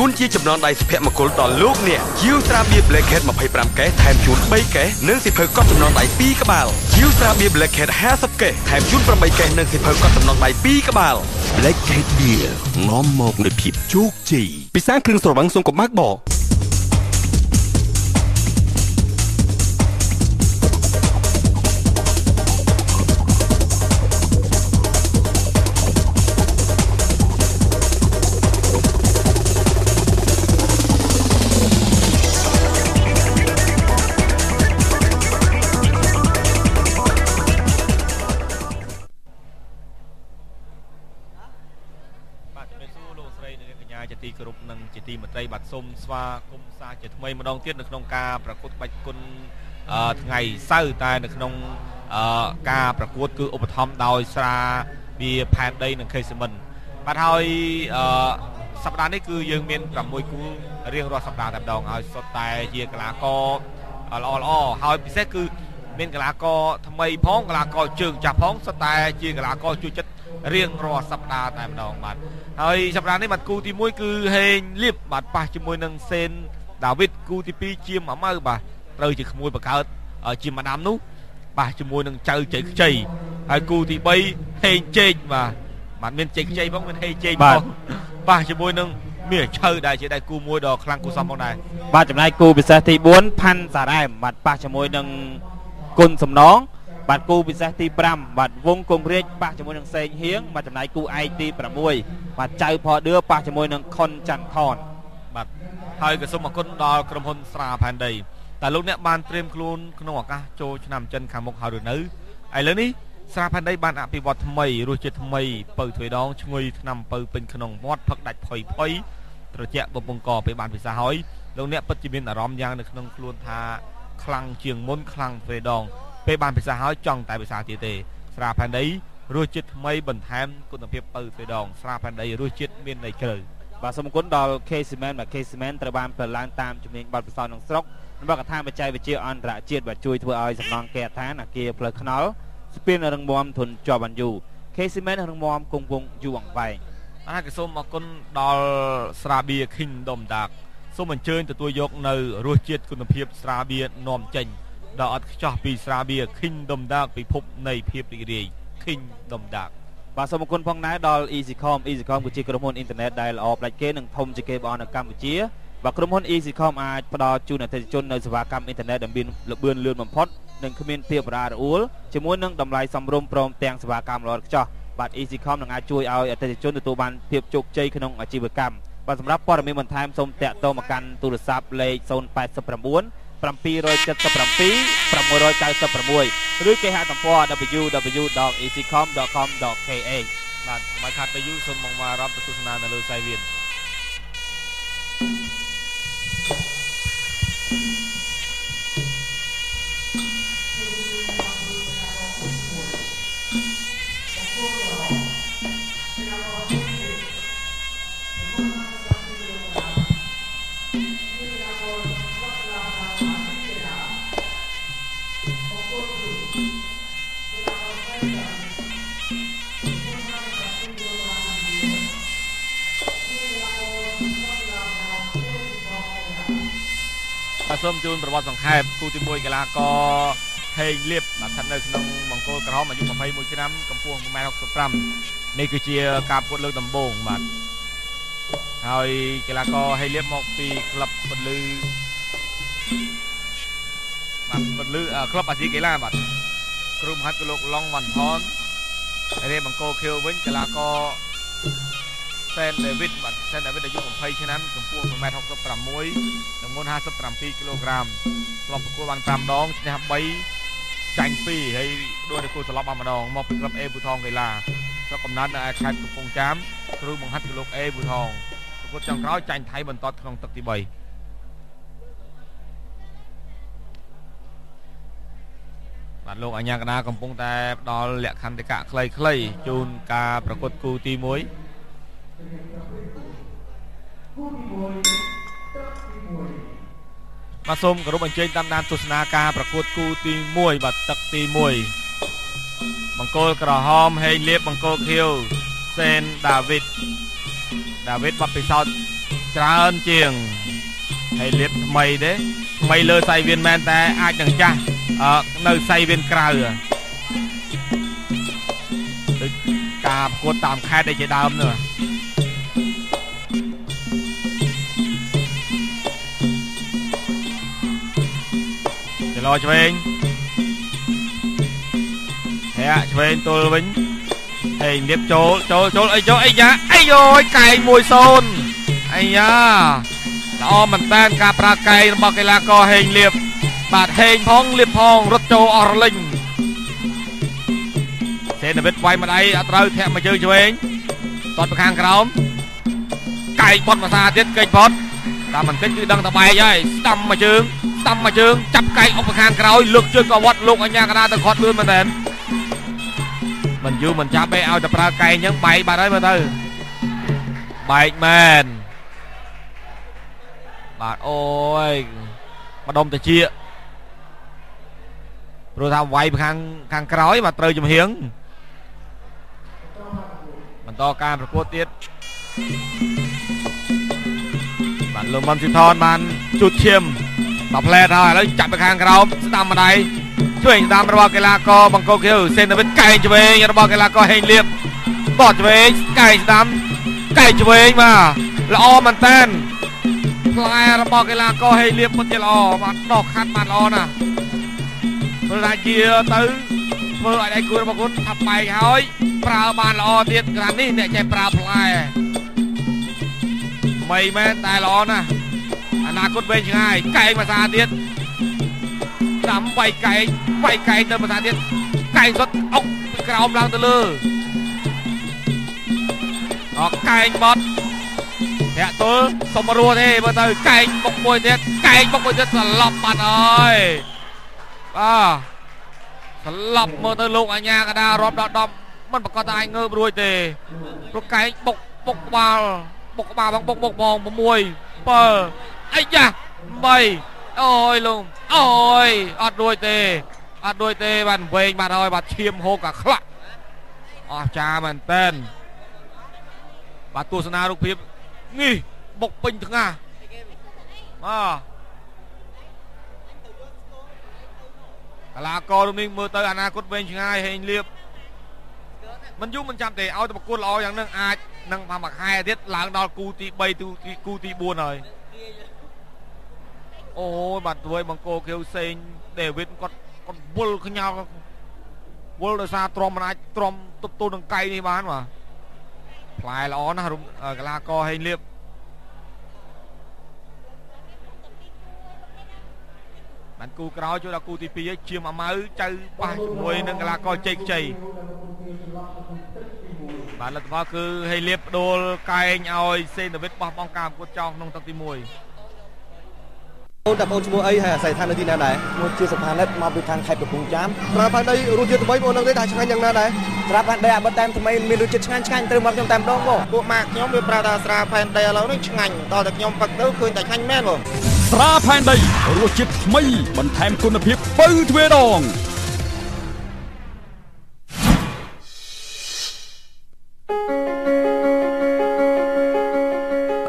ជូនជាចំណងដៃសុភមង្គលដល់លោកអ្នកជាវស្រាបៀ Black Cat 25កេសថែមជូន3កេសនិងសិភៅកត់ចំណងដៃ2ក្បាលជាវស្រាបៀ Black Cat 50កេសថែមជូន8កេសនិងសិភៅកត់ចំណងដៃ2ក្បាល Black Cat Beer នាំមកនូវភាពជោគជ័យពិសាគ្រឿងស្រវឹងសូមកុំបើកប សូមស្វាគមន៍សាជាថ្មីម្ដងទៀតនៅក្នុងការប្រកួតក្បាច់គុណអឺថ្ងៃសៅរ៍តែនៅក្នុងអឺការប្រកួតគឺឧបត្ថម្ភដោយស្រាវាផែនដីនិងខេសមិនបាទហើយអឺសប្តាហ៍នេះគឺយើងមាន6គូរៀងរាល់សប្តាហ៍តែម្ដងហើយសុទ្ធតែជាកីឡាករល្អល្អៗហើយពិសេសគឺមានកីឡាករថ្មីផងកីឡាករជើងចាស់ផងសុទ្ធតែជាកីឡាករជួយចិត្តរៀងរាល់សប្តាហ៍តែម្ដងបាទ ហើយសប្តាហ៍នេះបាទគូទី1គឺហេងលៀបបាទប៉ះជាមួយនឹងសេនដាវីតគូទី2ជាមអាម៉ៅបាទត្រូវជាក្មួយបកើតជាម៉ាដាមនោះប៉ះជាមួយនឹងចៅជ័យខ្ចីហើយគូទី3ហេងជេកបាទបាទមានជ័យខ្ចីផងមានហេងជេកផងប៉ះជាមួយនឹងមានឆៅដែលជាដៃគូមួយដ៏ខ្លាំងគូសំផងដែរបាទចំណែកគូពិសេសទី4ផាន់សារ៉ែមបាទប៉ះជាមួយនឹងគុណសំណង បាទគូពិសេសទី5បាទវងគង្រាជប៉ះជាមួយនឹងសេងហៀងបាទចំណែកគូឯកទី6បាទចៅផដឿប៉ះជាមួយនឹងខុនច័ន្ទខនបាទហើយក៏សូមអរគុណដល់ក្រុមហ៊ុនស្រាផែនដីតើលោកអ្នកបានត្រៀមខ្លួនក្នុងឱកាសចូលឆ្នាំចិនខាងមុខហើយឬនៅឥឡូវនេះស្រាផែនដីបានអភិវឌ្ឍថ្មីរសជាតិថ្មីពៅទ្វេដងឈ្ងុយថ្នាំពៅពេញក្នុងមាត់ផឹកដាច់ផុយផុយត្រជាក់បំពង់កពេលបានពិសាហើយលោកអ្នកពិតជាមានអារម្មណ៍យ៉ាងនៅក្នុងខ្លួនថាខ្លាំងជាងមុនខ្លាំងទ្វេដង ពេលបានពិសាហើយចង់តែពិសាទៀតទេ ស្រាផែនដីរសជាតិថ្មីបន្ថែមគុណភាពពៅទ្វេដងស្រាផែនដីរសជាតិមានន័យជ្រៅបាទសូមអរគុណដល់ K Cement បាទ K Cement ត្រូវបានផលឡើងតាមជំនាញបទពិសោធន៍ក្នុងស្រុកនិងកថាបច្ចេកវិទ្យាអន្តរជាតិបាទជួយធ្វើឲ្យសំណង់កែឋានអគារផ្លូវថ្នល់ស្ពានរឹងមាំធន់ជាប់បានយូរ K Cement រឹងមាំគង់វង្សយូរអង្វែងហើយក៏សូមអរគុណដល់ស្រាបៀ Kingdom Dark សូមអញ្ជើញទទួលយកនៅរសជាតិគុណភាពស្រាបៀនាំចេញ ដ៏អត់ខ្ចោះពីស្រាបៀ Kingdom Dark ពិភពនៃភាពរីករាយ Kingdom Dark បាទសូមអរគុណផងដែរដល់ EasyCom EasyCom គឺជាក្រុមហ៊ុនអ៊ីនធឺណិតដែលល្អផ្ដាច់គេនិងធំជាងគេបងនៅកម្ពុជាបាទក្រុមហ៊ុន EasyCom អាចផ្ដល់ជូនអតិថិជននៅសេវាកម្មអ៊ីនធឺណិតដែលមានល្បឿនលឿនបំផុតនិងគ្មានភាពរអាក់រអួលជាមួយនឹងតម្លៃសមរម្យព្រមទាំងសេវាកម្មល្អឥតខ្ចោះបាទ EasyCom នឹងអាចជួយឲ្យអតិថិជនទទួលបានភាពជោគជ័យក្នុងអាជីវកម្មបាទសម្រាប់ព័ត៌មានបន្ថែមសូមតាក់ទងមកកាន់ទូរស័ព្ទលេខ089 777 696ឬគេហទំព័រ www.easycom.com.kh បាទសម្រាប់ខាត់ទៅយូសូមមកមករាប់ទៅទស្សនានៅលើខ្សែវៀនបាទ សូមជូនប្រវត្តិសង្ខេបគូទី1កីឡាករហេងលៀបបាទស្ថិតនៅក្នុងបង្គោលក្រហមអាយុ21ឆ្នាំកម្ពស់1.65នេះគឺជាការប្រកួតលើកដំបូងបាទហើយកីឡាករហេងលៀបមកពីក្លឹបបន្លឺបាទបន្លឺក្លឹបអាស៊ីកីឡាបាទគ្រូមហាត់គឺលោកឡុងវ៉ាន់ផនហើយបង្គោលខៀវវិញកីឡាករ សែនដាវីតបាទសែនដាវីតអាយុ20ឆ្នាំកម្ពស់1.66និងមុន57គីឡូក្រាមធ្លាប់ប្រកួតបាន5ដងឈ្នះ3ចាញ់2ហើយដូចតែគូសន្លប់បានម្ដងមកពីក្លឹបអេប៊ូថងកីឡាស្រុកកំណើតនៅឯខេត្តកំពង់ចាមគ្រូបង្ហាត់គឺលោកអេប៊ូថងប្រកួតចុងក្រោយចាញ់ថៃបន្តក្នុងទឹកទី3បាទលោកអញ្ញាកណាកំពុងតែផ្ដល់លក្ខន្តិកៈខ្លីៗជូនការប្រកួតគូទី1 បាទសូមគោរពអញ្ជើញតាមដានទស្សនាការប្រកួតគូទី1បាទទឹកទី1បង្គោលក្រហមហេងលៀបបង្គោលខៀវសេនដាវីតដាវីតបាត់ពិសោធន៍ច្រើនជាងហើយលៀបថ្មីទេថ្មីលើសៃវៀនមែនតែអាចនឹងចាស់អឺនៅសៃវៀនក្រៅដូចការប្រកួតតាមខេត្តដែលជាដើមនោះ ចលោឆ្វេងហែឆ្វេងទល់វិញហេលៀបចូលចូលចូលអីចូលអីយ៉ាអីយោយកែង1-0អាយ៉ាល្អមែនតើការប្រើកែងរបស់កីឡាករហេងលៀបបាទហេងផងលៀបផងរត់ចូលអស់រលិញសេនវិតវាយម្ដាយអត់ត្រូវធាក់មកជើងឆ្វេងតតទៅខាងក្រោមកែងបត់ភាសាទៀតកេចផុតតាមបន្តិចគឺដឹងតបែកហើយស្ដាំមកជើង ស្ដាំមកជើងចាប់កែងអុកទៅខាងក្រោយលើកជើងក៏វត្តលោកអញ្ញាកណាទៅខាត់លឿនមែនតើមិនយូរមិនចាប់ទេឲ្យតែប្រើកែងអញ្ចឹងបែកបាត់ហើយមើលទៅបែកមែនបាទអូយម្ដុំតិចព្រោះថាវាយខាងខាងក្រោយបាទត្រូវចំហៀងបន្តការប្រកួតទៀតបាទលោកមុនស៊ីថនបានជូតឈាម ដល់ផ្លែតហើយឥឡូវចាប់ទៅខាងក្រោមស្ដាំម្ដាយជួយស្ដាំរបស់កីឡាករបង្គោលខៀវសេនវិតកែងឆ្វេងរបស់កីឡាករហេងលៀបបត់ឆ្វេងកែងស្ដាំកែងឆ្វេងបាទល្អមែនតើផ្លែរបស់កីឡាករហេងលៀបពិតជាល្អបាទដោះខាត់បានល្អណាស់ព្រោះថាជាទៅធ្វើឲ្យដៃគូរបស់គុណថាបែកហើយប្រើបានល្អទៀតក្រាននេះអ្នកចេះប្រើផ្លែមីមែនតែល្អណាស់ អនាគតវែងឆ្ងាយកែងភាសាទៀតតាមវាយកែងវាយកែងទៅភាសាទៀតកែងសុតអុកពីក្រោមឡើងទៅលើអកកែងបត់ធាក់ទល់សុំរស់ទេមើលទៅកែងបុកមួយទៀតកែងបុកមួយទៀតស្លាប់បាត់ហើយបាទស្លាប់មើលទៅលោកអញ្ញាកដារាប់ដល់10មិនប្រកាសថាឯងងើបរួចទេព្រោះកែងបុកបុកក្បាលបុកក្បាលបងបុកបុកបង6 7 អាយ៉ា8អូយលោកអូយអត់រួចទេអត់រួចទេបាទវែងបាត់ហើយបាទឈាមហូបកាខ្លាក់អស់ចាមែនតែនបាទទស្សនារូបភាពនេះបុកពេញថ្ងាសបាទកលាកររូបនេះមើលទៅអនាគតវែងឆ្ងាយហេងលៀបមិនយូរមិនចាំទេឲ្យតែប្រកួតល្អយ៉ាងនឹងអាចនឹងមួយខែទៀតឡើងដល់គូទី3ទីគូទី4ហើយ អូយបាទទួយបង្គោខៀវសេងដេវីតគាត់គាត់វល់ខ្ញោវល់ដោយសារទ្រាំមិនអាចទ្រាំទប់ទល់នឹងកៃនេះបានបាទផ្លែល្អណាស់កលាករហេងលៀបបានគូក្រោយជួយដល់គូទី2ហើយជាមអាម៉ៅចៅប៉ះជាមួយនឹងកលាករជ័យខ្ចីបាទលទ្ធផលគឺហេលៀបបដូលកែងឲ្យសេនដាវីតបោះបង់ការប្រកួតចោលក្នុងទឹកទី1 អូនតាបងឈ្មោះអីហើយអាស្រ័យឋាននៅទីណាដែរមកជាសុផានិតមកពីខាងខេត្តកំពង់ចាមប្រើផានដីរសជាតិថ្មីបងនឹងទេថាឆ្ងាញ់យ៉ាងណាដែរស្រាប់ផានដីអាបិតតែមថ្មីមានរសជាតិឆ្ងាញ់ឆ្ងាញ់ត្រូវមកខ្ញុំតែម្ដងបងពួកម៉ាក់ខ្ញុំវាប្រាប់ថាស្រាផែនដីឥឡូវនេះឆ្ងាញ់ដល់តែខ្ញុំផឹកទៅឃើញតែឆ្ងាញ់មែនបងស្រាផែនដីរសជាតិថ្មីបន្ថែមគុណភាពបើទ្វេដង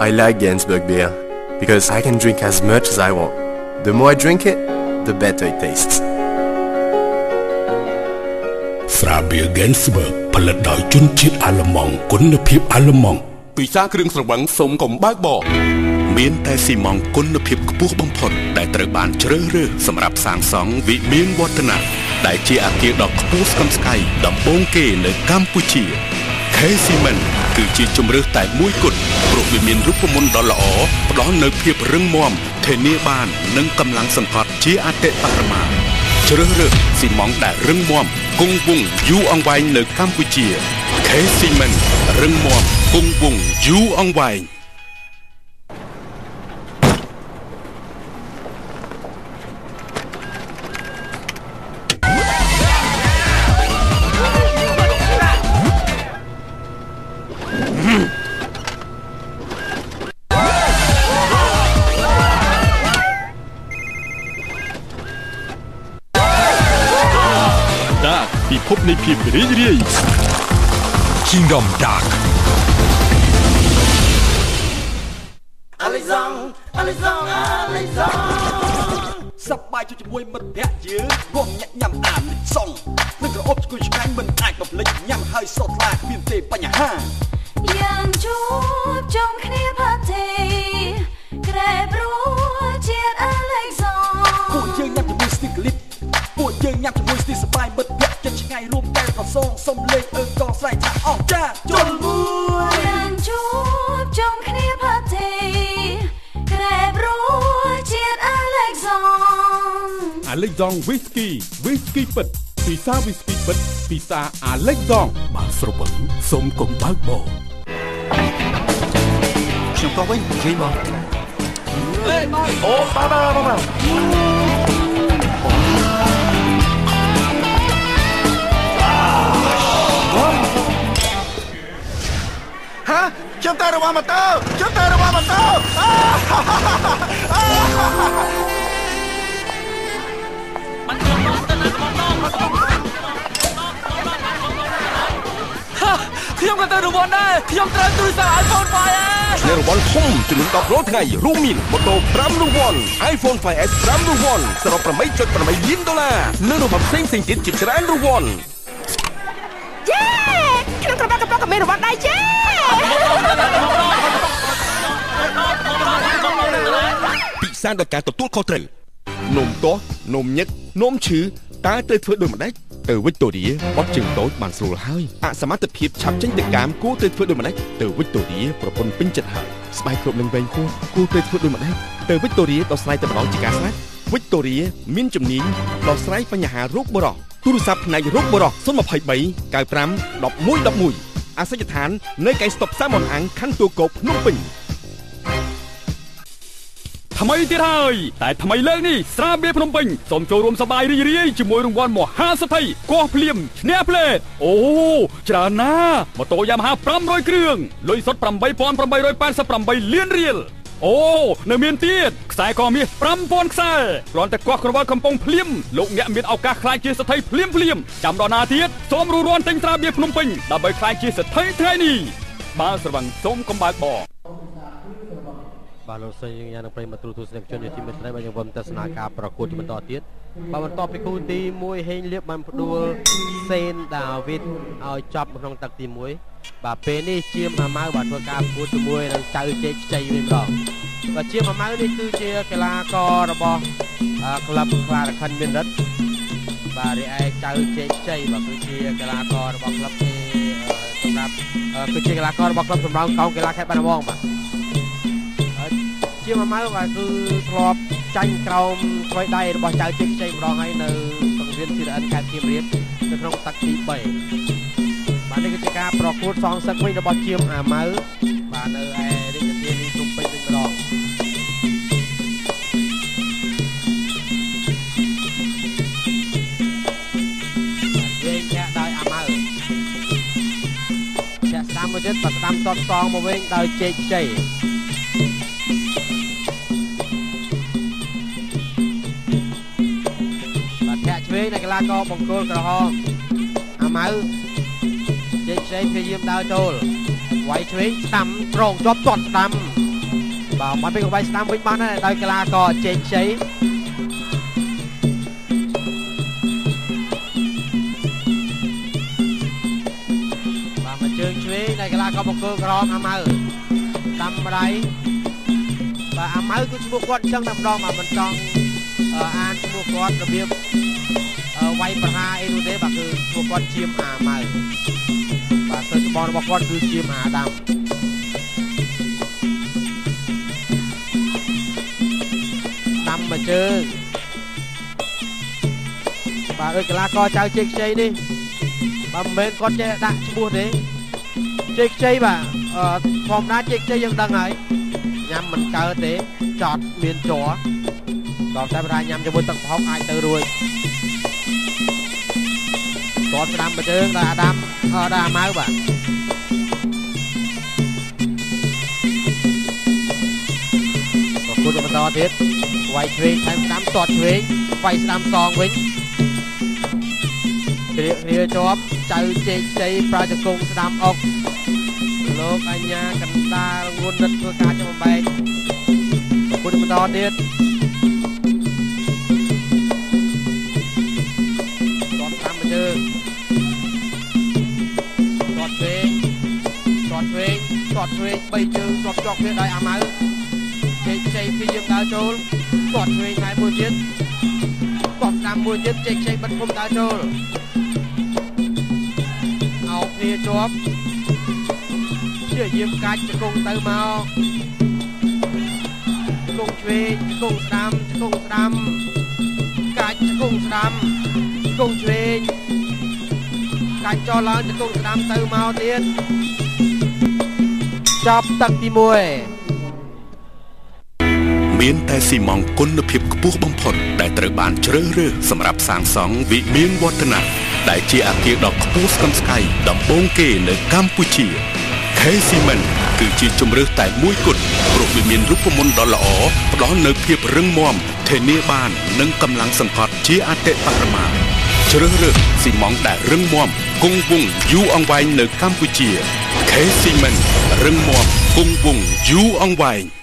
I like Gainsbourg beer because I can drink as much as I want. The more I drink it, the better it tastes. ស្រាបៀរ Gainsbourg ផលិតដោយជនជាតិអាល្លឺម៉ង់គុណភាពអាល្លឺម៉ង់ពិសាគ្រឿងស្រវឹងសូមកុំបើកបរមានតែស៊ីម៉ង់គុណភាពខ្ពស់បំផុតដែលត្រូវបានជ្រើសរើសសម្រាប់សាងសង់វិមានវឌ្ឍនៈដែលជាអគារដ៏ខ្ពស់ស្កឹមស្កៃដំបូងគេនៅកម្ពុជា K Cement គឺជាជំរើសតែមួយគត់ព្រោះវាមានរូបមន្តដ៏ល្អផ្ដល់នូវភាពរឹងមាំធានាបាននិងកម្លាំងសង្កត់ជាអតិបរមាជ្រើសរើសស៊ីម៉ង់ដែលរឹងមាំគង់វង្សយូរអង្វែងនៅកម្ពុជា K Cement រឹងមាំគង់វង្សយូរអង្វែង ភពនៃភាពរីករាយ Kingdom Dark Alizon Alizon Alizon សប្បាយជាមួយមិត្តភក្តិយើងរួមញ៉ាំញ៉ាំអាលិសុងនឹងក្រអូបឈ្ងុយឆ្ងាញ់មិនអាចបំភ្លេចញ៉ាំហើយសោះថ្លាគ្មានទេបញ្ហាយ៉ាងជួបជុំគ្នាផាទេក្រែព្រោះជាតិអាឡិចសពួកយើងញ៉ាំជាមួយស្ទីក្លីបពួកយើងញ៉ាំជាមួយស្ទីស សងសុំលេងអើកងស្រែកថាអស់ចាជលមួយយ៉ាងជួបជុំគ្នាផាទេក្រែព្រោះជាតិអាឡិចសអាឡិចដងវីស្គីវីស្គីពិតពិសាវីស្គីពិតពិសាអាឡិចដងបើស្រវឹងសូមកុំបើកបោខ្ញុំក៏វិញនិយាយមកអូបាទបាទបា ខ្ញុំតែរបស់ម៉ូតូខ្ញុំតែរបស់ម៉ូតូខ្ញុំក៏ទៅរង្វាន់ដែរខ្ញុំត្រូវទូរស័ព្ទ iPhone 5ដែរឆ្នើរង្វាន់ធំចំនួន10រងថ្ងៃរួមមានម៉ូតូ5រង្វាន់ iPhone 5s 5រង្វាន់សរុប8.8លានដុល្លារនិងរង្វាន់ផ្សេងៗទៀតជាច្រើនរង្វាន់យេ ក្នុងក្របាកំប៉ុងក៏មានរង្វាន់ដែរយេពិសាដល់ការទទួលខុសត្រូវនំទាស់នំញឹកនំឈឺតើត្រូវធ្វើដូចម្ដេចទៅវិចតូរីបត់ជើងតូចបានស្រួលហើយអសមត្ថភាពឆាប់ចេញទៅកាមគួរត្រូវធ្វើដូចម្ដេចទៅវិចតូរីប្រពន្ធពេញចិត្តហើយស្បែកគ្រប់នឹងវែងហួរគួរត្រូវធ្វើដូចម្ដេចទៅវិចតូរីដោះស្រាយតែម្ដងជាការស្រេច វិចតូរីមានជំនាញដោះស្រាយបញ្ហារោគបរោះទូរស័ព្ទផ្នែករោគបរោះ023 95 11 11អាសយដ្ឋាននៅកែស្តុបសាមនអាំងខណ្ឌទួលគោកភ្នំពេញថ្មីទៀតហើយតែថ្មីលើកនេះស្រាបៀរភ្នំពេញសូមចូលរួមសប្បាយរីករាយជាមួយរង្វាន់មហាសទ្ធិកោះភ្លៀមឈ្នះផ្លេតអូច្រើនណាស់ម៉ូតូយ៉ាម៉ាហា500គ្រឿងលុយសុទ្ធ8888លានរៀល អូនៅមានទៀតខ្សែកមាស5000ខ្សែគ្រាន់តែកោះក្រវល់កំប៉ុងភ្លៀមលោកអ្នកមានឱកាសក្លាយជាសទ្ធិភ្លាមភ្លាមចាំដល់ណាទៀតសូមរួរាន់ទិញត្រាបៀរភ្នំពេញដើម្បីក្លាយជាសទ្ធិថ្ងៃនេះបើស្រវឹងសូមកុំបើកបរបាទលោកស្រីយើងយ៉ាងនឹងប្រិយមិត្តទូទស្សនិកជនជាទីមេត្រីបាទយើងវិមទស្សនាការប្រកួតជាបន្តទៀត បាទបន្តពីគូទី1ហេងលៀបបានផ្ដួលសេនដាវីតឲ្យចប់នៅក្នុងទឹកទី1បាទពេលនេះជាមអាម៉ៅបាទធ្វើការប្រកួតជាមួយនឹងចៅជេកខ្ចីវិញម្ដងបាទជាមអាម៉ៅនេះគឺជាកីឡាកររបស់ក្លឹបខ្លារខិនមានរិទ្ធបាទរីឯចៅជេកខ្ចីបាទគឺជាកីឡាកររបស់ក្លឹបនេះសម្រាប់គឺជាកីឡាកររបស់ក្លឹបសម្រាប់កោងកីឡាខេត្តបាត់ដំបងបាទ ជាមួយម៉ៅបាទគឺធ្លាប់ចាញ់ក្រោមថ្មីដៃរបស់ចៅជិះខ្ចីម្ដងហើយនៅសង្វៀន CRN ខេត្តសៀមរាបនៅក្នុងទឹកទី3បាទនេះគឺជាការប្រកួតសងសឹកវិញរបស់ជាមអាម៉ៅបាទនៅឯរាជធានីភ្នំពេញវិញម្ដងវិញធាក់ដោយអាម៉ៅចាក់ស្ដាំមួយទៀតបាទស្ដាំតតសងមកវិញដោយជេកខ្ចី ឆ្វេងនៃកីឡាករបង្គោលក្រហមអាម៉ៅជ័យខ្ចីព្យាយាមដើរចូលវាយឆ្វេងស្ដាំត្រង់ជាប់ទាត់ស្ដាំបាទបាត់ពេកវាយស្ដាំវិញបានដែរដោយកីឡាករជ័យខ្ចីបាទមកជើងឆ្វេងនៃកីឡាករបង្គោលក្រហមអាម៉ៅស្ដាំម្ដាយបាទអាម៉ៅគឺឈ្មោះគាត់អញ្ចឹងតែម្ដងបាទមិនចង់អានឈ្មោះគាត់របៀប វាយប្រហារអីនោះទេបាទគឺពួកគាត់ជាមអាម៉ៅបាទសិស្សច្បងរបស់គាត់គឺជាមអាដាមដាំមួយជើងបាទដោយកីឡាករចៅជ័យខ្ចីនេះបាទមិនមែនគាត់ចេះដាក់ឈ្មោះទេជ័យខ្ចីបាទធម្មតាជ័យខ្ចីយើងដឹងហើយញ៉ាំមិនកើតទេចត់មានជ័រដល់តែបើញ៉ាំជាមួយទឹកប្រហុកអាចទៅរួច គាត់ស្ដាំមកជើងដល់អាដាមដល់អាម៉ៅបាទប្រគួតបន្តទៀតវាយឆ្វេងថែមស្ដាំតតឆ្វេងវាយស្ដាំសងវិញគ្រាគ្រាជាប់ចៅជេកជ័យប្រើជង្គង់ស្ដាំអុកលោកអញ្ញាកណ្ដាលងួននិតធ្វើការចំបែកទៀតទាត់តាមជើង ងទាត់ពេងបីជើងជាប់ជាប់គ្នាដោយអាម៉ៅជ័យខ្ចីព្យាយាមដើរចូលទាត់ពេងហើយមួយទៀតទាត់តាមមួយទៀតជ័យខ្ចីបិទគុំដើរចូលអោគ្នាជាប់ព្យាយាមកាច់ជង្គង់ទៅមកជង្គង់ឆ្វេងជង្គង់ស្ដាំជង្គង់ស្ដាំកាច់ជង្គង់ស្ដាំជង្គង់ឆ្វេងកាច់ចោលឡើងជង្គង់ស្ដាំទៅមកទៀត ចាប់ទឹកទី1មានតែស៊ីម៉ងគុណភាពខ្ពស់បំផុត ដែលត្រូវបានជ្រើសរើសសម្រាប់សាងសង់វិមានវឌ្ឍនៈដែលជាអគារដ៏ខ្ពស់ស្កឹមស្កៃដំបូងគេនៅកម្ពុជា K Cement គឺជាជំរើសតែមួយគត់ព្រោះវាមានរូបមន្តដ៏ល្អផ្ដល់នូវភាពរឹងមាំធានាបាន និងកម្លាំងសង្កត់ជាអតិបរមាជ្រើសរើសស៊ីម៉ងដែលរឹងមាំ គង់វង្សយូរអង្វែងនៅកម្ពុជា K Cement រឹងមាំគង់វង្សយូរអង្វែង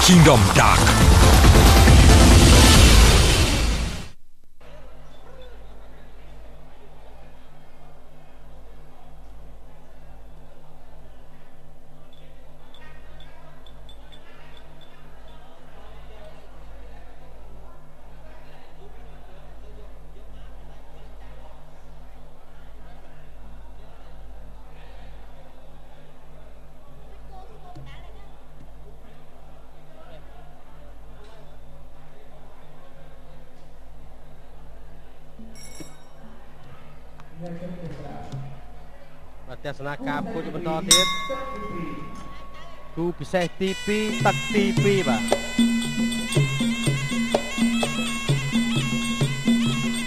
Kingdom Dark ស្សនាការប្រកួតជាបន្តទៀតគូពិសេសទី2ទឹកទី2បាទ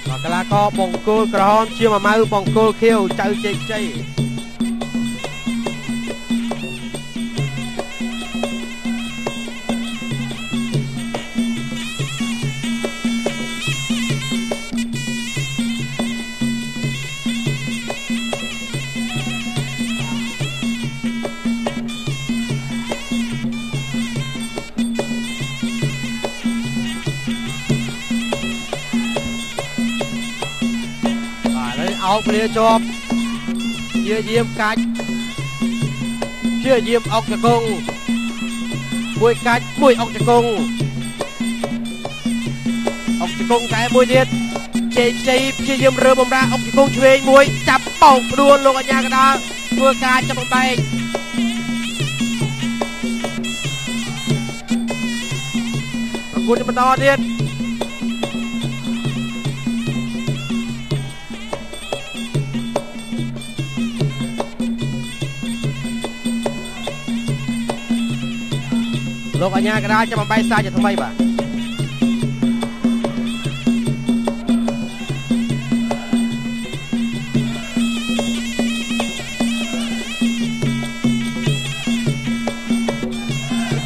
បាទកីឡាករបង្គោលក្រហម ជាមួយម៉ៅបង្គោលខៀវចៅជ័យខ្ចីបាទហើយ អោបគ្នាជាប់ព្យាយាមកាច់ព្យាយាមអុកជង្គង់មួយកាច់មួយអុកជង្គង់អុកជង្គង់តែមួយទៀតជ័យខ្ចីព្យាយាមរើបំរាអុកជង្គង់ឆ្វេងមួយចាប់បោកព្រួលលោកអញ្ញាកដាលធ្វើការចាប់បំបែកប្រគួតបន្តទៀត លោកអញ្ញាកដាលចាប់បំបែកសាជាថ្មីបាទ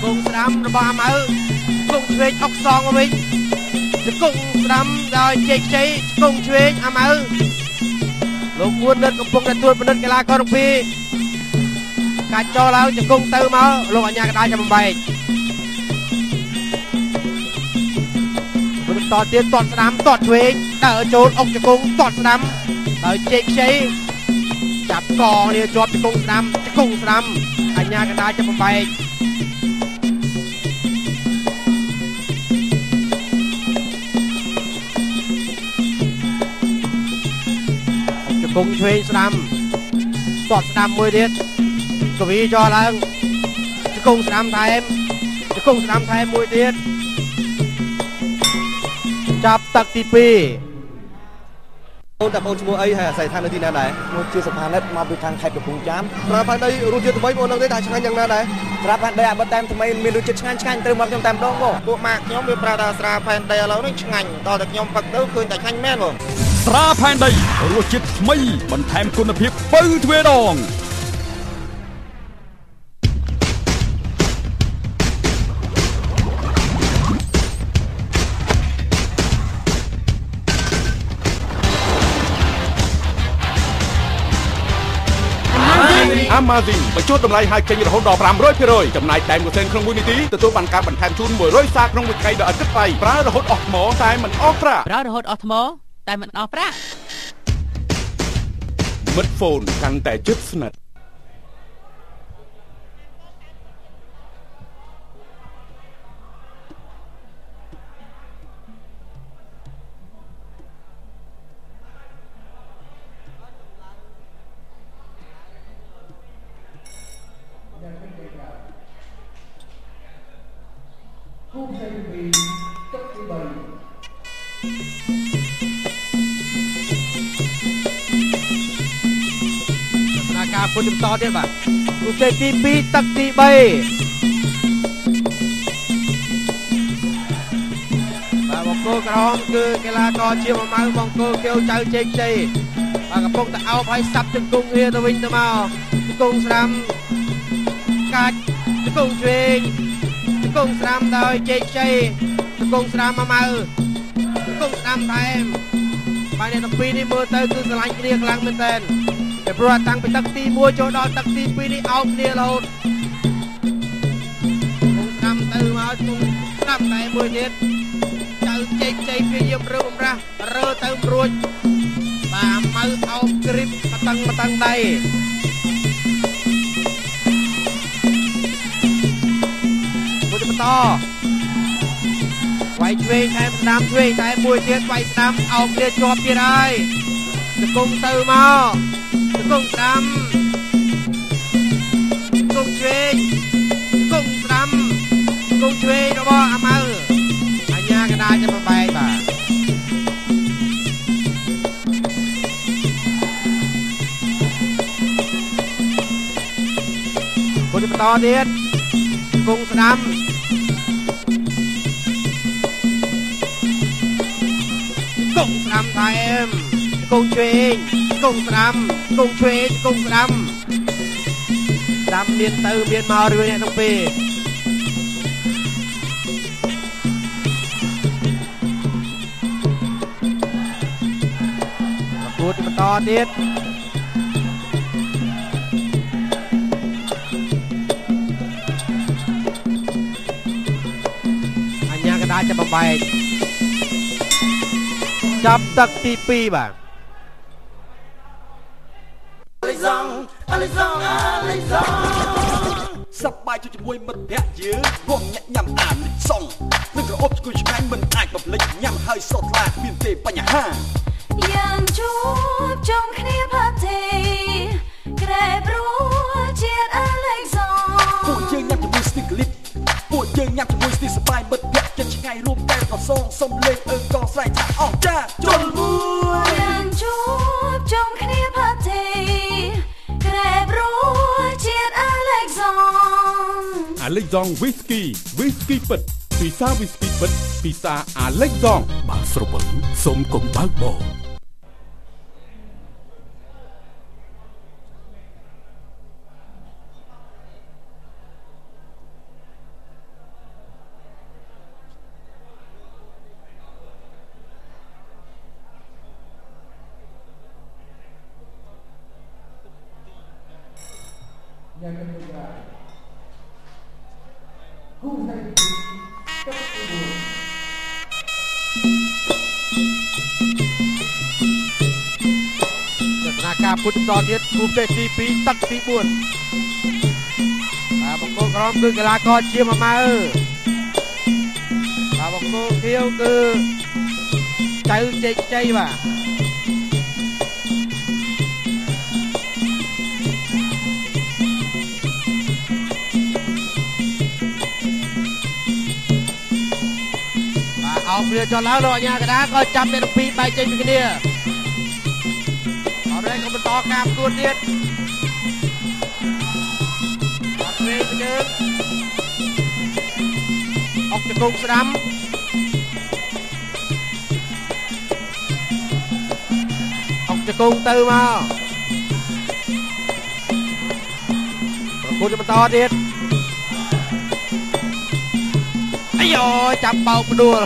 គង់ស្ដាំរបស់អាម៉ៅគង់ឆ្វេងអុកសងមកវិញជង្គង់ស្ដាំដោយជ័យខ្ចីជង្គង់ឆ្វេងអាម៉ៅលោកមួននិតកំពុងតែទួតពិនិត្យកីឡាកររូបពីកាច់ចោលឡើងជង្គង់ទៅមកលោកអញ្ញាកដាលចាប់បំបែក តទៀតតតស្ដាំតតឆ្វេងដើរចូលអុកជង្គង់តតស្ដាំដោយជ័យខ្ចីចាប់កនេះជាប់ជង្គង់ស្ដាំជង្គង់ស្ដាំអញ្ញាកដាលចាប់បំបែកជង្គង់ឆ្វេងស្ដាំតតស្ដាំមួយទៀតកវីចោលឡើងជង្គង់ស្ដាំថែមជង្គង់ស្ដាំថែមមួយទៀត ចាប់ទឹកទី2អូនតាបងឈ្មោះអីហើយអាស្រ័យឋាននៅទីណាដែរមួយជាសុផានិតមកពីខាងខេត្តកំពង់ចាមស្រាផែនដីរសជាតិថ្មីបងនឹងទេថាឆ្ងាញ់យ៉ាងណាដែរស្រាប់ផែនដីអាបិតតែមថ្មីមានរសជាតិឆ្ងាញ់ឆ្ងាញ់ត្រូវមកខ្ញុំតែម្ដងបងពួកម៉ាក់ខ្ញុំវាប្រាប់ថាស្រាផែនដីឥឡូវនេះឆ្ងាញ់តតែខ្ញុំផឹកទៅឃើញតែឆ្ងាញ់មែនបងស្រាផែនដីរសជាតិថ្មីបន្ថែមគុណភាពពៅទ្វេដង អាម៉ាស៊ីនបញ្ចុះតម្លៃហៅចេញរហូតដល់500%ចំណាយតែ1សេនក្នុង1នាទីទទួលបានការបន្ថែមជូន100សាក្នុងមួយថ្ងៃដោយឥតគិតថ្លៃប្រើរហូតអស់ថ្មតែមិនអស់ប្រាក់ប្រើរហូតអស់ថ្មតែមិនអស់ប្រាក់មិត្តហ្វូនកាន់តែជិតស្និទ្ធ ដំណើរការពុទ្ធបន្តទៀតបាទគូជ័យទី2ទឹកទី3បាទបង្គោលក្រហមគឺកីឡាករជាមម៉ៅបង្គោលកៀវចៅជ័យជ័យបាទកំពុងតែអោបឲ្យសាប់ជង្គង់វាទៅវិញទៅមកជង្គង់ស្រាំកាច់ជង្គង់ឆ្វេងជង្គង់ស្រាំដោយជ័យជ័យជង្គង់ស្រាំម៉ៅជង្គង់ស្រាំថែមបាទអ្នកទាំងពីរនេះមើលទៅគឺស្រឡាញ់គ្នាខ្លាំងមែនតើតែព្រោះតាំងពីទឹកទី1ចូលដល់ទឹកទី2នេះអោបគ្នារហូតគង់ស្ដាំទៅមកគង់ស្ដាំតែមួយទៀតចៅជែកជ័យព្យាយាមរើបំរាស់រើទៅរួចបាទម៉ៅអោបគ្រីបមកតឹងមកតឹងដៃ បន្តវាយឆ្វេងថែមស្ដាំឆ្វេងថែមមួយទៀតវាយស្ដាំអោបគ្នាជាប់ទៀតហើយជង្គង់ទៅមកជង្គង់ស្ដាំជង្គង់ឆ្វេងជង្គង់ស្ដាំជង្គង់ឆ្វេងរបស់អាម៉ៅអញ្ញាកណ្ដាលចាំបែកបាទគុណបន្តទៀតជង្គង់ស្ដាំ គង់ស្ដាំថែមជង្គង់ឆ្វេងជង្គង់ស្ដាំជង្គង់ឆ្វេងជង្គង់ស្ដាំស្ដាំមានទៅមានមករឿអ្នកទាំងពីរប្រកួតបន្តទៀតអញ្ញាកណ្ដាលចាប់បំបែក ចាប់ទឹកទី2បាទអាឡិសងអាឡិសងសប្បាយជួយជាមួយមិត្តភក្តិយើងរួមញាក់ញ៉ាំអាឡិសងនឹងក្រអូបឈ្ងុយឆ្ងាញ់មិនអាចបំភ្លេចញ៉ាំហើយសតឡាមានទេបញ្ហាយ៉ាងជួបជុំគ្នាផាទីក្រែព្រោះជាតិអាឡិចសពួកយើងញ៉ាំជាមួយស្ទីកលីបពួកយើងញ៉ាំជាមួយស្ទីសបាយមិត្តភក្តិចិត្តឆ្ងាយរួមតែប្រសងសុំលេង អាឡិចដងវីស្គីវីស្គីពិតពិសាវីស្គីពិតពិសាអាឡិចដងបើស្រវឹងសូមកុំបើកប ស្សនាការពុទ្ធបន្តទៀតគូពេទី2ទឹកទី4បាទបង្គោលក្រមគឺកីឡាករជាមម៉ៅបាទបង្គោលខៀវគឺចៅជ័យជ័យបាទបាទអោបគ្នាចុះឡើងលោកអញ្ញាកដាក៏ចាប់អ្នកទាំងពីរបែកចេញពីគ្នា អរេក៏បន្តការផ្ទួតទៀតអត់វេជើងអុកចង្គង់ស្ដាំអុកចង្គង់ទៅមកប្រគួតបន្តទៀតអាយអូចាប់បោកផ្ដួល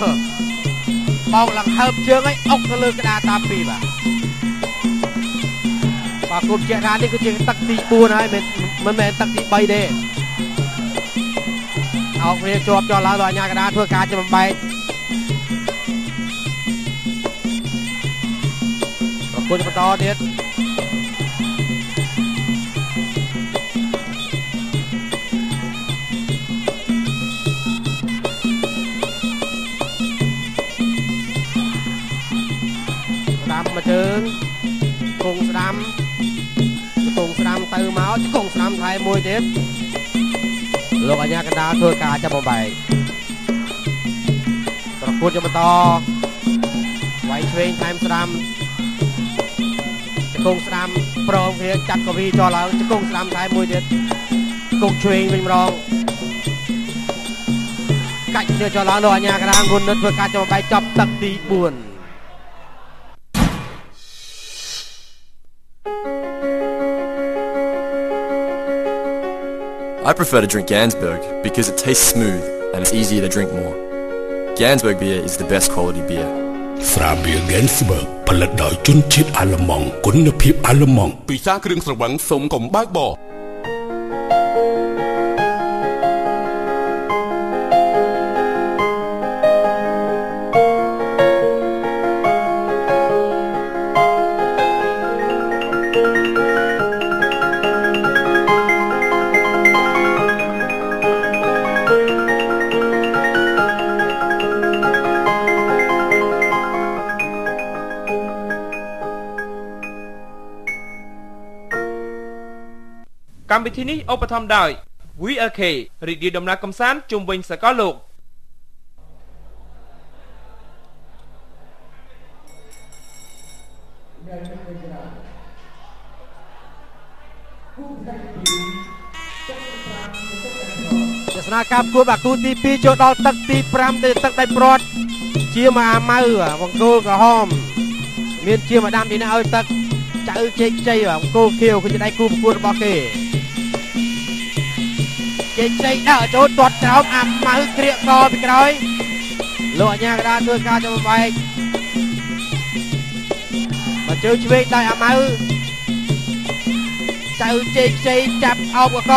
បោកឡើងហើបជើងឲ្យអុកទៅលើក្តារតាមពីបាទ បាទគុំជាក់ថានេះគឺជាទឹកទី4ហើយមិនមិនមែនទឹកទី3ទេអោកវាជាប់ចោលឡើងដល់អាញាកណ្ដាលធ្វើការជាបំបែកប្រគួតបន្តទៀត កគង់ស្ដាំថែមមួយទៀតលោកអាញាកណ្ដាលធ្វើការចាប់បំបែកប្រគួតយកបន្តវាយឆ្វេងថែមស្ដាំគង់ស្ដាំប្រងគ្នាចាត់កវីចោលឡើងគង់ស្ដាំថែមមួយទៀតគង់ឆ្វេងវិញម្ដងកាច់គ្នាចោលឡើងលោកអាញាកណ្ដាលងុននិតធ្វើការចាប់បំបែកចប់ទឹកទី4 I prefer to drink Gansberg because it tastes smooth and it's easier to drink more. Gansberg beer is the best quality beer. ស្រាបៀរ Gensberg ផលិតដោយជនជាតិអាល្លឺម៉ង់គុណភាពអាល្លឺម៉ង់ពិសាគ្រឿងស្រវឹងសូមកុំបើកបរ កម្មវិធីនេះឧបត្ថម្ភដោយ VLK រីឌីដំណើរកំសាន្តជុំវិញសកលលោកទស្សនាការប្រកួតបាគូទី2ចូលដល់ទឹកទី5ទៅទឹកដៃព្រាត់ជាមកអាម៉ៅបង្គោលក្រហម មានជាមកដាំទីនេះឲ្យទឹកចៅជែកជ័យបង្គោលខៀវគឺជាដៃគូប្រកួតរបស់គេ ជែកជ័យដាក់ចូលទាត់ក្រោមអាម៉ៅក្រៀកកពីក្រោយលោកអញ្ញាកដាធ្វើការចំបែកមកជើឆ្វេងដោយអាម៉ៅចៅជែកជ័យចាប់អោបកក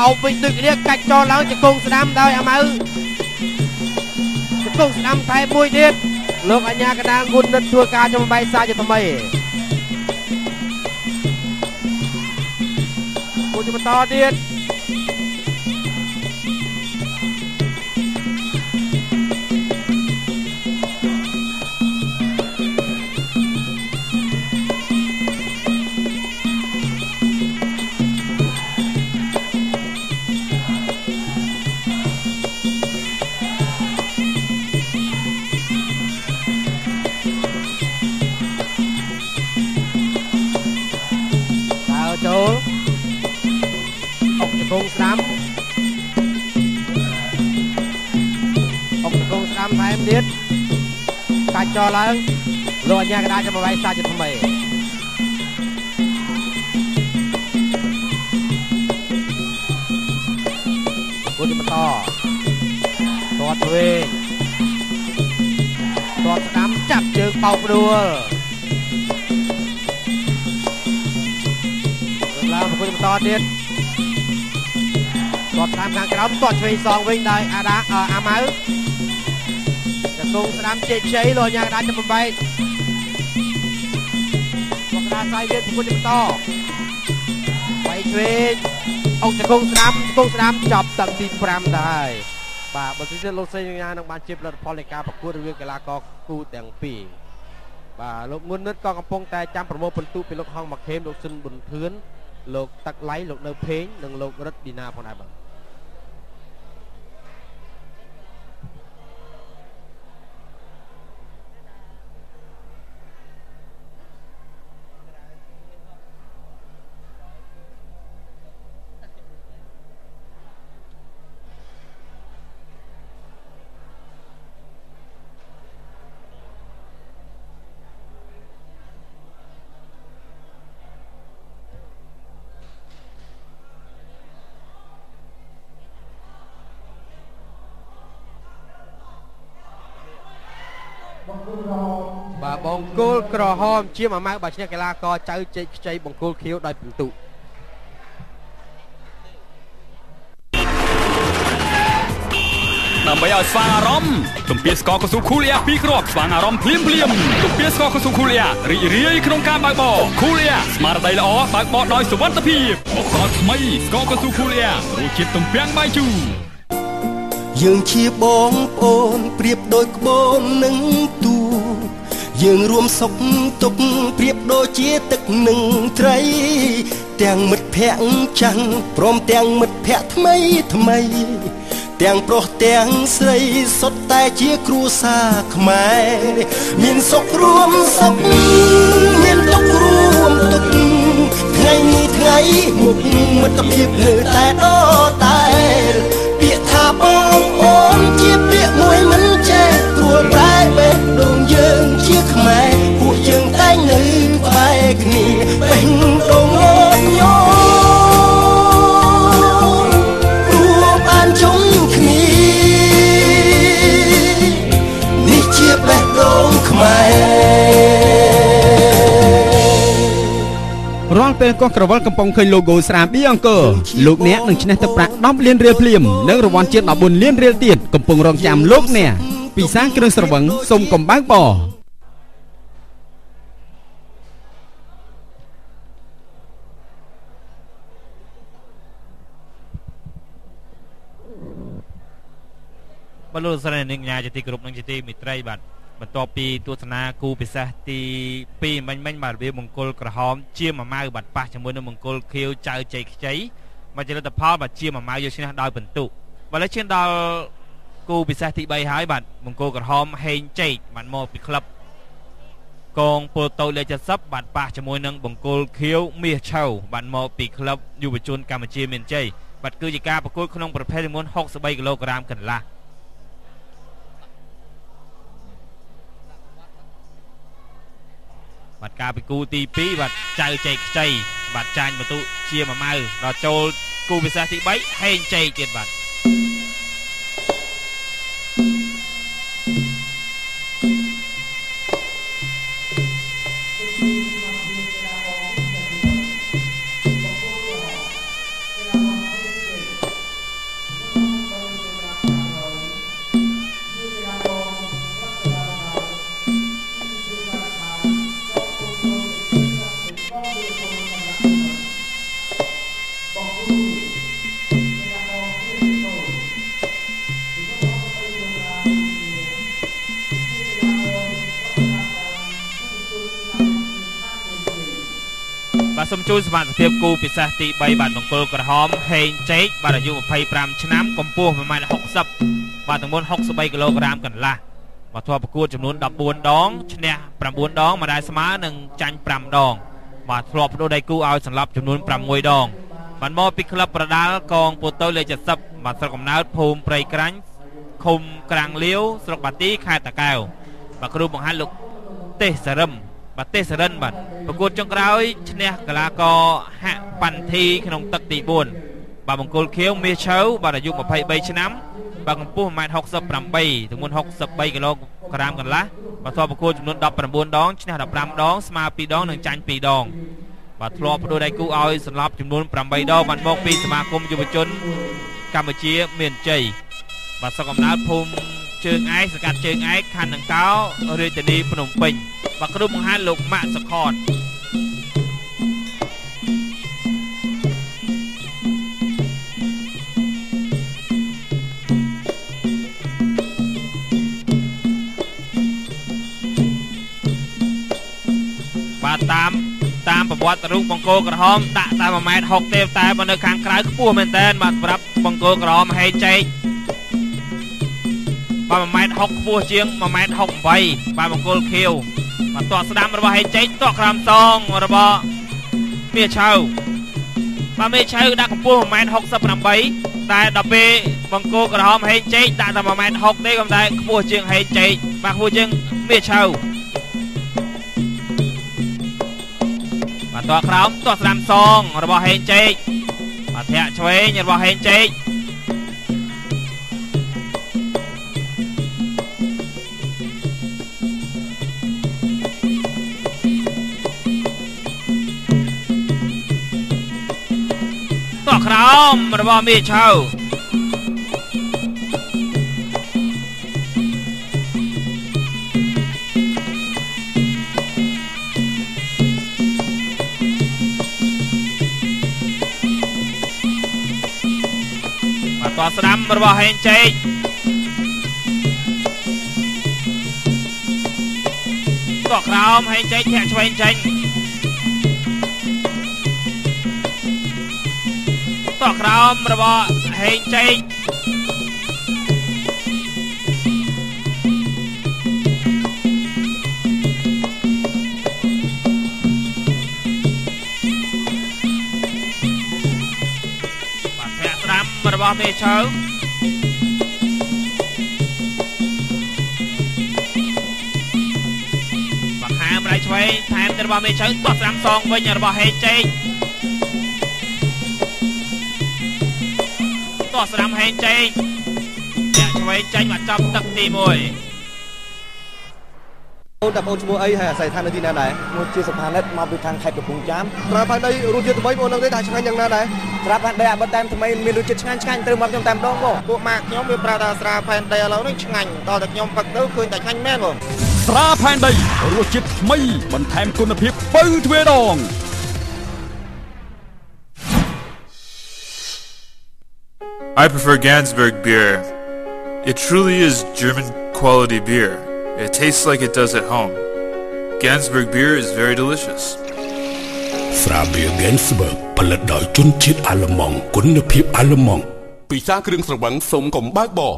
អោបវិញដូចគ្នាកាច់ចោលឡើងជង្គង់ស្ដាំដោយអាម៉ៅជង្គង់ស្ដាំថែមមួយទៀតលោកអញ្ញាកដាងុននិតធ្វើការចំបែកសាជាថ្មីគូជាបន្តទៀត ឡើងលោកអញ្ញាកដាចាំបបាយសាជាថ្មីគូទីបន្តទាត់ឆ្វេងទាត់ស្ដាំចាប់ជើងបោកព្រួលឡើងប្រគល់បន្តទៀតគាត់តាមខាងក្រោមគាត់ឆ្វេងសងវិញដោយអាដាអាម៉ៅ ចង្គង់ស្ដាំជែកជ័យលោកយ៉ាងដាច់ទៅបំបែកមកក្តារសាយវាប្រគល់បន្តបៃឆ្វេងអុកចង្គង់ស្ដាំចង្គង់ស្ដាំចប់ទឹកទី5ដែរបាទបើទីទៀតលោកសេងយ៉ាងនឹងបានជាផលិតផលនៃការប្រកួតរវាងកីឡាករគូទាំងពីរបាទលោកងុននិតក៏កំពុងតែចាំប្រមូលពិន្ទុពីលោកហងមកខេមលោកស៊ុនប៊ុនធឿនលោកទឹកឡៃលោកនៅភេងនិងលោករិទ្ធឌីណាផងដែរបាទ បាទបង្គោលក្រហម ជាមួយម៉ៅបាទឈ្នះកីឡាករចៅជ័យខ្ចីបង្គោលខៀវដោយពិន្ទុដើម្បីឲ្យស្វាងអារម្មណ៍ទំពាស្ករកស៊ូខូលីយ៉ា2គ្រាប់ស្វាងអារម្មណ៍ភ្លាមភ្លាមទំពាស្ករកស៊ូខូលីយ៉ារីករាយក្នុងការបើកបរខូលីយ៉ាស្មារតីល្អបើកបរដោយសុវត្ថិភាពឧបករណ៍ថ្មីស្ករកស៊ូខូលីយ៉ារសជាតិទំពាំងបាយជូរយើងជាបងប្អូនប្រៀបដូចក្បូននឹងទូ យើងរួមសុខទុក្ខប្រៀបដូចជាទឹកនឹងត្រី ទាំងមិត្តភ័ក្ដិចាំងព្រមទាំងមិត្តភ័ក្ដិថ្មីថ្មី ទាំងប្រុសទាំងស្រីសុទ្ធតែជាគ្រួសារខ្មែរមានសុខរួមសុខមានទុក្ខរួមទុក្ខថ្ងៃនេះថ្ងៃមុខមិត្តភាពនៅតែដដែលពាក្យថាបងអូនជាពាក្យមួយមិនចេះព្រួលប្រែបេះដូងយើងជាខ្មែរពួកយើងតែងនៅក្បែរគ្នាបេះដូងងញោរួមបានជុំគ្នានេះជាបេះដូងខ្មែររាល់ពេលកោះក្រវិលកំពុងឃើញ logo ស្រាប៊ីអង្គរលោកអ្នកនឹងឈ្នះទឹកប្រាក់10លានរៀលភ្លាមនិងរង្វាន់ជាតិ14លានរៀលទៀតកំពុងរងចាំលោកអ្នក ពិសាគ្រឿងស្រវឹងសូមកំបើកបរបាទលោកស្រីនិងញ្ញាជាទីគោរពនិងជាទីមេត្រីបាទបន្ទាប់ពីទស្សនាគូពិសេសទី2មិញមិញបាទរបៀបមង្គលក្រហម ជាមួយម៉ៅបាទប៉ះជាមួយនឹងមង្គលខៀវចៅជ័យខ្ចីមកជាលទ្ធផលបាទជាមួយម៉ៅយកឈ្នះដោយបន្ទុកបាទឥឡូវឈានដល់ គូពិសេសទី3ហើយបាទមង្គលក្រហមហេងជ័យបាទមកពីក្លឹបកងពលតូចលេខ70បាទប៉ះជាមួយនឹងបង្គោលខៀវមាសឆៅបាទមកពីក្លឹបយុវជនកម្ពុជាមានជ័យបាទគឺជាការប្រកួតក្នុងប្រភេទចំនួន63គីឡូក្រាមកន្លះបាទការពិគូទី2បាទចៅចែកខ្ចីបាទចាញ់បន្ទុជាមួយម៉ៅដល់ចូលគូពិសេសទី3ហេងចែកទៀតបាទ សូមជួយសមត្ថភាពគូពិសេសទី3បាទបង្គោលក្រហមហេងចេកបាទអាយុ25ឆ្នាំកម្ពស់ប្រមាណ60បាទទម្ងន់63គីឡូក្រាមកន្លះបាទធ្លាប់ប្រកួតចំនួន14ដងឈ្នះ9ដងម្ដាយស្មើនិងចាញ់5ដងបាទធ្លាប់បដូរដៃគូឲ្យសន្លប់ចំនួន6ដងបានមកពីក្លឹបប្រដាល់កងពូតូលេខ70បាទស្រុកកំណើតភូមិព្រៃក្រាញ់ឃុំក្រាំងលាវស្រុកបាទីខេត្តតាកែវបាទគ្រូបង្ហាត់លោកទេសសរឹម បាទទេសរិនបាទប្រកួតចុងក្រោយឈ្នះកីឡាករហាក់ប៉ាន់ធីក្នុងទឹកទី4បាទបង្គោលខៀវមាសឆៅបាទអាយុ23ឆ្នាំបាទកម្ពស់1.68ទម្ងន់63គីឡូក្រាមកន្លះបាទធ្លាប់ប្រកួតចំនួន19ដងឈ្នះ15ដងស្មើ2ដងនិងចាញ់2ដងបាទធ្លាប់បដូរដៃគូឲ្យសន្លប់ចំនួន8ដងបានមកពីសមាគមយុវជនកម្ពុជាមានជ័យបាទសកកំណើតភូមិ ជើងឯកសកាត់ជើងឯកខណ្ឌដង្កោរាជធានីភ្នំពេញបាទគ្រូបង្ហាញលោកម៉ាក់សុខតបាទតាមតាមប្រវត្តិរូបបង្គោលក្រហមដាក់តែ1ម៉ែត្រ60ទេតែមកនៅខាងក្រៅខ្ពស់មែនតើបាទសម្រាប់បង្គោលក្រហមហេចែក បាទ1ម៉ែត្រ60ខ្ពស់ជាង1ម៉ែត្រ68បាទបង្គោលខៀវបាទតក់ស្ដាំរបស់ហេចែកតក់ក្រោមសងរបស់មាឆៅបាទមេឆៅដាក់កម្ពស់1ម៉ែត្រ68តែដល់ពេលបង្គោលក្រហមហេងជែកដាក់តែ1ម៉ែត្រ60ទេក៏តែខ្ពស់ជាងហេងជែកបាទខ្ពស់ជាងមាឆៅបាទតក្រោមតស្ដាំសងរបស់ហេងជែកបាទធាក់ឆ្វេងរបស់ហេងជែក ក្រោមរបស់មេឆៅបាទតស្ដាំរបស់ហេងចេកតក្រោមហេងចេកធាក់ឆ្វេងចេញ តក្រោមរបស់ហេងចេកបាទធាក់ស្ដាំរបស់មេឆៅបាទខាមរៃឆ្វេងថែមទៅរបស់មេឆៅតស្ដាំសងវិញរបស់ហេងចេ កតោះស្ដាំហេងចេងអ្នកឆ្វេងចេញមកចាប់ទឹកទី1អូនតាបងឈ្មោះអីហើយអាស្រ័យឋាននៅទីណាដែរមួយជាសុផានិតមកពីខាងខេត្តកំពង់ចាមស្រាផែនដីរសជាតិថ្មីបងនឹងទេថាឆ្ងាញ់យ៉ាងណាដែរស្រាប់ផានដីអាបិតតែមថ្មីមានរសជាតិឆ្ងាញ់ឆ្ងាញ់ត្រូវមកខ្ញុំតែម្ដងបងពួកម៉ាក់ខ្ញុំវាប្រាប់ថាស្រាផែនដីឥឡូវនេះឆ្ងាញ់តតែខ្ញុំផឹកទៅឃើញតែឆ្ងាញ់មែនបងស្រាផែនដីរសជាតិថ្មីបន្ថែមគុណភាពបើទ្វេដង I prefer Gansberg beer. It truly is German quality beer. It tastes like it does at home. Gansberg beer is very delicious. ស្រាបៀរ Gensberg ផលិតដោយជនជាតិអាល្លឺម៉ង់គុណភាពអាល្លឺម៉ង់ ពិសាគ្រឿងស្រវឹងសូមកុំបើកបរ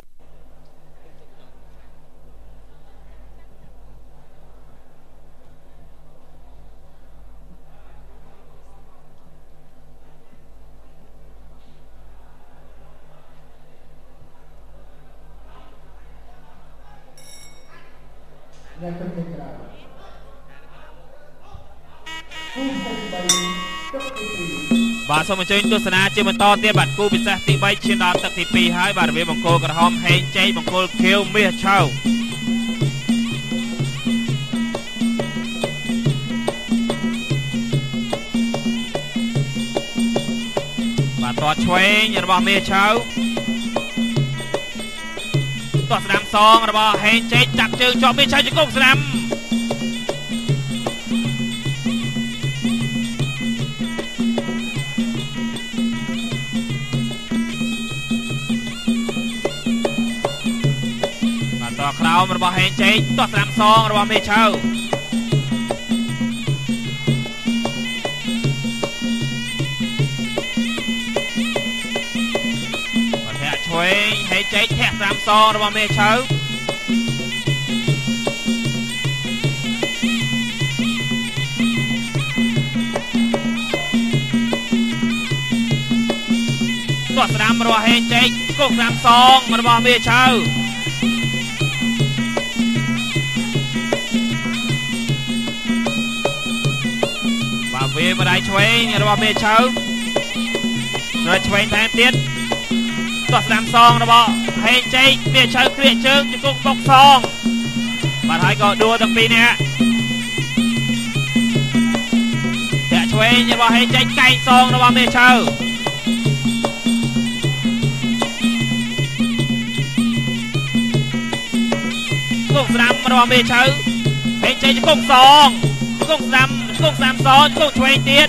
បាទសូមអញ្ជើញទស្សនាជាបន្តទៀតបាទគូពិសេសទី3ឈានដល់ទឹកទី2ហើយបាទរវាងបង្គោលក្រហមហេងជ័យបង្គោលខៀវមាសឆៅបាទតតឆ្វេងរបស់មាសឆៅតតស្ដាំសងរបស់ហេងជ័យចាក់ជើងជាប់មាសឆៅជង្គង់ស្ដាំបា តក្រោមរបស់ហេងចេកតោះស្រាំសងរបស់មេឆៅបាទធាក់ឆ្វេងហេងចេកធាក់ស្រាំសងរបស់មេឆៅតោះស្រាំរបស់ហេងចេកគោកស្រាំសងរបស់មេឆៅ វាម្ដាយឆ្វេងរបស់មេឆៅ rồi ឆ្វេងថែមទៀតតោះស្ដាំសងរបស់ហេងជ័យមេឆៅគ្រាកជើងជង្គង់បុកសងបាទហើយក៏ដួលទាំងពីរនាក់ធាក់ឆ្វេងរបស់ហេងជ័យកែងសងរបស់មេឆៅគង់ស្ដាំរបស់មេឆៅហេងជ័យជង្គង់សងជង្គង់ស្ដាំ ជង្គង់ស្ដាំសងជង្គង់ឆ្វេងទៀត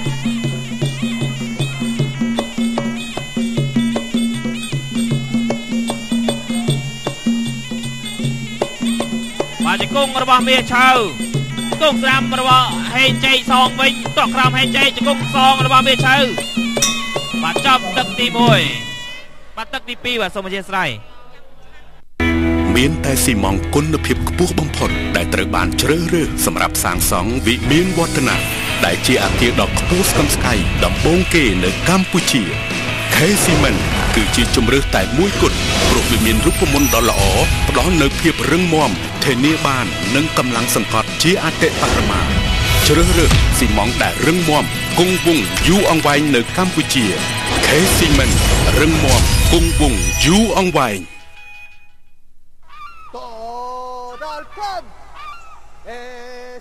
បាទជង្គង់របស់មេឆៅជង្គង់ស្ដាំរបស់ហេងជ័យសងវិញតក់ក្រោមហេងជ័យជង្គង់សងរបស់មេឆៅបាទចប់ទឹកទី1បាទទឹកទី2បាទសូមអធិស្ឋាន មានតែស៊ីម៉ងគុណភាពខ្ពស់បំផុត ដែលត្រូវបានជ្រើសរើសសម្រាប់សាងសង់វិមានវឌ្ឍនៈដែលជាអគារដ៏ខ្ពស់ស្កឹមស្កៃដំបូងគេនៅកម្ពុជា K Cement គឺជាជំរើសតែមួយគត់ព្រោះវាមានរូបមន្តដ៏ល្អផ្ដល់នូវភាពរឹងមាំធានាបាននិងកម្លាំងសង្កត់ជាអតិបរមាជ្រើសរើសស៊ីម៉ងដែលរឹងមាំគង់វង្សយូរអង្វែងនៅកម្ពុជា K Cement រឹងមាំគង់វង្សយូរអង្វែង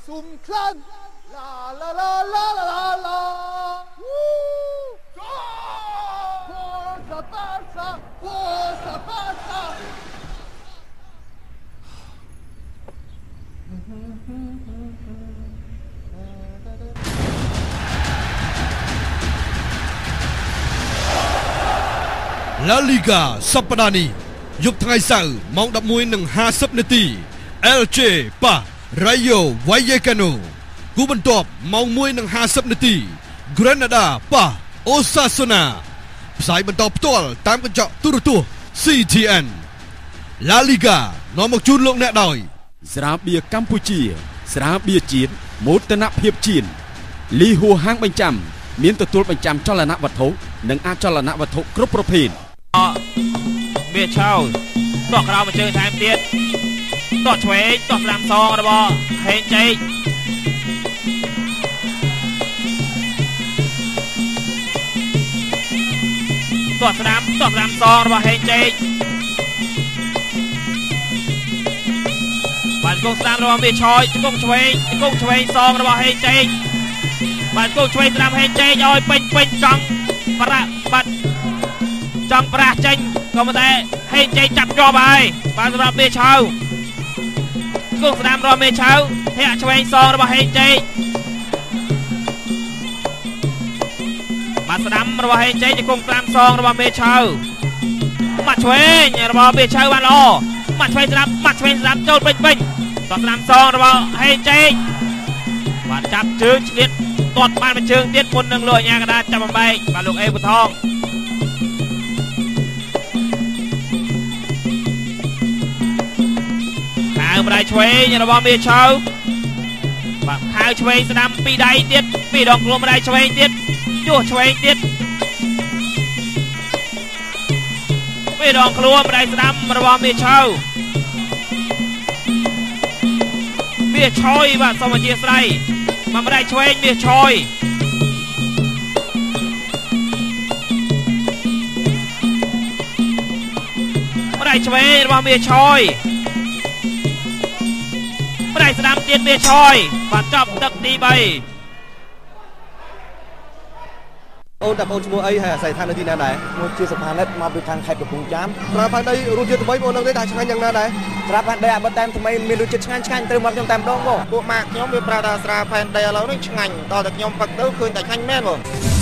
zum Klang. La la la la la la la. Uh! Forza Barça, Forza Barça. La Liga សប្តាហ៍នេះយប់ថ្ងៃសៅរ៍ម៉ោង11:50នាទី LJ ប៉ា Rayo Vallecano គូបន្ទាប់ម៉ោង1:50នាទី Granada ប៉ះ Osasuna ផ្សាយបន្តផ្ទាល់តាមកញ្ចក់ទូរទស្សន៍ CTN La Liga នាំមកជូនលោកអ្នកដោយស្រាបៀរកម្ពុជា ស្រាបៀរជាតិមោទនភាពជាតិលីហួរហាងបញ្ចាំមានទទួលបញ្ចាំចលនវត្ថុនិងអចលនវត្ថុគ្រប់ប្រភេទវាឆោតោះក្រោមមួយជើងថែមទៀត តោះឆ្វេងតោះស្ដាំសងរបស់ហេងចេកតោះស្ដាំតោះស្ដាំសងរបស់ហេងចេកបានគង់ស្ដាំរបស់វាឆយគង់ឆ្វេងគង់ឆ្វេងសងរបស់ហេងចេកបានគង់ឆ្វេងស្ដាំហេងចេកឲ្យពេញពេញចង់ប្រាក់បាត់ចង់ប្រាស់ចេញក៏ប៉ុន្តែហេងចេញចាប់ជាប់ហើយបានសម្រាប់មេឆៅ គង់ស្ដាំរបស់មេឆៅធាក់ឆ្វេងសងរបស់ហេងចេញបានស្ដាំរបស់ហេងចេញទៅគង់ស្ដាំសងរបស់មេឆៅមកឆ្វេងរបស់មេឆៅបានល្អមកឆ្វេងស្ដាំមកឆ្វេងស្ដាំចូលពេញពេញតស្ដាំសងរបស់ហេងចេញបានចាប់ជើងឆ្លៀតទាត់បានមួយជើងទៀតមុននឹងលោកអញ្ញាកដាចាប់បំបែកបាទលោកអេបថង ដាយឆ្វេងរបស់មេឆៅបាទខាវឆ្វេងស្ដាំពីដៃទៀតពីដងខ្លួនម្ដាយឆ្វេងទៀតយោឆ្វេងទៀតពីដងខ្លួនម្ដាយស្ដាំរបស់មេឆៅមេឆយបាទសូមអធិស្ឋានមកម្ដាយឆ្វេងមេឆយម្ដាយឆ្វេងរបស់មេឆយ ម្ដាយស្ដាំទៀតមេឆយបាទចប់ទឹកទី3អូនតាបងឈ្មោះអីហើយអាស្រ័យឋាននៅទីណាដែរមួយជាសុផានិតមកពីខាងខេត្តកំពង់ចាមស្រាផានដីរសជាតិថ្មីបងនឹងទេថាឆ្ងាញ់យ៉ាងណាដែរស្រាប់ផានដីអាបិតតែថ្មីមានរសជាតិឆ្ងាញ់ឆ្ងាញ់ត្រូវមកខ្ញុំតែម្ដងបងពួកម៉ាក់ខ្ញុំវាប្រាប់ថាស្រាផែនដីឥឡូវនេះឆ្ងាញ់តោះតែខ្ញុំផឹកទៅឃើញតែឆ្ងាញ់មែនបង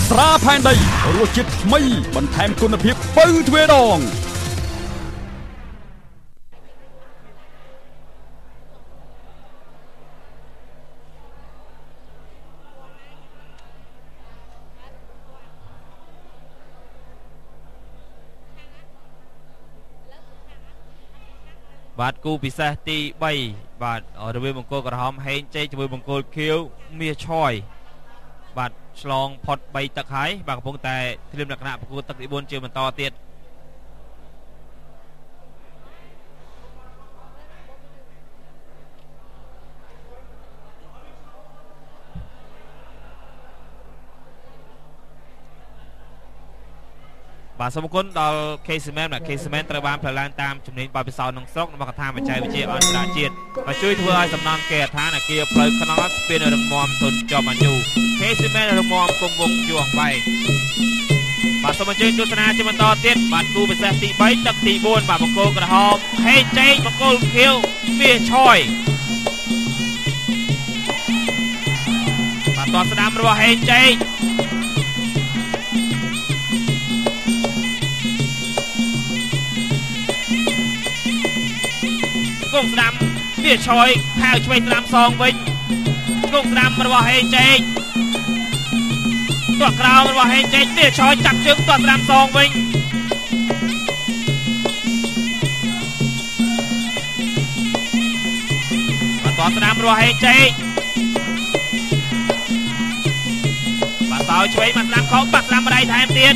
ស្រាផែនដីរសជាតិថ្មីបន្ថែមគុណភាពបើទ្វេដង បាទគូពិសេសទី3បាទរវាងបង្គោលក្រហមហេងចេកជាមួយបង្គោលខៀវមាសឆយបាទឆ្លងផុត3ទឹកហើយបាទកំពុងតែត្រៀមលក្ខណៈប្រកួតទឹកទី4ជាបន្តទៀត បាទសូមអរគុណដល់ K-Cement បាទ K-Cement ត្រូវបានផ្លាស់ឡើងតាមជំនាញបទពិសោធន៍ក្នុងស្រុកនិងកថាបច្ចេកវិទ្យាអន្តរជាតិបាទជួយធ្វើឲ្យសំណង់គេអដ្ឋានអគារផ្លូវខ្នល់ស្ពានរឹងមាំធន់ជាប់អាយុ K-Cement រឹងមាំគង់វង្សយូរអង្វែងបាទសូមអញ្ជើញទស្សនាជាបន្តទៀតបាទគូពិសេសទី3ទឹកទី4បាទបង្គោលក្រហមហេងចេងបង្គោលខៀវមាសឆយបាទតស្ដាំរបស់ហេងចេង គង់ស្ដាំវាឆយខៅឆ្វេងស្ដាំសងវិញគង់ស្ដាំរបស់ហេងចេកទាត់ក្រោមរបស់ហេងចេកវាឆយចាប់ជើងទាត់ស្ដាំសងវិញបាទទាត់ស្ដាំរបស់ហេងចេកបាទតោឆ្វេងមកស្ដាំខោបាត់ស្ដាំម្ដាយថែមទៀត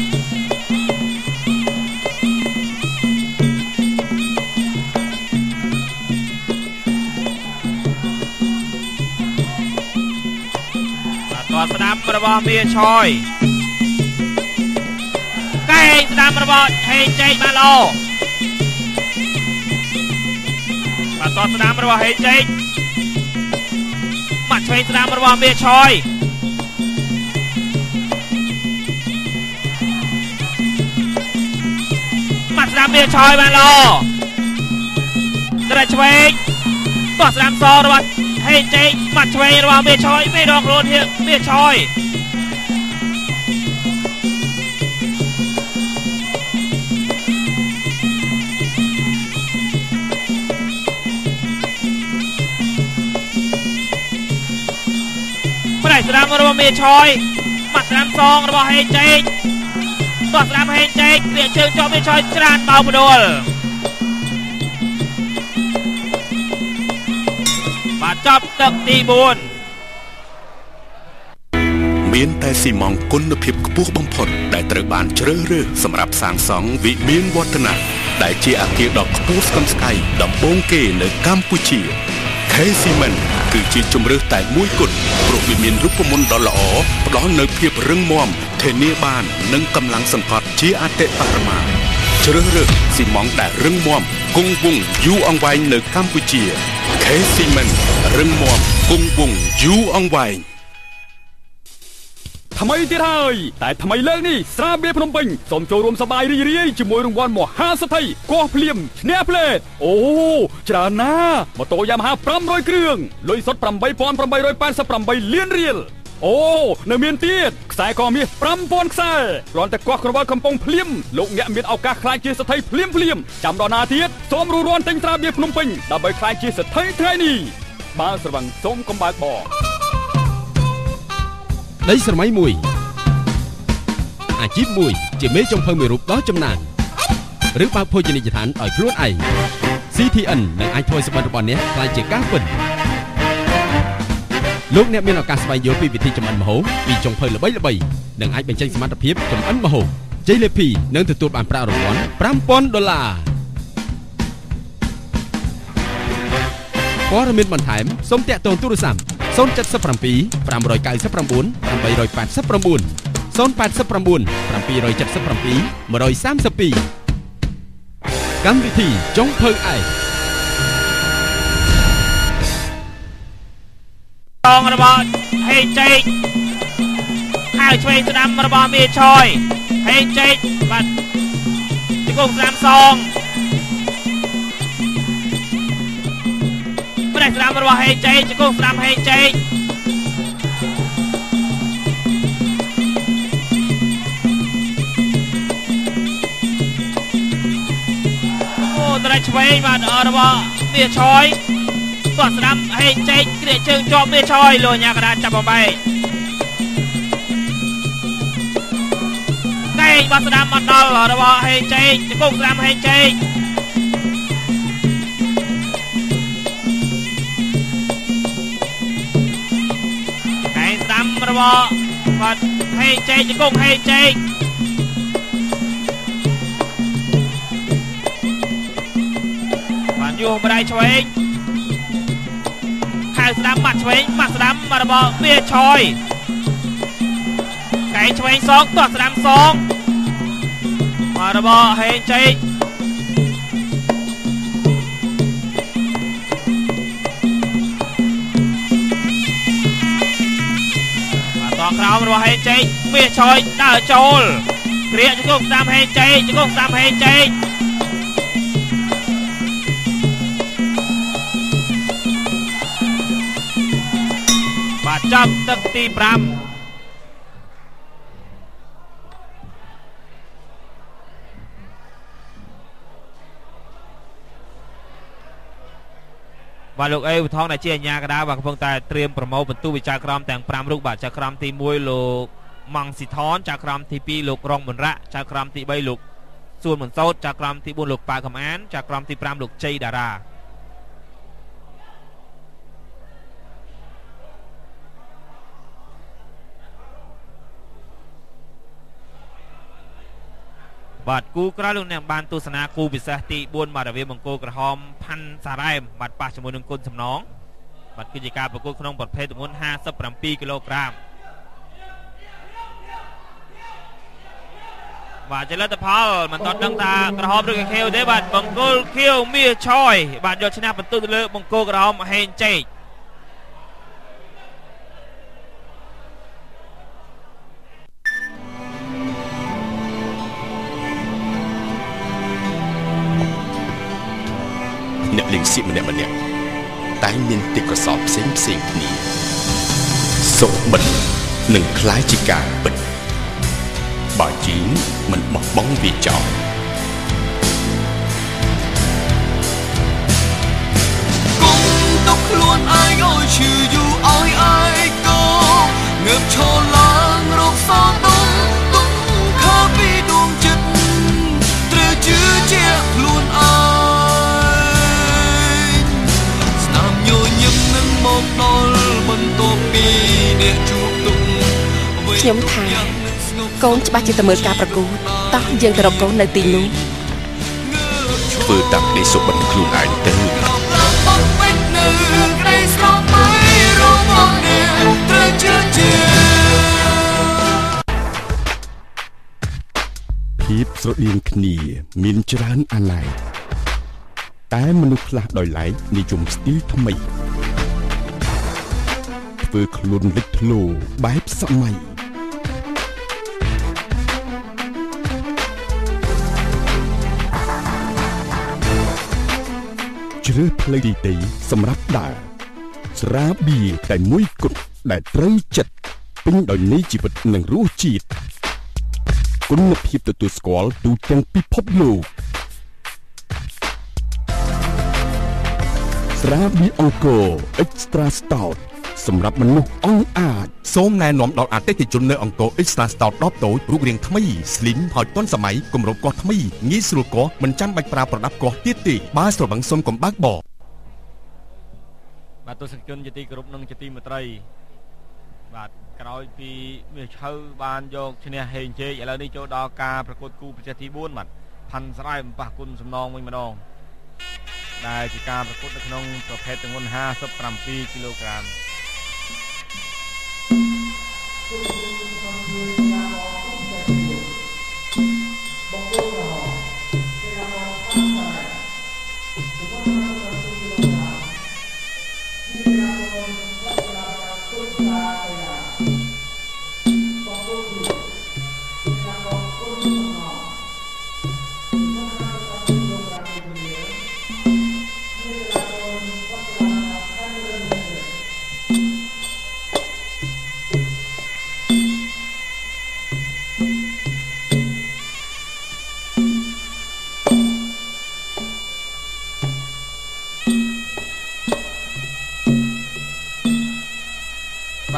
ស្ដាំរបស់មាឆយកែងស្ដាំរបស់ហេងចេកបានល្អបាទទាត់ស្ដាំរបស់ហេងចេកបាត់ឆ្វេងស្ដាំរបស់មាឆយបាត់ស្ដាំមាឆយបានល្អត្រេះឆ្វេងទាត់ស្ដាំសរបស់ ហហេចេកបាត់ឆ្វេងរបស់មេឆយមេដងខ្លួនហៀមេឆយប្រៃស្រាមរបស់មេឆយបាត់ស្រាមសងរបស់ហេចេកទាត់ស្រាមហេចេកវាជើងជាប់មេឆយច្រានបោបដួល ចប់ទឹកទី4មានតែស៊ីម៉ងគុណភាពខ្ពស់បំផុត ដែលត្រូវបានជ្រើសរើសសម្រាប់សាងសង់វិមានវឌ្ឍនៈដែលជាអគារដ៏ខ្ពស់ស្កឹមស្កៃដំបូងគេនៅកម្ពុជា K Cement គឺជាជំរើសតែមួយគត់ព្រោះវាមានរូបមន្តដ៏ល្អផ្ដល់នូវភាពរឹងមាំធានាបាននិងកម្លាំងសង្កត់ជាអតិបរមាជ្រើសរើសស៊ីម៉ងដែលរឹងមាំគង់វង្សយូរអង្វែងនៅកម្ពុជា K Cement រឹងមាំគង់វង្សយូរអង្វែងថ្មីទៀតហើយតែថ្មីលើកនេះស្រាបៀរភ្នំពេញសូមចូលរួមសប្បាយរីករាយជាមួយរង្វាន់មហាសិទ្ធិកោះភ្លៀមឈ្នះផ្លេតអូច្រើនណាស់ម៉ូតូយ៉ាម៉ាហា500គ្រឿងលុយសុទ្ធ8888លានរៀល អូនៅមានទៀតខ្សែកមាស5000ខ្សែគ្រាន់តែកោះក្រវល់កំប៉ុងភ្លៀមលោកអ្នកមានឱកាសក្លាយជាសិទ្ធិភ្លៀមភ្លៀមចាំដល់ណាទៀតសូមរួរាន់ទិញស្រាបៀរភ្នំពេញដើម្បីក្លាយជាសិទ្ធិថ្ងៃនេះបើស្រវឹងសូមកំបើកបរដីស្រមៃមួយអាជីពមួយជាមេចំភៅមួយរូបដ៏ចំណានឬបើកភោជនីយដ្ឋានឲ្យខ្លួនឯង CTN នឹងអាចធ្វើសម្បត្តិរបស់អ្នកខ្លាយជាការពិត លោកអ្នកមានឱកាសស្វែងយល់ពីវិធីចម្អិនម្ហូបពីចុងភៅល្បីៗនិងអាចបញ្ចេញសមត្ថភាពចម្អិនម្ហូបជ័យលាភីនឹងទទួលបានប្រាក់រង្វាន់5000ដុល្លារព័ត៌មានបន្ថែមសូមតាក់ទងទូរស័ព្ទ077 599 889 089 777 132កម្មវិធីចុងភៅឯក ងរបស់ហេងចេកហើយឆ្វេងស្ដាំរបស់មេឆយហេងចេកបាទជង្គង់ស្ដាំសងប្រេះស្ដាំរបស់ហេងចេកជង្គង់ស្ដាំហេងចេកអូត្រេះឆ្វេងបាទរបស់មេឆយ ទាត់ស្ដាំហេងចេកគ្រាកជើងជាប់មេឆយលោញ៉ាកដាចាប់បំបែកកែងបាត់ស្ដាំមកដល់របស់ហេងចេកជង្គង់ស្ដាំហេងចេកកែងស្ដាំរបស់បាទហេងចេកជង្គង់ហេងចេកបានយូរម្ដាយឆ្វេងខៅ ស្ដាំបាត់ឆ្វេងបាត់ស្ដាំរបស់វាឆយកែងឆ្វេងសងទាស់ស្ដាំសងមករបស់ហេងចេកបាទតក្រោមរបស់ហេងចេកវាឆយដើរចូលគ្រាកជង្គង់ស្ដាំហេងចេកជង្គង់ស្ដាំហេងចេក ចាប់ទឹកទី5បាទលោកអេវថងដែលជាអាជ្ញាកណ្ដាលបាទកំពុងតែត្រៀមប្រមូលបន្ទូវិចារក្រមទាំង5រូបបាទចៅក្រមទី1លោកម៉ង់ស៊ីថនចៅក្រមទី2លោករងបណ្រៈចៅក្រមទី3លោកសួនមន្សោតចៅក្រមទី4លោកប៉ៅកំអានចៅក្រមទី5លោកជ័យតារា បាទគូក្រោយលោកអ្នកបានទស្សនាគូពិសេសទី4បាទរវាងបង្គោលក្រហមផាន់សារ៉ែមបាទប៉ះជាមួយនឹងគុណសំណងបាទគឺជាការប្រកួតក្នុងប្រភេទទម្ងន់57គីឡូក្រាមបាទចលនាផលមិនតន់ដឹងថាក្រហមឬក៏ខៀវទេបាទបង្គោលខៀវមាសឆយបាទយកឈ្នះបន្ទុទៅលើបង្គោលក្រហមហេងចេក។ តែងមានទេពកោសល្យផ្សេងផ្សេងៗគ្នាសុខមិននឹងคล้ายជាការពិតបើជាងមិនបោះបង់វាចោល ទុកខ្លួនឯងឲ្យឈឺយូរឲ្យឯកោងើបឈរឡើងរ ខ្ញុំថាកូនច្បាស់ជាទៅមើលការប្រកួតតោះយើងទៅរកកូននៅទីនោះធ្វើតាមក្តីសុបិនខ្លួនឯងទៅបំពេញនៅក្តីស្រមៃរបស់អ្នកត្រូវជឿជាក់ភាពស្រដៀងគ្នា មានច្រើនអាឡែកតែមនុស្សខ្លះដោយឡែកនិយមស្ទីលថ្មី ធ្វើខ្លួនលេចធ្លោបែបសម័យជ្រើសផ្លូវទីទីសម្រាប់ដើរស្រាបៀរតែមួយគត់ដែលត្រូវចិត្តពេញដោយនៃជីវិតនិងរសជាតិគុណភាពទទួលស្គាល់ទូទាំងពិភពលោកស្រាបៀរអង្គរ Extra Stout សម្រាប់មនុស្សអង្អាច សូមណែនាំដល់អតិថិជននៅអង្គរ Extra Stout ដបតូចរូបរាងថ្មី Slim ហើយទាន់សម័យគម្របកោះថ្មីងាយស្រួលកោះមិនចាំបាច់ប្រើប្រដាប់កោះទៀតទេបើស្រវឹងសុំកំបើកបរបាទទស្សនិកជនជាទីគោរពនិងជាទីមេត្រីបាទក្រោយពីមាសឆៅបានយកឈ្នះហេងជេកឥឡូវនេះចូលដល់ការប្រកួតគូប្រជែកទី4បាទផាន់ស្រែបំប៉ះគុណសំណងវិញម្ដងដែលជាការប្រកួតនៅក្នុងប្រភេទទម្ងន់57គីឡូក្រាម Thank you.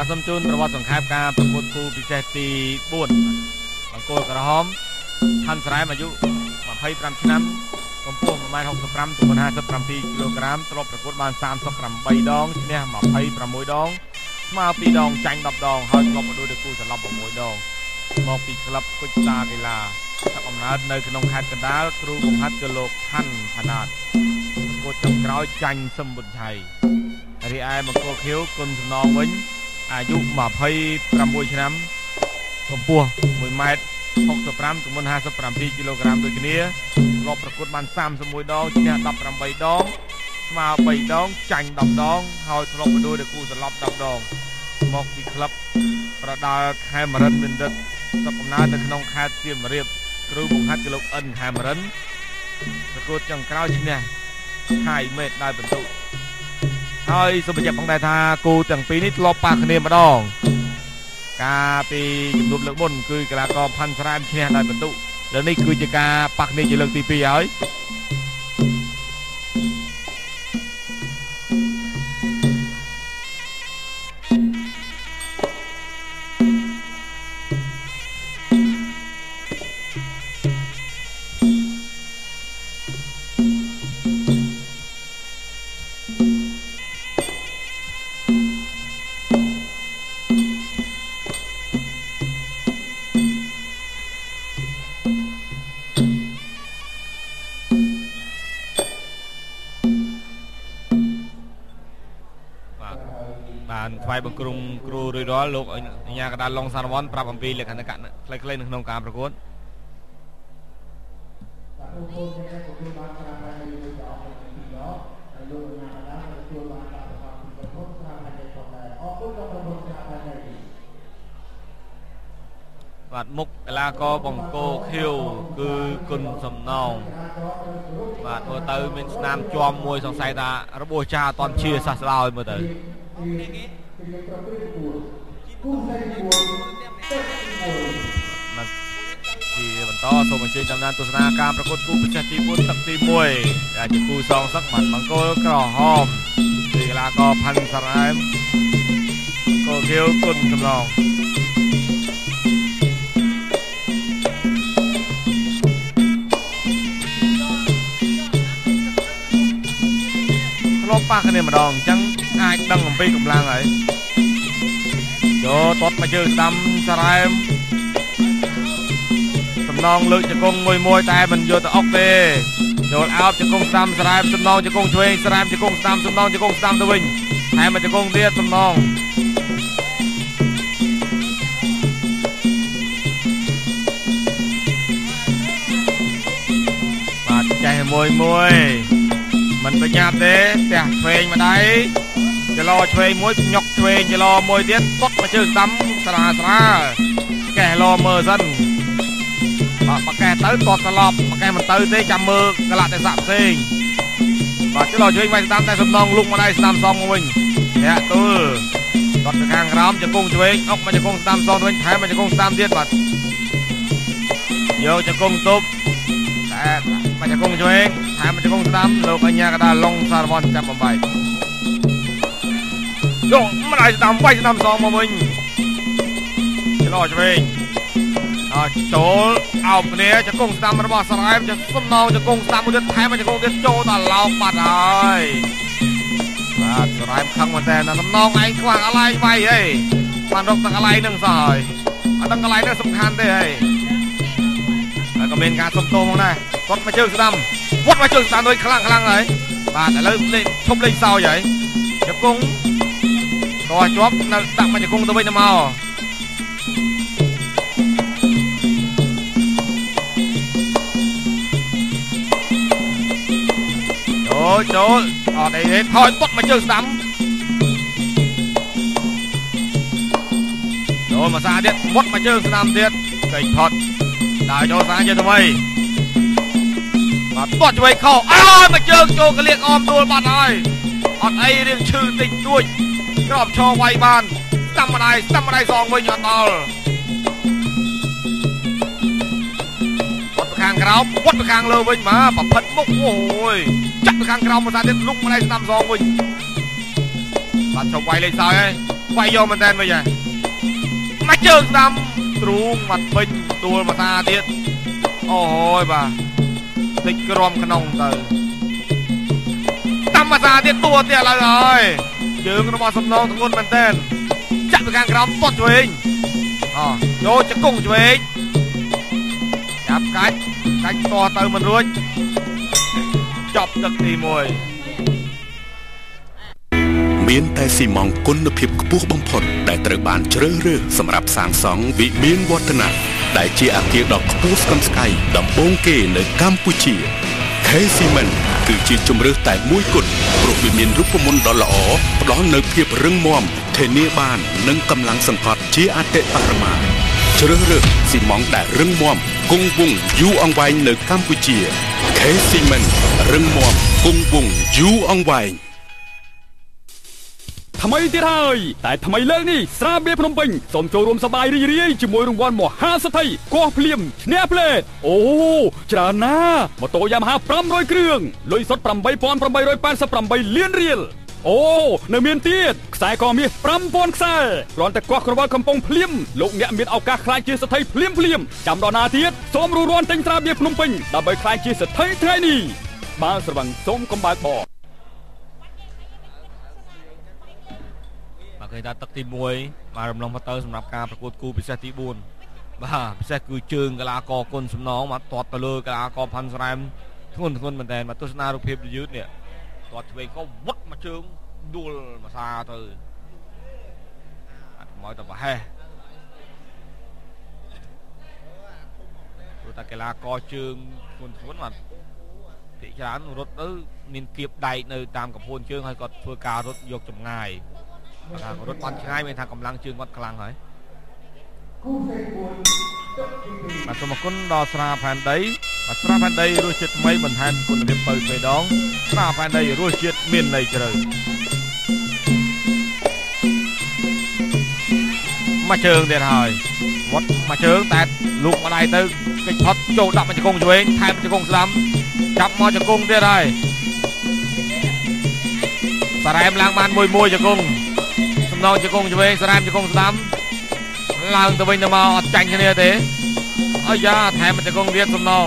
បាទសូមជូនប្រវត្តិសង្ខេបការប្រកួតគូពិសេសទី4បង្គោលក្រហមផាន់ស្រែមអាយុ25ឆ្នាំកម្ពស់1.65ទម្ងន់57គីឡូក្រាមធ្លាប់ប្រកួតបាន38ដងឈ្នះ26ដងស្មើ2ដងចាញ់10ដងហើយធ្លាប់បដូរទៅគូសន្លប់6ដងមកពីក្លឹបគុជតាកីឡាចាប់អំណើតនៅក្នុងខេត្តកណ្ដាលគ្រូបង្ហាត់គឺលោកផាន់ផាណាតប្រកួតចុងក្រោយចាញ់សឹមបុនឆៃរីឯបង្គោលខៀវគុណសំណងវិញ អាយុ26ឆ្នាំកម្ពស់1ម៉ែត្រ65ទម្ងន់57គីឡូក្រាមដូចគ្នាធ្លាប់ប្រកួតបាន31ដងឈ្នះ18ដងស្មើ3ដងចាញ់10ដងហើយធ្លាប់បដូរទៅគូសន្លប់10ដងមកពីក្លឹបប្រដាល់ខេមរិនមានរិទ្ធស្រុកកំណើតនៅក្នុងខេត្តសៀមរាបគ្រូបង្ហាត់គឺលោកអិនខេមរិនប្រកួតចុងក្រោយឈ្នះខៃមេតដោយបន្ទុក ហើយសូមបញ្ជាក់ផងដែរថាគូទាំងពីរនេះធ្លាប់ប៉ះគ្នាម្ដង ការពីជំនួបលើកមុនគឺកីឡាករផាន់ស្រែមឈ្នះដោយបន្ទុកលើនេះគឺជាការប៉ះគ្នាជាលើកទី2ហើយ គ្រូរួយរាល់លោកអញ្ញាកដាលឡុងសារវ័នប្រាប់អំពីលក្ខណៈខ្លីៗនៅក្នុងការប្រកួតបបាទមុខកីឡាករបង្គោលខៀវគឺគុណសំណងបាទមើលទៅមានស្នាមជាប់មួយសង្ស័យថារបួសចាស់អត់តន់ជាសះស្បើយមើលទៅបាទ ជាបន្តសូមអញ្ជើញតាមដានទស្សនាការប្រកួតគូប្រជែងទី4ទឹកទី1ដែលជាគូសងសឹកបាទបង្គោលក្រហមគឺកីឡាករផាន់សារ៉ែមបង្គោលខៀវគុណសំណងធ្លាប់ប៉ះគ្នាម្ដងអញ្ចឹងអាចដឹងអំពីកម្លាំងហើយ យកតតមកជើងស្ដាំសារ៉ែមសំណងលើកជង្គង់មួយមួយតែមិនយកទៅអុកទេចូលអោបជង្គង់ស្ដាំសារ៉ែមសំណងជង្គង់ឆ្វេងសារ៉ែមជង្គង់ស្ដាំសំណងជង្គង់ស្ដាំទៅវិញតែមកជង្គង់ទៀតសំណងបាទចេះមួយមួយមិនប្រញាប់ទេផ្ទះឆ្វេងម្ដាយ ចលោឆ្វេងមួយញុកឆ្វេងចលោមួយទៀតបុកមកជើងស្ដាំស្រាស្រាកែលោមើលសិនបាទបកែទៅតតត្រឡប់បកែមិនទៅទេចាំមើលកលៈទេសៈផ្សេងបាទចលោឆ្វេងវាយស្ដាំតែសំណងលុកម្ដាយស្ដាំសងមកវិញធាក់ទល់តតទៅខាងក្រោមជង្គង់ឆ្វេងអុកមកជង្គង់ស្ដាំសងវិញថែមមកជង្គង់ស្ដាំទៀតបាទយកជង្គង់ទប់តែមកជង្គង់ឆ្វេងថែមមកជង្គង់ស្ដាំលោកអញ្ញាកដាឡុងសារវ័នចាប់បំបី យកម្ដាយស្ដាំវាយស្ដាំសងមកវិញចលោឆ្វេងអត់ចូលអោបគ្នាជង្គង់ស្ដាំរបស់សរ៉ែមជសំណងជង្គង់ស្ដាំមួយទៀតថែមមកជង្គង់ទៀតចូលដល់ឡោកបាត់ហើយបាទសរ៉ែមខឹងមែនតើសំណងឯងខ្វះកន្លែងវាយហីបានរកតែកន្លែងហ្នឹងសោះហើយអត់ដឹងកន្លែងហ្នឹងសំខាន់ទេហីហើយក៏មានការសុំទោសផងដែរគាត់មកជើងស្ដាំវត្តមកជើងស្ដាំដូចខ្លាំងខ្លាំងហើយបាទឥឡូវលេងឈប់លេងសោយហើយជង្គង់ តោះជាប់នៅដាក់មកជង្គង់ទៅវិញទៅមកចូលចូលអត់អីទេថយពុតមកជើងស្ដាំចូលមកសាទៀតមុតមកជើងស្ដាំទៀតកេងផុតដើរចូលសាជាថ្មីបាទទាត់ឆ្វេងខោអើយមកជើងចូលកលៀកអមដួលបាត់ហើយអត់អីរៀងឈឺតិចតួច ក្របឈរវាយបានស្ដាំម្ដាយស្ដាំម្ដាយសងវិញអត់ដល់វត្តខាងក្រោមវត្តខាងលើវិញមកប្រផិតមុខអូយចាក់ទៅខាងក្រោមមកសាទៀតលុកម្ដាយស្ដាំសងវិញបាទចុះវាយលេងសើយហើយវាយយកមែនតែនវិញហើយមកជើងស្ដាំទ្រូងមកពេញដួលមកសាទៀតអូយបាទតិចក្រំក្នុងទៅតាមភាសាទៀតតួទៀតឡើយហើយ ជើងរបស់សំណងធ្ងន់មែនតើចាក់ទៅខាងក្រោមទាត់ឆ្វេងអូចូលជង្គង់ឆ្វេងចាប់កាច់កាច់តទៅមិនរួចចប់ទឹកទី1មានតែស៊ីម៉ងគុណភាពខ្ពស់បំផុត ដែលត្រូវបានជ្រើសរើសសម្រាប់សាងសង់វិមានវឌ្ឍនៈដែលជាអគារដ៏ខ្ពស់ស្កឹមស្កៃដំបូងគេនៅកម្ពុជា K Cement គឺជាជំរើសតែមួយគត់ព្រោះវាមានរូបមន្តដ៏ល្អផ្ដល់នូវភាពរឹងមាំធានាបាននិងកម្លាំងសង្កត់ជាអតិបរមាជ្រើសរើសស៊ីម៉ងដែលរឹងមាំគង់វង្សយូរអង្វែងនៅកម្ពុជា K Cement រឹងមាំគង់វង្សយូរអង្វែង ថ្មីទៀតហើយតែថ្មីលើកនេះស្រាបៀរភ្នំពេញសូមចូលរួមសប្បាយរីករាយជាមួយរង្វាន់មហាសិទ្ធិកោះភ្លៀមឈ្នះផ្លេតអូច្រើនណាស់ម៉ូតូយ៉ាម៉ាហា500គ្រឿងលុយសុទ្ធ8888លានរៀលអូនៅមានទៀតខ្សែកមាស5000ខ្សែគ្រាន់តែកោះក្រវល់កំប៉ុងភ្លៀមលោកអ្នកមានឱកាសក្លាយជាសិទ្ធិភ្លៀមភ្លៀមចាំដល់ណាទៀតសូមរួរាន់ទិញស្រាបៀរភ្នំពេញដើម្បីក្លាយជាសិទ្ធិថ្ងៃនេះបានស្រវឹងសូមកុំបើកប បាទឃើញថាទឹកទី1បានរំលងមកទៅសម្រាប់ការប្រកួតគូពិសេសទី4បាទពិសេសគឺជើងកីឡាករគុណសំណងមកទាត់ទៅលើកីឡាករផាន់ស្រែមធ្ងន់ធ្ងន់មែនតើមកទស្សនារូបភាពយឺតនេះទាត់ឆ្វេងក៏វឹកមកជើងដួលមកសាទៅអត់មកទៅប្រហែសព្រោះតែកីឡាករជើងធ្ងន់ធ្ងន់បាទភាគច្រើនរត់ទៅមានគៀបដែកនៅតាមកំពូលជើងហើយគាត់ធ្វើការរត់យកចម្ងាយ បាទរត់បានឆ្ងាយមានថាកម្លាំងជើងគាត់ខ្លាំងហើយបាទសូមអរគុណដល់ស្រាផែនដីបាទស្រាផែនដីរសជាតិថ្មីបន្ថែមគុណភាពបើទ្វេដងស្រាផែនដីរសជាតិមានន័យជ្រៅមកជើងទៀតហើយវត្តមកជើងតែលូកម្ដាយទៅកិច្ចផុតចូលដាក់មកជង្គង់ឆ្វេងថែមជង្គង់ស្ដាំចាប់មកជង្គង់ទៀតហើយសារ៉ែមឡើងបានមួយមួយជង្គង់ សំណងជង្គង់ឆ្វេងសារ៉ែមជង្គង់ស្ដាំឡើងទៅវិញទៅមកអត់ចាញ់គ្នាទេអាយ៉ាថែមជង្គង់ទៀតសំណង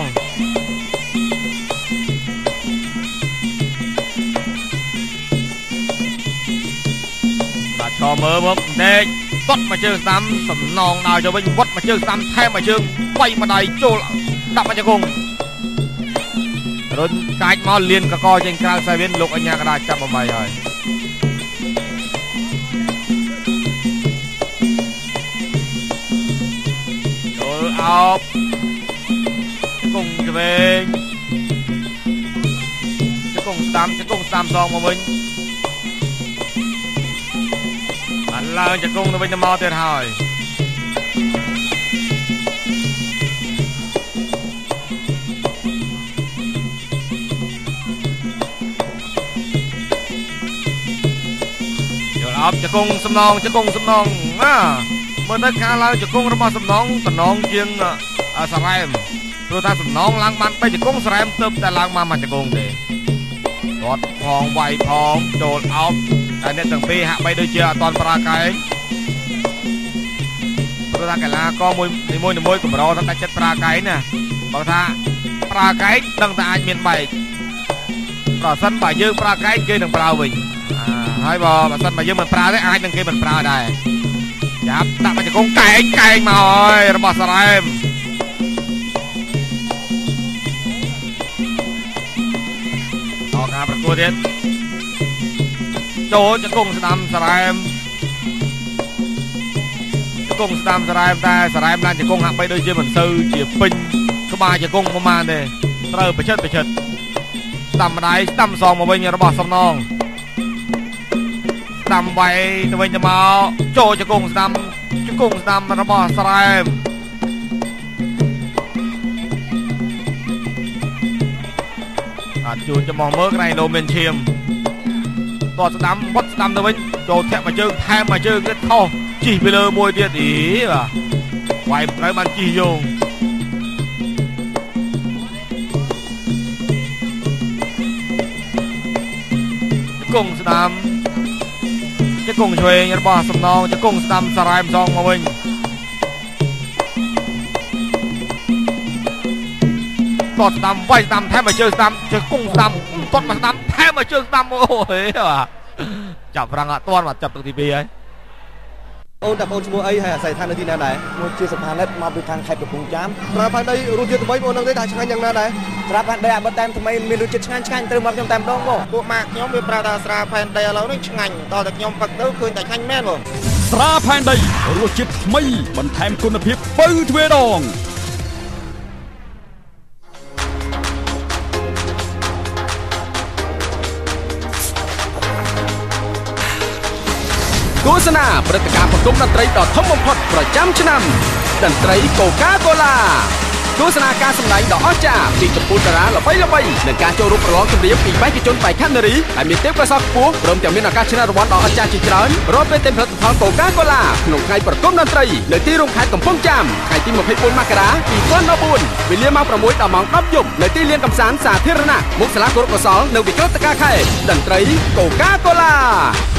បាទឈរមើលមកណែកតត់មកជើងស្ដាំសំណងដល់ទៅវិញវត្តមកជើងស្ដាំថែមមកជើងបៃម្ដាយចូលដាក់មកជង្គង់រុនកាច់មកលៀនកកចេញក្រៅសាវៀនលោកអញ្ញាកដាចាប់បំបីហើយ អោបជង្គង់ឆ្វេងជង្គង់ស្ដាំជង្គង់ស្ដាំសងមកវិញបានឡើងជង្គង់ទៅវិញទៅមកទៀតហើយចូលអោបជង្គង់សំណងជង្គង់សំណងណា មើលទៅការឡើងជង្គង់របស់សំណងតំណងជាងសារ៉ែមព្រោះថាសំណងឡើងបាន3ជង្គង់សារ៉ែមទៅតែឡើងមកមួយជង្គង់ទេគាត់ផងវាយផងចូលអោបតែអ្នកទាំងពីរហាក់បីដូចជាអត់តន់ប្រាកែងព្រោះថាកីឡាករមួយនីមួយនីមួយកម្រថាតែចិត្តប្រាកែងណាបើថាប្រាកែងដឹងតែអាចមានបែកប្រសិនបើយើងប្រាកែងគេនឹងប្រើវិញហើយបើបើសិនបើយើងមិនប្រើទេអាចនឹងគេមិនប្រើដែរ ចាប់ដាក់មកជង្គង់កែងកែងមកហើយរបស់សារ៉ែមតការប្រកួតទៀតចូលជង្គង់ស្ដាំសារ៉ែមជង្គង់ស្ដាំសារ៉ែមតែសារ៉ែមឡើងជង្គង់ហាក់បីដូចជាមិនសូវជាពេញក្បាលជង្គង់ប្រហែលទេត្រូវប្រចិតប្រចិតស្ដាំម្ដាយស្ដាំសងមកវិញរបស់សំណង ស្ដាំវាយទៅវិញទៅមកចូលជង្គង់ស្ដាំជង្គង់ស្ដាំរបស់ស្រែមអត់ជួនចំមកមើលក្រែងលោមានឈាមតោះស្ដាំវត្តស្ដាំទៅវិញចូលធាក់មួយជើងថែមមួយជើងទៀតខុសជីពីលើមួយទៀតអីបាទវាយត្រូវបានជីយោងជង្គង់ស្ដាំ ជង្គង់ឆ្វេងរបស់សំណងជង្គង់ស្ដាំសារ៉ែមសងមកវិញតតស្ដាំវាយស្ដាំថែមមកជើងស្ដាំជង្គង់ស្ដាំតតមកស្ដាំថែមមកជើងស្ដាំអូយបាទចាប់រងអត់ទាន់បាទចាប់ទឹកទី2ហើយ អូនតាបងឈ្មោះអីហើយអាស្រ័យឋាននៅទីណាដែរមួយជាសុផានិតមកពីខាងខេត្តកំពង់ចាមស្រាផានដីរសជាតិថ្មីបងនឹងទេថាឆ្ងាញ់យ៉ាងណាដែរស្រាប់ផានដីអាបិតតែថ្មីមានរសជាតិឆ្ងាញ់ឆ្ងាញ់ត្រូវមកខ្ញុំតែម្ដងបងពួកម៉ាក់ខ្ញុំវាប្រាប់ថាស្រាផែនដីឥឡូវនេះឆ្ងាញ់តោះតែខ្ញុំផឹកទៅឃើញតែឆ្ងាញ់មែនបងស្រាផែនដីរសជាតិថ្មីបន្ថែមគុណភាពបើទ្វេដង ទស្សនាព្រឹត្តិការណ៍ប្រគំតន្ត្រីដ៏ធំបំផុតប្រចាំឆ្នាំតន្ត្រីកូកាកូឡាទស្សនាការសម្ដែងដ៏អស្ចារ្យពីកំពូលតារាល្បីល្បីនិងការចូលរួមប្រឡងចម្រៀងពីបេក្ខជនបេក្ខនារីដែលមានទេពកោសល្យខ្ពស់ព្រមទាំងមានឱកាសឈ្នះរង្វាន់ដ៏អស្ចារ្យជាច្រើនរាប់ពេលទាំងផលិតផលកូកាកូឡាក្នុងថ្ងៃប្រគំតន្ត្រីនៅទីរួមខេត្តកំពង់ចាមថ្ងៃទី24មករា2014វេលាម៉ោង6ដល់ម៉ោង10យប់នៅទីលានកំសាន្តសាធារណៈមុខសាលាគោរពកោសលនៅវិក្រតការខេត្តតន្ត្រីកូកាកូឡា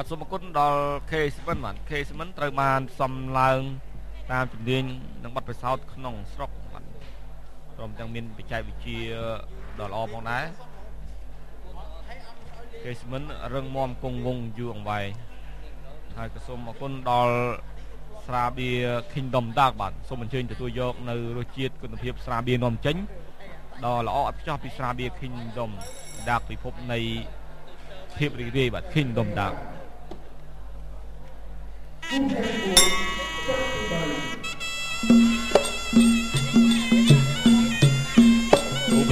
បាទសូមអរគុណដល់ K7 បាទ K7 ត្រូវបានសំឡើង តាមជំនាញនិងបទពិសោធន៍ក្នុងស្រុកបាទព្រមទាំងមានបច្ចេកវិទ្យាដ៏ល្អផងដែរ K7 រឹងមាំគង់វង្សយូរអង្វែងហើយក៏សូមអរគុណដល់ស្រាបៀរ Kingdom Dark បាទសូមអញ្ជើញទទួលយកនៅរសជាតិគុណភាពស្រាបៀរនាំចេញដ៏ល្អឥតខ្ចោះពីស្រាបៀរ Kingdom Dark ពិភពនៃភាពរីករាយបាទ Kingdom Dark ឧប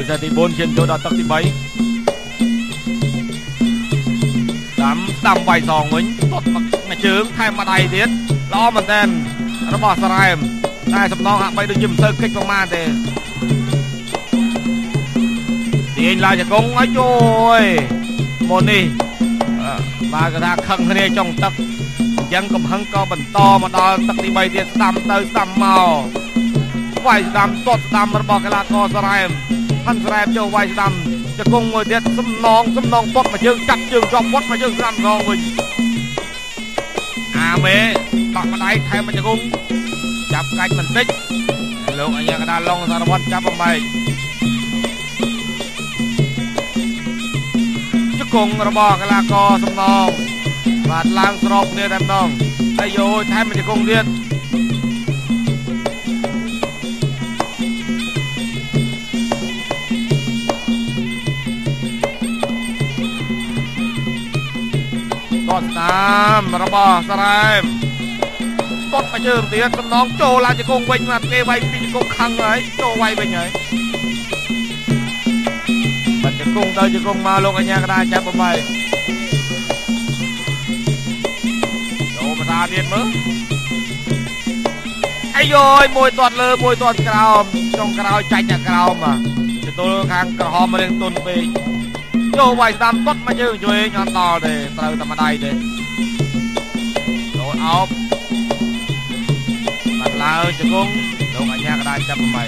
សគ្គទី4ឈានចូលដល់ទឹកទី3ដាំស្ស្ដាំវាយសងវិញទាត់មួយជើងថែមមួយដៃទៀតល្អមែនតើរបស់សារ៉ែមតែសំណងហាក់បីដូចជាមិនទៅកិច្ចប្រមាណទេទាញឡើងជង្គង់ឲ្យជួយមុននេះបើគេថាខឹងគ្នាចុងទឹក អញ្ចឹងកំហឹងក៏បន្តមកដល់ទឹកទី3ទៀតស្ដាំទៅស្ដាំមកវាយស្ដាំទាត់ស្ដាំរបស់កីឡាករសារ៉ែមហាន់សារ៉ែមចូលវាយស្ដាំជង្គង់មួយទៀតសំណងសំណងពត់មួយជើងកាត់ជើងជាប់ពត់មួយជើងស្ដាំរងវិញអាមេបាក់ម្ដាយថែមមួយជង្គង់ចាប់កាច់បន្តិចលោកអញ្ញាកដាឡុងសារវត្តចាប់បំបែកជង្គង់របស់កីឡាករសំណង បាទឡើងស្របគ្នាតែម្ដងអាយយោថែមមួយជង្គង់ទៀតតតតាមរបស់សារ៉ែមតតមកជើងទៀតសំណងចូលឡើងជង្គង់វិញមកគេវាយពីជង្គង់ខឹងហើយចូលវាយវិញហើយបាត់ជង្គង់ទៅជង្គង់មកលោកអញ្ញាកដាចាប់បំបី ចូលបតាទៀតមើលអាយយមួយទាត់លើមួយទាត់ក្រោមចុងក្រោយចាញ់តែក្រោមមកទទួលខាងក្រហមរៀងទុនពេកចូលវាយស្ដាំទាត់មកជើងជួយញ៉ាំដល់ទេត្រូវតែម្ដាយទេចូលអោបបាត់ឡើងជង្គង់លោកអញ្ញាកដាចាប់បំបី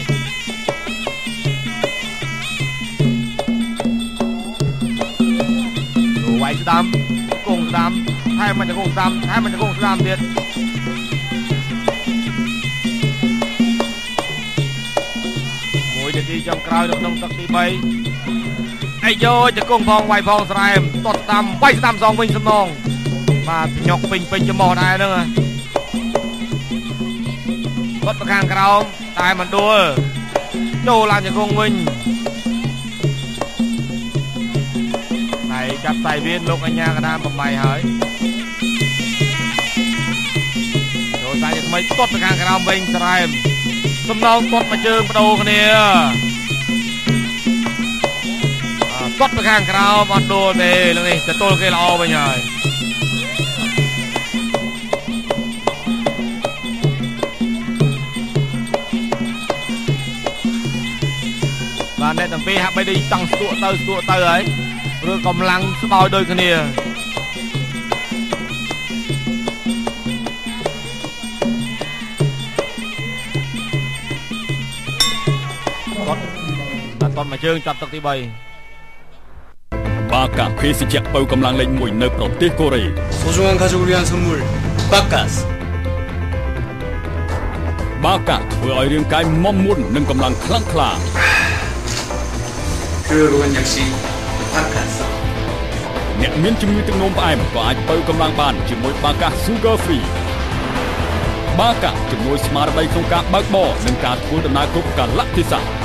ចូលវាយស្ដាំគង់ស្ដាំ ថែមមកជង្គង់ស្ដាំថែមមកជង្គង់ស្ដាំទៀតមួយនាទីចុងក្រោយនៅក្នុងទឹកទី3អាយយោជង្គង់ផងវាយផងស្រែមតត់ស្ដាំវាយស្ដាំសងវិញសំណងបាទញក់ពេញពេញចំោះដែរហ្នឹងគាត់ប្រខាងក្រោមតែមិនដួលចូលឡើងជង្គង់វិញដៃចាប់ដៃវៀនលោកអញ្ញាកដាមបំបីហើយ ថ្មីទាត់ប្រខាងក្រោមវិញស្រែមសំណងទាត់មកជើងបដូរគ្នាគាត់ទៅខាងក្រោមអត់ដួលទេលើនេះទទួលគេល្អវិញហើយបាទអ្នកទាំងពីរហាក់បីដូចចង់ស្ទួកទៅស្ទួកទៅហើយឬកម្លាំងស្បោយដូចគ្នា បាត់មួយជើងចាប់ទឹកទី3បាកាភេសជ្ជៈពៅកម្លាំងលេខ1នៅប្រទេសកូរ៉េសូជងកាជូលៀនសំមូលបាកាសបាកាធ្វើឲ្យរាងកាយមមមុននិងកម្លាំងខ្លាំងក្លាគឺរួនយ៉ាងស៊ីបាកាសអ្នកមានជំងឺទឹកនោមផ្អែមក៏អាចបើកម្លាំងបានជាមួយបាកា Sugar Free បាកាជំនួយស្មារតីក្នុងការបើកបរនិងការធ្វើដំណើរគ្រប់កាលៈទេសៈ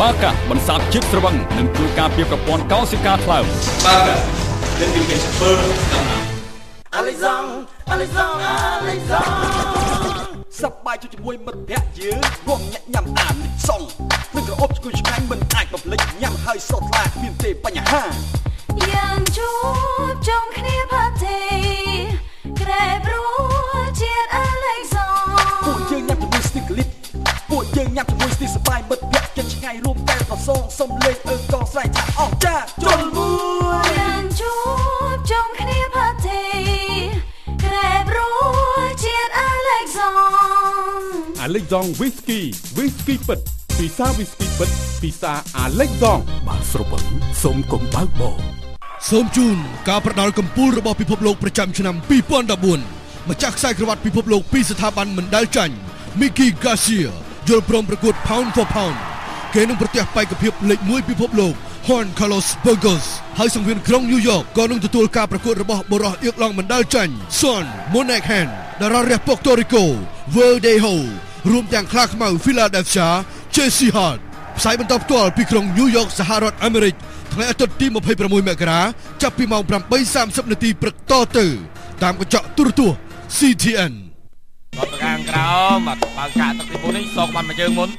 បាកាបន្សាបជាតិស្រវឹងនិងជួយការពារប្រព័ន្ធកោសិកាថ្លើមបាកាដែលពីពេទ្យស្ពឺតាមអាឡេសាំងអាឡេសាំងអាឡេសាំងសប្បាយជាមួយមិត្តភក្តិយើងរួមញាក់ញ៉ាំអានសងនឹងក្រអូបឈ្ងុយឆ្ងាញ់មិនអាចបំភ្លេចញ៉ាំហើយសត់ឡាគ្មានទេបញ្ហាយ៉ាងជួបចុំគ្នាផ សងសុំលេងអើកស្រែកថាអស់ចាជុលមួយយ៉ាងជួបជុំគ្នាផាទេក្រែព្រោះជាតិអាឡេហ្សង់អាឡិចដងវីស្គីវីស្គីពិតពិសាវីស្គីពិតពិសាអាឡិចដងបើស្រវឹងសូមកុំបើកបរសូមជូនការប្រដាល់កម្ពុជារបស់ពិភពលោកប្រចាំឆ្នាំ2014ម្ចាស់ខ្សែក្រវ៉ាត់ពិភពលោកពីស្ថាប័នមិនដែលចាញ់ Mickey Garcia យល់ព្រមប្រកួត Pound for Pound គេនឹងប្រទះបេក្ខភាពលេខ1ពិភពលោក Juan Carlos Burgos ហើយសង្វៀនក្រុង New York ក៏នឹងទទួលការប្រកួតរបស់បរិះអៀកឡង់មិនដែលចាញ់ Son Monahan តារារះ Puerto Rico Verdejo រួមទាំងខ្លាខ្មៅ Philadelphia Jesse Hart ផ្សាយបន្តផ្ទាល់ពីក្រុង New York សហរដ្ឋអាមេរិកថ្ងៃអាទិត្យទី26មករាចាប់ពីម៉ោង8:30នាទីព្រឹកតទៅ តាមកញ្ចក់ទូរទស្សន៍ CTN គាត់ប្រកាងក្រោមបាទបើកកាទឹកទី4នេះសោកបានមួយជើងមុន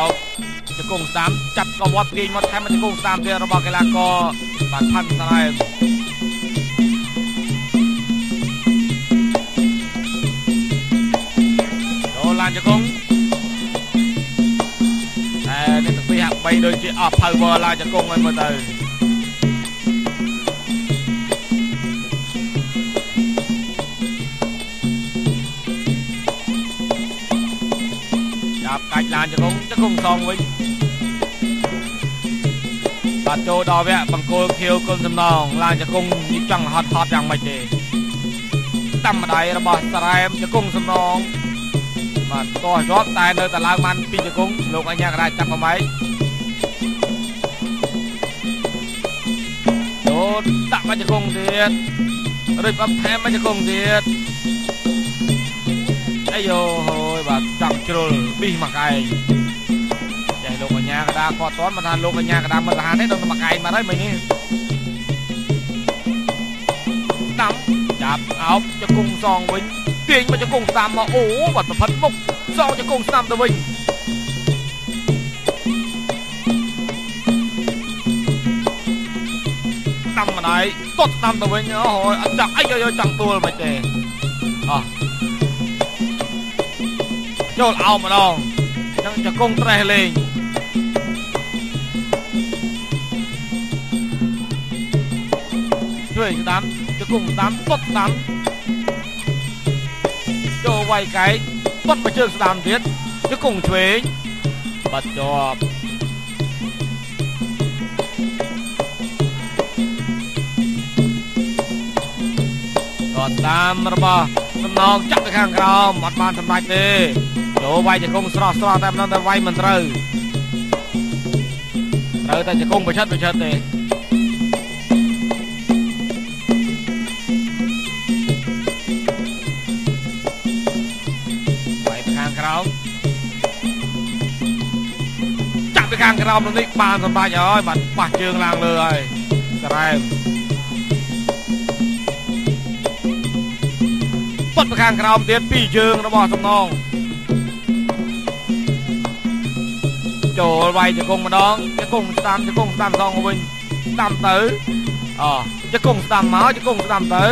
ចូលអោបជង្គង់ស្ដាំចាប់ក៏វត្តទាញមកថែមជង្គង់ស្ដាំទៀតរបស់កីឡាករបាទផាន់សារ៉ែមចូលឡើងជង្គង់តែនេះទាំងពីរហាក់បីដូចជាអស់ power ឡើងជង្គង់ហើយមើលទៅ ចាប់កាច់ឡានជង្គង់ជង្គង់សងវិញបាទចូលដល់វគ្គបង្គោលខៀវគុណសំណងឡានជង្គង់នេះចង់ហត់ហត់យ៉ាងម៉េចទេតាមម្ដាយរបស់សារ៉ែមជង្គង់សំណងបាទតោះជាប់តែនៅតែឡើងបានពីជង្គង់លោកអញ្ញាកដាចាប់កំឯងចូលដាក់មកជង្គង់ទៀតរៀបអបថែមមកជង្គង់ទៀតអាយយោហើយបាទច ង់ជ្រុលប៊ីសមកឯងចេះលោកអញ្ញាកដាគាត់តន់មិនថាលោកអញ្ញាកដាមិនលហានទេដល់មកឯងមកហើយមិញនេះស្ដាំចាប់អោបជង្គង់សងវិញទាញមកជង្គង់ស្ដាំមកអូបាត់ប្រផិតមុខសងជង្គង់ស្ដាំទៅវិញស្ដាំម្ដាយតត់ស្ដាំទៅវិញអូយអត់ចាក់អីយចង់ទួលមិនទេអោះ ចូលអោម្ដងចឹងជង្គង់ត្រេះលេងជួយស្ដាំជង្គង់ស្ដាំតត់ស្ដាំចូលវាយកែកបត់មកជើងស្ដាំទៀតជង្គង់ឆ្វេងបាត់ជាប់គាត់តាមរបស់សំណងចាក់ទៅខាងក្រោមអត់បានសម្រេចទេ ចូលវាយជង្គង់ស្រស់ស្រស់តែមិនដឹងតែវាយមិនត្រូវត្រូវតែជង្គង់ប្រឆិតប្រឆិតទេវាយទៅខាងក្រោមចាក់ទៅខាងក្រោមនោះនេះបានសម្រេចហើយបានប៉ះជើងឡើងលើហើយស្រែមពុតទៅខាងក្រោមទៀតពីរជើងរបស់សំណង ចូលវាយជង្គង់ម្ដងជង្គង់ស្ដាំជង្គង់ស្ដាំសងវិញស្ដាំទៅអូជង្គង់ស្ដាំមកជង្គង់ស្ដាំទៅ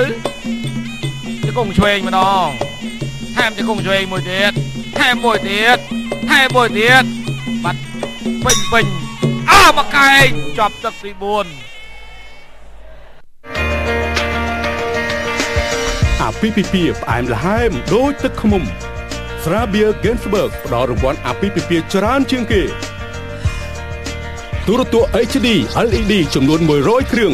ជង្គង់ឆ្វេងម្ដងថែមជង្គង់ឆ្វេងមួយទៀតថែមមួយទៀតថែមមួយទៀតបាត់ពេញពេញអើមកកែងជាប់ទឹកទី4អាពីពីពីផ្អែមល្ហែមដូចទឹកឃ្មុំស្រាបៀ Gensberg ផ្ដល់រង្វាន់អាពីពីពីច្រើនជាងគេ ទូរទស្សន៍ HD LED ចំនួន100គ្រឿង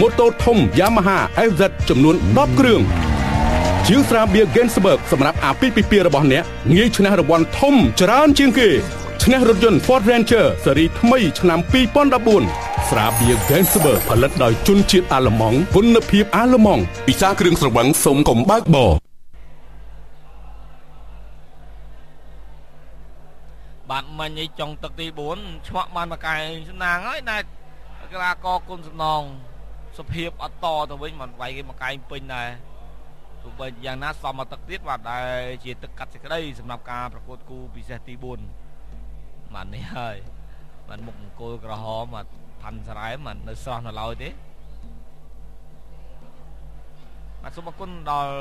ម៉ូតូធំ Yamaha FZ ចំនួន10គ្រឿងជាងស្រាបៀ Gensberg សម្រាប់អាពីពីពីរបស់អ្នកងាយឈ្នះរង្វាន់ធំច្រើនជាងគេឈ្នះរថយន្ត Ford Ranger ស៊េរីថ្មីឆ្នាំ2014ស្រាបៀ Gensberg ផលិតដោយជនជាតិអាល្លឺម៉ង់គុណភាពអាល្លឺម៉ង់ពិសាគ្រឿងស្រវឹងសូមកុំបើកបរ បាទមិញឯងចុងទឹកទី4ឆ្មាក់បានមកកែសំណាងហើយណែកីឡាករគុណសំណងសុភាពអត់តទៅវិញមិនវាយគេមកកែពេញដែរទោះបីយ៉ាងណាសមមកទឹកទៀតបាទដែលជាទឹកកាត់សេចក្តីសម្រាប់ការប្រកួតគូពិសេសទី4បាទនេះហើយបាទមុខអង្គលក្រហមបាទផាន់សារ៉ែមបាទនៅស្រស់នៅឡើយទេបាទសូមអរគុណដល់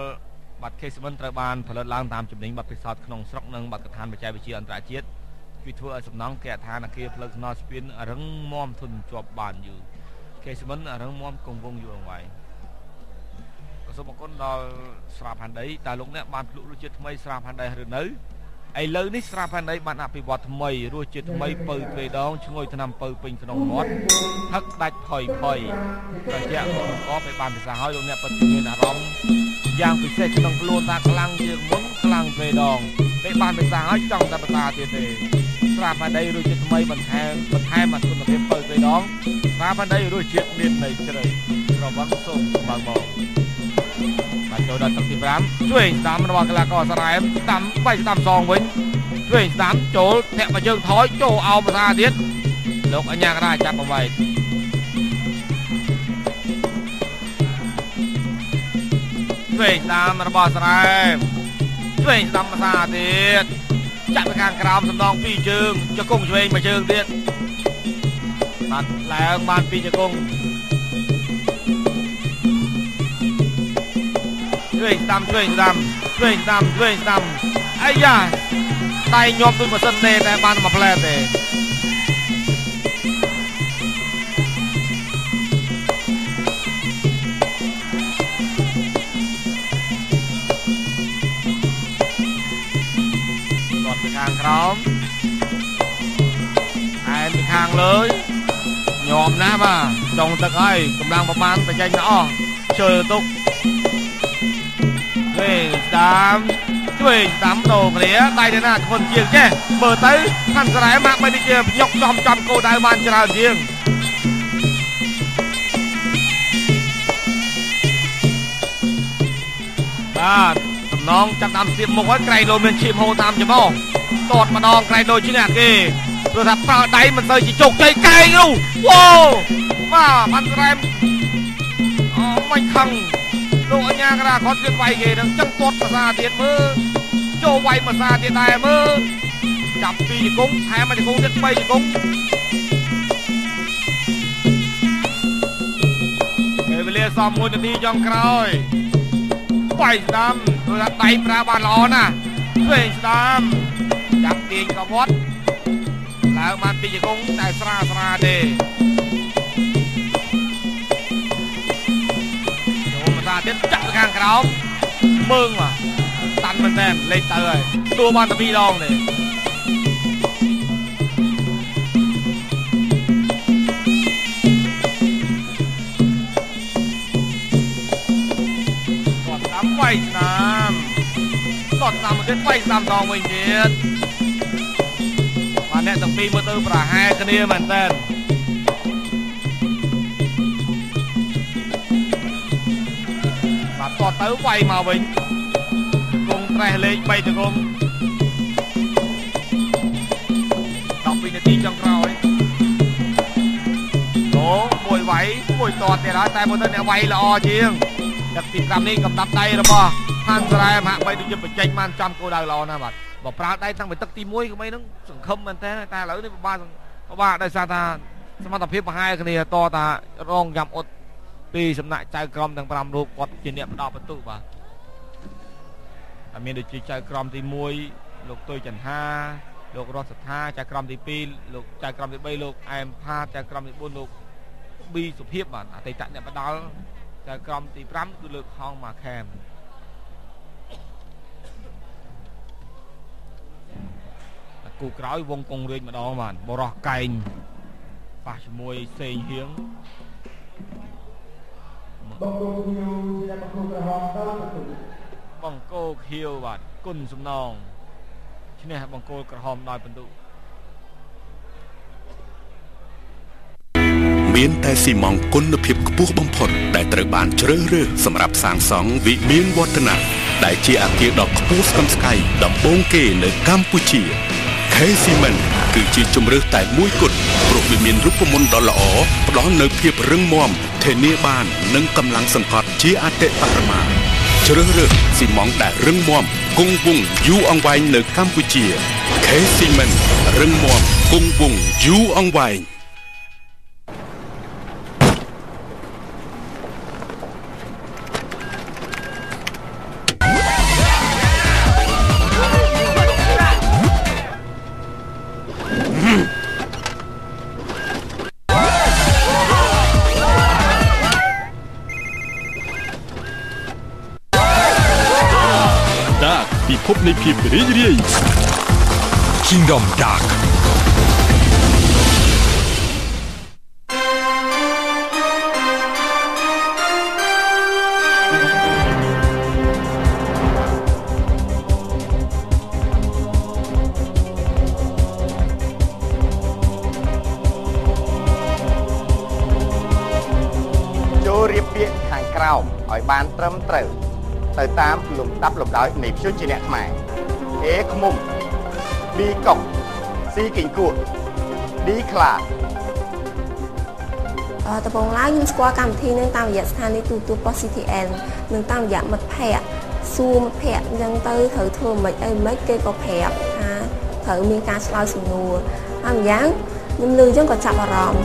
បាទ Case Seven ត្រូវបានផលិតឡើងតាមចំណេញបទពិសោធន៍ក្នុងស្រុកនិងបទកថាបច្ចេកវិទ្យាអន្តរជាតិ ជួយធ្វើឲ្យសំណង់គេអដ្ឋានអគារផ្លូវថ្នល់ស្ពានរឹងមាំធន់ជាប់បានយូរ Case Seven រឹងមាំគង់វង្សយូរអង្វែងក៏សូមអរគុណដល់ស្រាផាន់ដីតើលោកអ្នកបានភ្លក់រសជាតិថ្មីស្រាផាន់ដីឬនៅឥឡូវនេះស្រាផាន់ដីបានអភិវឌ្ឍថ្មីរសជាតិថ្មីពៅទ្វេដងឈ្ងុយថ្នាំពៅពេញក្នុងមាត់ហឹកដាច់ផុយផុយត្រជាក់ក្នុងកបឲ្យបានភាសាហើយលោកអ្នកពិតជាមានអារម្មណ៍យ៉ាងពិសេសក្នុងខ្លួនថាខ្លាំងជាងមុនខ្លាំងទ្វេដងពេលបានភាសាហើយចង់តែបន្តទៀតទេ ស្រាផាន់ដីរសជាតិថ្មីបន្ថែមបន្ថែមអត្ថគុណភាពពៅទ្វេដងស្រាផាន់ដីរសជាតិមានន័យជ្រៅប្រវត្តិសូមបើមកបាទចូលដល់ទឹកទី5ជួយស្ដាំរបស់កីឡាករសារ៉ែមស្ដាំបៃស្ដាំសងវិញជួយស្ដាំចូលធាក់មកជើងថយចូលអោបភាសាទៀតលោកអញ្ញាករាចាប់បង្វែកឆ្វេងស្ដាំរបស់ស្រែមឆ្វេងស្ដាំភាសាទៀត ចាក់ទៅខាងក្រោមសំដងពីរជើងជង្គង់ឆ្វេងមួយជើងទៀតបានឡើងបានពីរជង្គង់ឆ្វេងស្ដាំឆ្វេងស្ដាំឆ្វេងស្ដាំឆ្វេងស្ដាំអាយ៉ាដៃញាប់ដូចម៉ាស៊ីនទេតែបានមួយផ្លែទេ ក្រោមអែនពីខាងលើយញោមណាស់បាទចុងទឹកហើយកម្លាំងប្រមាណបញ្ចេញទៅអស់ជើទុកឆ្វេងស្ដាំឆ្វេងស្ដាំដូរគ្នាដៃទៅណាធ្ងន់ជាងចេះមើលទៅខាងស្រែម៉ាក់បីដូចជាញុកចំចំគោដៅបានច្រើនជាងបាទតំណងចាប់តាមស្ទាបមុខហើយក្រៃលោមានឈាមហូរតាមច្ប ងតតម្ដងក្រៃលោឈ្នះគេព្រោះថាប្រើដៃមិនសូវជាជោគជ័យកែងនោះវ៉ូបាទបានស្រែមអូមិនខឹងលោកអញ្ញាក្រាគាត់ទៀតវាយគេនឹងចឹងទាត់ភាសាទៀតមើលចូលវាយភាសាទៀតដែរមើលចាប់ពីជង្គង់ថែមមួយជង្គង់ទៀត3ជង្គង់ពេលវេលាសម1នាទីចុងក្រោយវាយស្ដាំព្រោះថាដៃប្រើបានល្អណាស់ឆ្វេងស្ដាំ ចាប់ទាញក៏វត្តឡើងបានពីជង្គង់តែស្រាស្រាទេសាទៀតចាក់ទៅខាងក្រោមមើងមកតាន់មែនតើលេខទៅហើយទួបានតែពីរដងទេគាត់តាមវាយស្ដាមគាត់តាមមកទៀតវាយស្ដាមដងវិញទៀតបាទអ្នកទាំង ពីរមើលទៅប្រហែលគ្នាមែនតើបាទតទៅវាយមកវិញគង់ត្រេះលេខ3ទៅគង់12នាទីចុងក្រោយអូមួយវាយមួយតទៀតហើយតែមើលទៅអ្នកវាយល្អជាងដឹកទី5នេះកំដាប់ដៃរបស់ហានសារ៉ែមហាក់បីដូចជាបញ្ចេញបានចំគោលដៅល្អណាស់បាទ បើប្រើដៃតាំងពីទឹកទី1ក្មេងហ្នឹងសង្ឃឹមមែនតើតែឥឡូវនេះពិបាកពិបាកដោយសារថាសមត្ថភាពប្រហែលគ្នាតតារងយ៉ាំអ៊ុតពីសំណាក់ចៅក្រមទាំង5រូបគាត់ជាអ្នកផ្ដល់បន្ទុកបាទហើយមានដូចជាចៅក្រមទី1លោកទុយចន្ទហាលោករតសថាចៅក្រមទី2លោកចៅក្រមទី3លោកអែមផាតចៅក្រមទី4លោកប៊ីសុភាពបាទអតីតអ្នកផ្ដល់ចៅក្រមទី5គឺលោកហងម៉ាខេម គូក្រោយវងកងរាជម្ដងបាទបរោះកែងប៉ះជាមួយសេងហៀងបង្គោលខៀវជាបង្គោលក្រហមដល់បន្ទុកបង្គោលខៀវបាទគុណសំណងឈ្នះបង្គោលក្រហមដោយបន្ទុកមានតែស៊ីម៉ងគុណភាពខ្ពស់បំផុតដែលត្រូវបានជ្រើសរើសសម្រាប់សាងសង់វិមានវឌ្ឍនៈដែលជាអគារដ៏ខ្ពស់ស្កឹមស្កៃដំបូងគេនៅកម្ពុជា K Cement គឺជាជំរើសតែមួយគត់ព្រោះវាមានរូបមន្តដ៏ល្អផ្ដល់នូវភាពរឹងមាំធានាបាននិងកម្លាំងសង្កត់ជាអតិបរមាជ្រើសរើសស៊ីម៉ងដែលរឹងមាំគង់វង្សយូរអង្វែងនៅកម្ពុជា K Cement រឹងមាំគង់វង្សយូរអង្វែង ភាពរីករាយ Kingdom Dark ចូលរៀបពាក្យខាងក្រោមឲ្យបានត្រឹមត្រូវទៅតាមលំដាប់លំដោយនៃព្យញ្ជនៈខ្មែរ A ឃ្មុំ B កុក C គីងគួរ D ខ្លាអឺដំបូងឡើយខ្ញុំស្គាល់កម្មវិធីនឹងតាមរយៈស្ថានីយ៍ទូរទស្សន៍ Post CTN និងតាមរយៈមិត្តភ័ក្តិសួរមិត្តភ័ក្តិអញ្ចឹងទៅត្រូវធ្វើមិនអីមិនគេក៏ប្រាប់ថាត្រូវមានការឆ្លើយសំណួរហើយម្យ៉ាងខ្ញុំលឺអញ្ចឹងក៏ចាប់អារម្មណ៍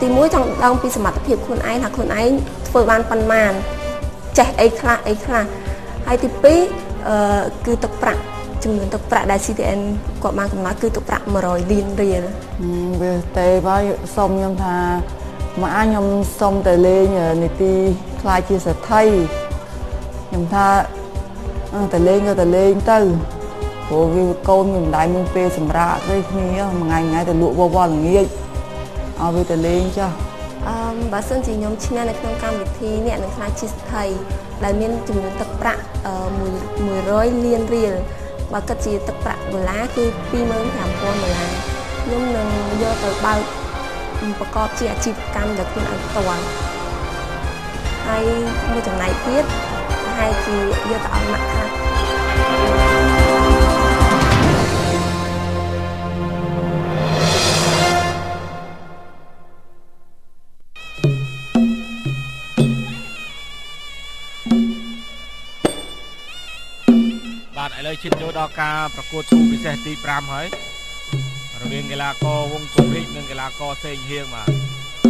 ទីមួយចង់ដឹងពីសមត្ថភាពខ្លួនឯងថាខ្លួនឯងធ្វើបានប៉ុន្មាន ចេះអីខ្លះអីខ្លះហើយទី2អឺគឺទឹកប្រាក់ចំនួនទឹកប្រាក់ដែល CTN គាត់បានកំណត់គឺទឹកប្រាក់100លានរៀលវាទេហើយសុំខ្ញុំថាមកអាចខ្ញុំសុំទៅលេងនីតិខ្លាចជាសេដ្ឋីខ្ញុំថាអឺទៅលេងក៏ទៅលេងទៅព្រោះវាកូនខ្ញុំមិនដែរមានពេលសម្រាប់ទេគ្នាមួយថ្ងៃថ្ងៃទៅលក់វល់វល់ល្ងាចឲ្យវាទៅលេងចាស់ អឺបើសិនជាខ្ញុំឈ្នះនៅក្នុងកម្មវិធីអ្នកនឹងខ្លាចជាស្ថិដែលមានចំនួនទឹកប្រាក់អឺ100លានរៀលបើគិតជាទឹកប្រាក់ដុល្លារគឺ25000ដុល្លារខ្ញុំនឹងយកទៅបើកប្រកបជាអាជីវកម្មដោយខ្លួនឯងផ្ទាល់ហើយមួយចំណែកទៀតប្រហែលជាយកទៅឲ្យម៉ាក់ខាត់ ឥឡូវឈានចូលដល់ការប្រកួតគូពិសេសទី5ហើយរវាងកីឡាករវងគង្រីកនិងកីឡាករសេងហៀងបាទ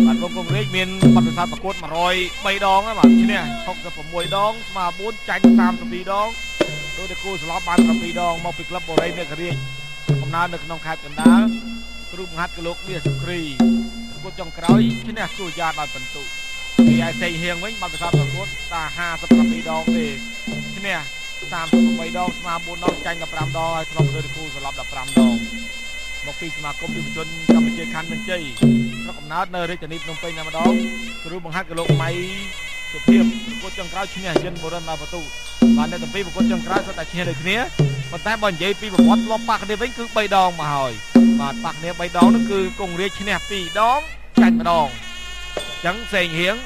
បាទវងគង្រីកមានបទពិសោធន៍ប្រកួត103ដងហើយបាទឈ្នះ66ដងស្មើ4ចាញ់32ដងដោយតែគូសន្លប់បាន7ដងមកពីក្លឹបបូរីមេករាជកំណើតនៅក្នុងខេត្តកណ្ដាលគ្រូបង្ហាត់គឺលោកមាសសុគ្រីប្រកួតចុងក្រោយឈ្នះគូយ៉ាដោយបន្ទុកពីឯសេងហៀងវិញបទពិសោធន៍ប្រកួតតា57ដងទេឈ្នះ 38ដងស្មើ4ដងចាញ់15ដងហើយធ្លាប់លើគូសន្លប់15ដងមកពីសមាគមយុវជនកម្ពុជាខណ្ឌមានជ័យស្រុកកំណើតនៅរាជធានីភ្នំពេញតែម្ដងគ្រូបង្ហាត់គឺលោកម៉ៃសុភាពប្រកួតចុងក្រោយឈ្នះយិនបរិនដល់បន្ទូបានអ្នកទាំងពីរប្រកួតចុងក្រោយសុទ្ធតែឈ្នះដូចគ្នាប៉ុន្តែបើនិយាយពីប្រវត្តិធ្លាប់ប៉ះគ្នាវិញគឺ3ដងមកហើយបាទប៉ះគ្នា3ដងនោះគឺគង់រាជឈ្នះ2ដងចាញ់ម្ដងអញ្ចឹងផ្សេងរៀង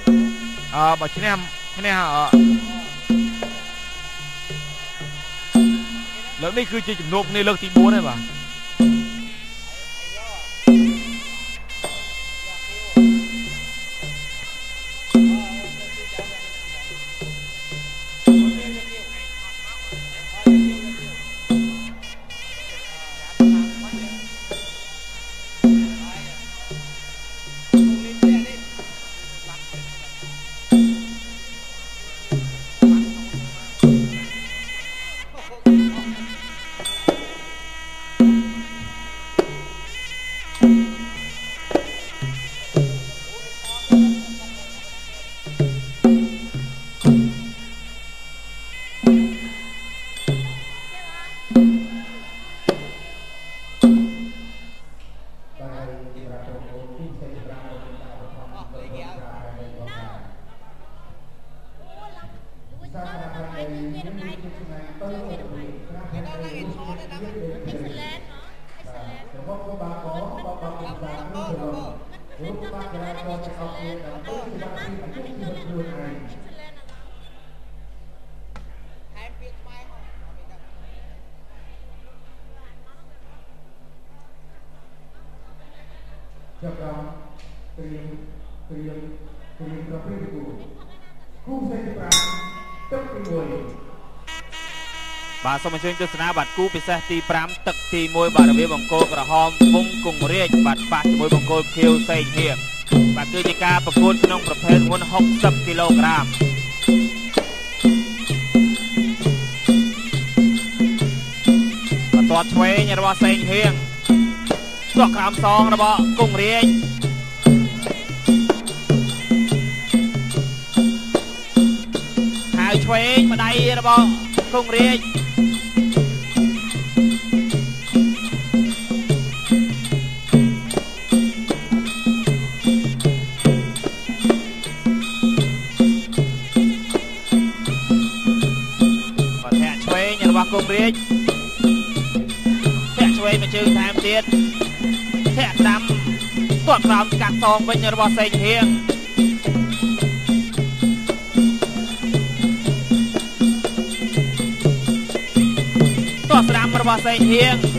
អឺបើឈ្នះឈ្នះ លើកនេះគឺជាជំនួបគ្នាលើកទី4ហើយបាទ បាទសូមអញ្ជើញទស្សនាបាទគូពិសេសទី5ទឹកទី1បាទរវាងបង្គោលក្រហមវងគង្រាជបាទប៉ះជាមួយបង្គោលខៀវសេងហៀងបាទគឺជាការប្រកួតក្នុងប្រភេទមុន60គីឡូក្រាមបន្ទាត់ឆ្វេងរបស់សេងហៀងទោះក្រោមសងរបស់គង្រាជហើយឆ្វេងម្ដាយរបស់គង្រាជ ក្រោមកាត់សងវិញរបស់សេងហៀងទាត់ស្ដាំរបស់សេងហៀង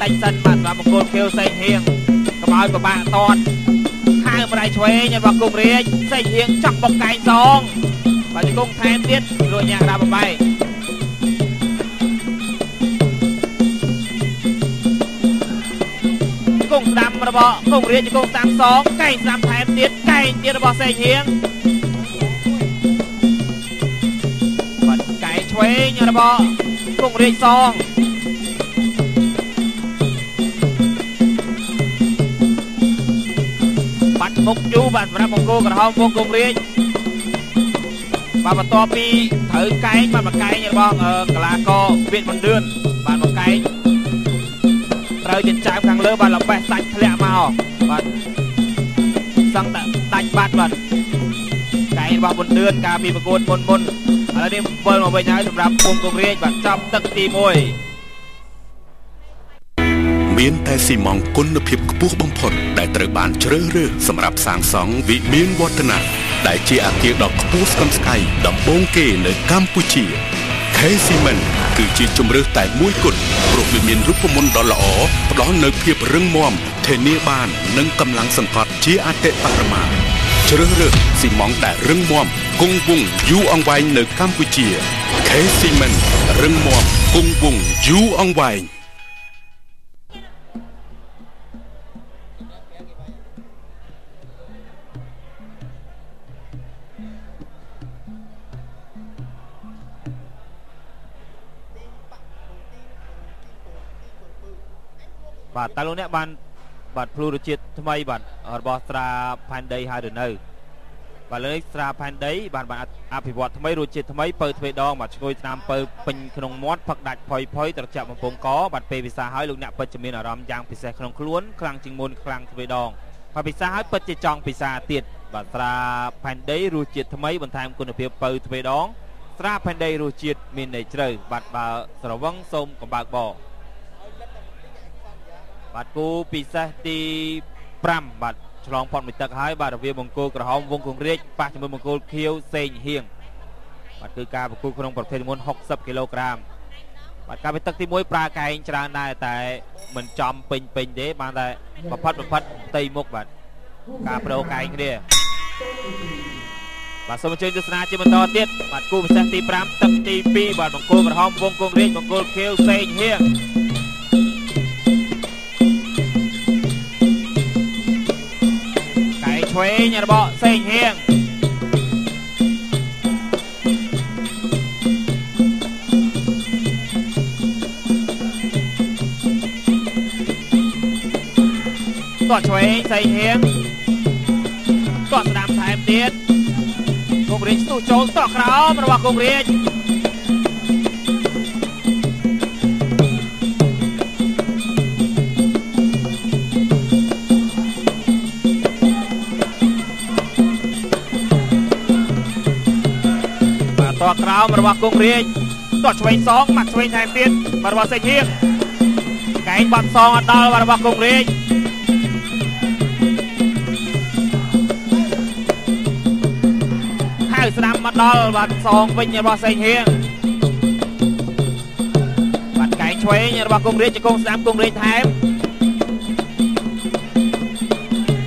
តាច់សិនបាទសម្រាប់មង្គលខៀវសេងហៀងកុំឲ្យពិបាកតតខាងម្ដាយឆ្វេងរបស់គុំរាជសេងហៀងចង់បុកកែងសងបាទជង្គង់ថែមទៀតរួចញ៉ាំក្រាបបែកគង់ស្ដាំរបស់គង់រាជគង់ស្ដាំសងកែងស្ដាំថែមទៀតកែងទៀតរបស់សេងហៀងបាទកែងឆ្វេងរបស់គង់រាជសង មុខយូរបាទសម្រាប់មង្គលក្រហមវងគង់រាជបាទបន្ទាប់ពីត្រូវកែងបាទមកកែងរបស់កលាករវៀតមណ្ឌឿនបាទមកកែងត្រូវចិញ្ចើមខាងលើបាទលបេះសាច់ធ្លាក់មកបាទសឹងតែដាច់បាត់បាទកែងរបស់មណ្ឌឿនកាលពីប្រកួតមុនមុនឥឡូវនេះវិលមកវិញហើយសម្រាប់ភូមិគង្រាជបាទចាប់ទឹកទី1 មានតែស៊ីម៉ងគុណភាពខ្ពស់បំផុត ដែលត្រូវបានជ្រើសរើសសម្រាប់សាងសង់វិមានវឌ្ឍនៈដែលជាអគារដ៏ខ្ពស់ស្កឹមស្កៃដំបូងគេនៅកម្ពុជា K Cement គឺជាជំរើសតែមួយគត់ព្រោះវាមានរូបមន្តដ៏ល្អផ្ដល់នូវភាពរឹងមាំធានាបាននិងកម្លាំងសង្កត់ជាអតិបរមាជ្រើសរើសស៊ីម៉ងដែលរឹងមាំគង់វង្សយូរអង្វែងនៅកម្ពុជា K Cement រឹងមាំគង់វង្សយូរអង្វែង បាទតើលោកអ្នកបានបាទភ្លូរជាតិថ្មីបាទរបស់ស្រាផែនដីហើយឬនៅបាទលើស្រាផែនដីបានបានអភិវឌ្ឍថ្មីរសជាតិថ្មីពៅទ្វេដងបាទឈ្ងុយស្នាមពៅពេញក្នុងមាត់ផឹកដាច់ផុយផុយត្រជាក់បំពង់កបាទពេលពិសាហើយលោកអ្នកពិតជាមានអារម្មណ៍យ៉ាងពិសេសក្នុងខ្លួនខ្លាំងជាងមុនខ្លាំងទ្វេដងបាទពិសាហើយពិតជាចង់ពិសាទៀតបាទស្រាផែនដីរសជាតិថ្មីបន្ថែមគុណភាពពៅទ្វេដងស្រាផែនដីរសជាតិមានន័យជ្រៅបាទបើស្រវឹងសូមកំបើកបោ បាទគូពិសេសទី5បាទឆ្លងផុតមួយទឹកហើយបាទរវាងបង្គោលក្រហមវងគង្រាជប៉ះជាមួយបង្គោលខៀវសេងហៀងបាទគឺការប្រគូក្នុងប្រភេទមុន60គីឡូក្រាមបាទការពីទឹកទី1ប្រើកែងច្រើនដែរតែមិនចំពេញពេញទេបានតែប្រផាត់ប្រផាត់ផ្ទៃមុខបាទការប្រោកែងគ្នាបាទសូមអញ្ជើញទស្សនាជាបន្តទៀតបាទគូពិសេសទី5ទឹកទី2បាទបង្គោលក្រហមវងគង្រាជបង្គោលខៀវសេងហៀង ឆ្វេងរបស់សេងហៀងតោះឆ្វេងសេងហៀងតោះស្ដាំថែមទៀតគង្រាជស្ទុះចូលតោះក្រោមរបស់គង្រាជ តក្រោមរបស់គង់រាជតឆ្វេងសងមកឆ្វេងថែមទៀតរបស់សេចហៀងកែងបាត់សងអត់ដល់របស់គង់រាជហៅស្ដាំមកដល់បាត់សងវិញរបស់សេងហៀងបាត់កែងឆ្វេងរបស់គង់រាជជង្គង់ស្ដាំគង់រាជថែម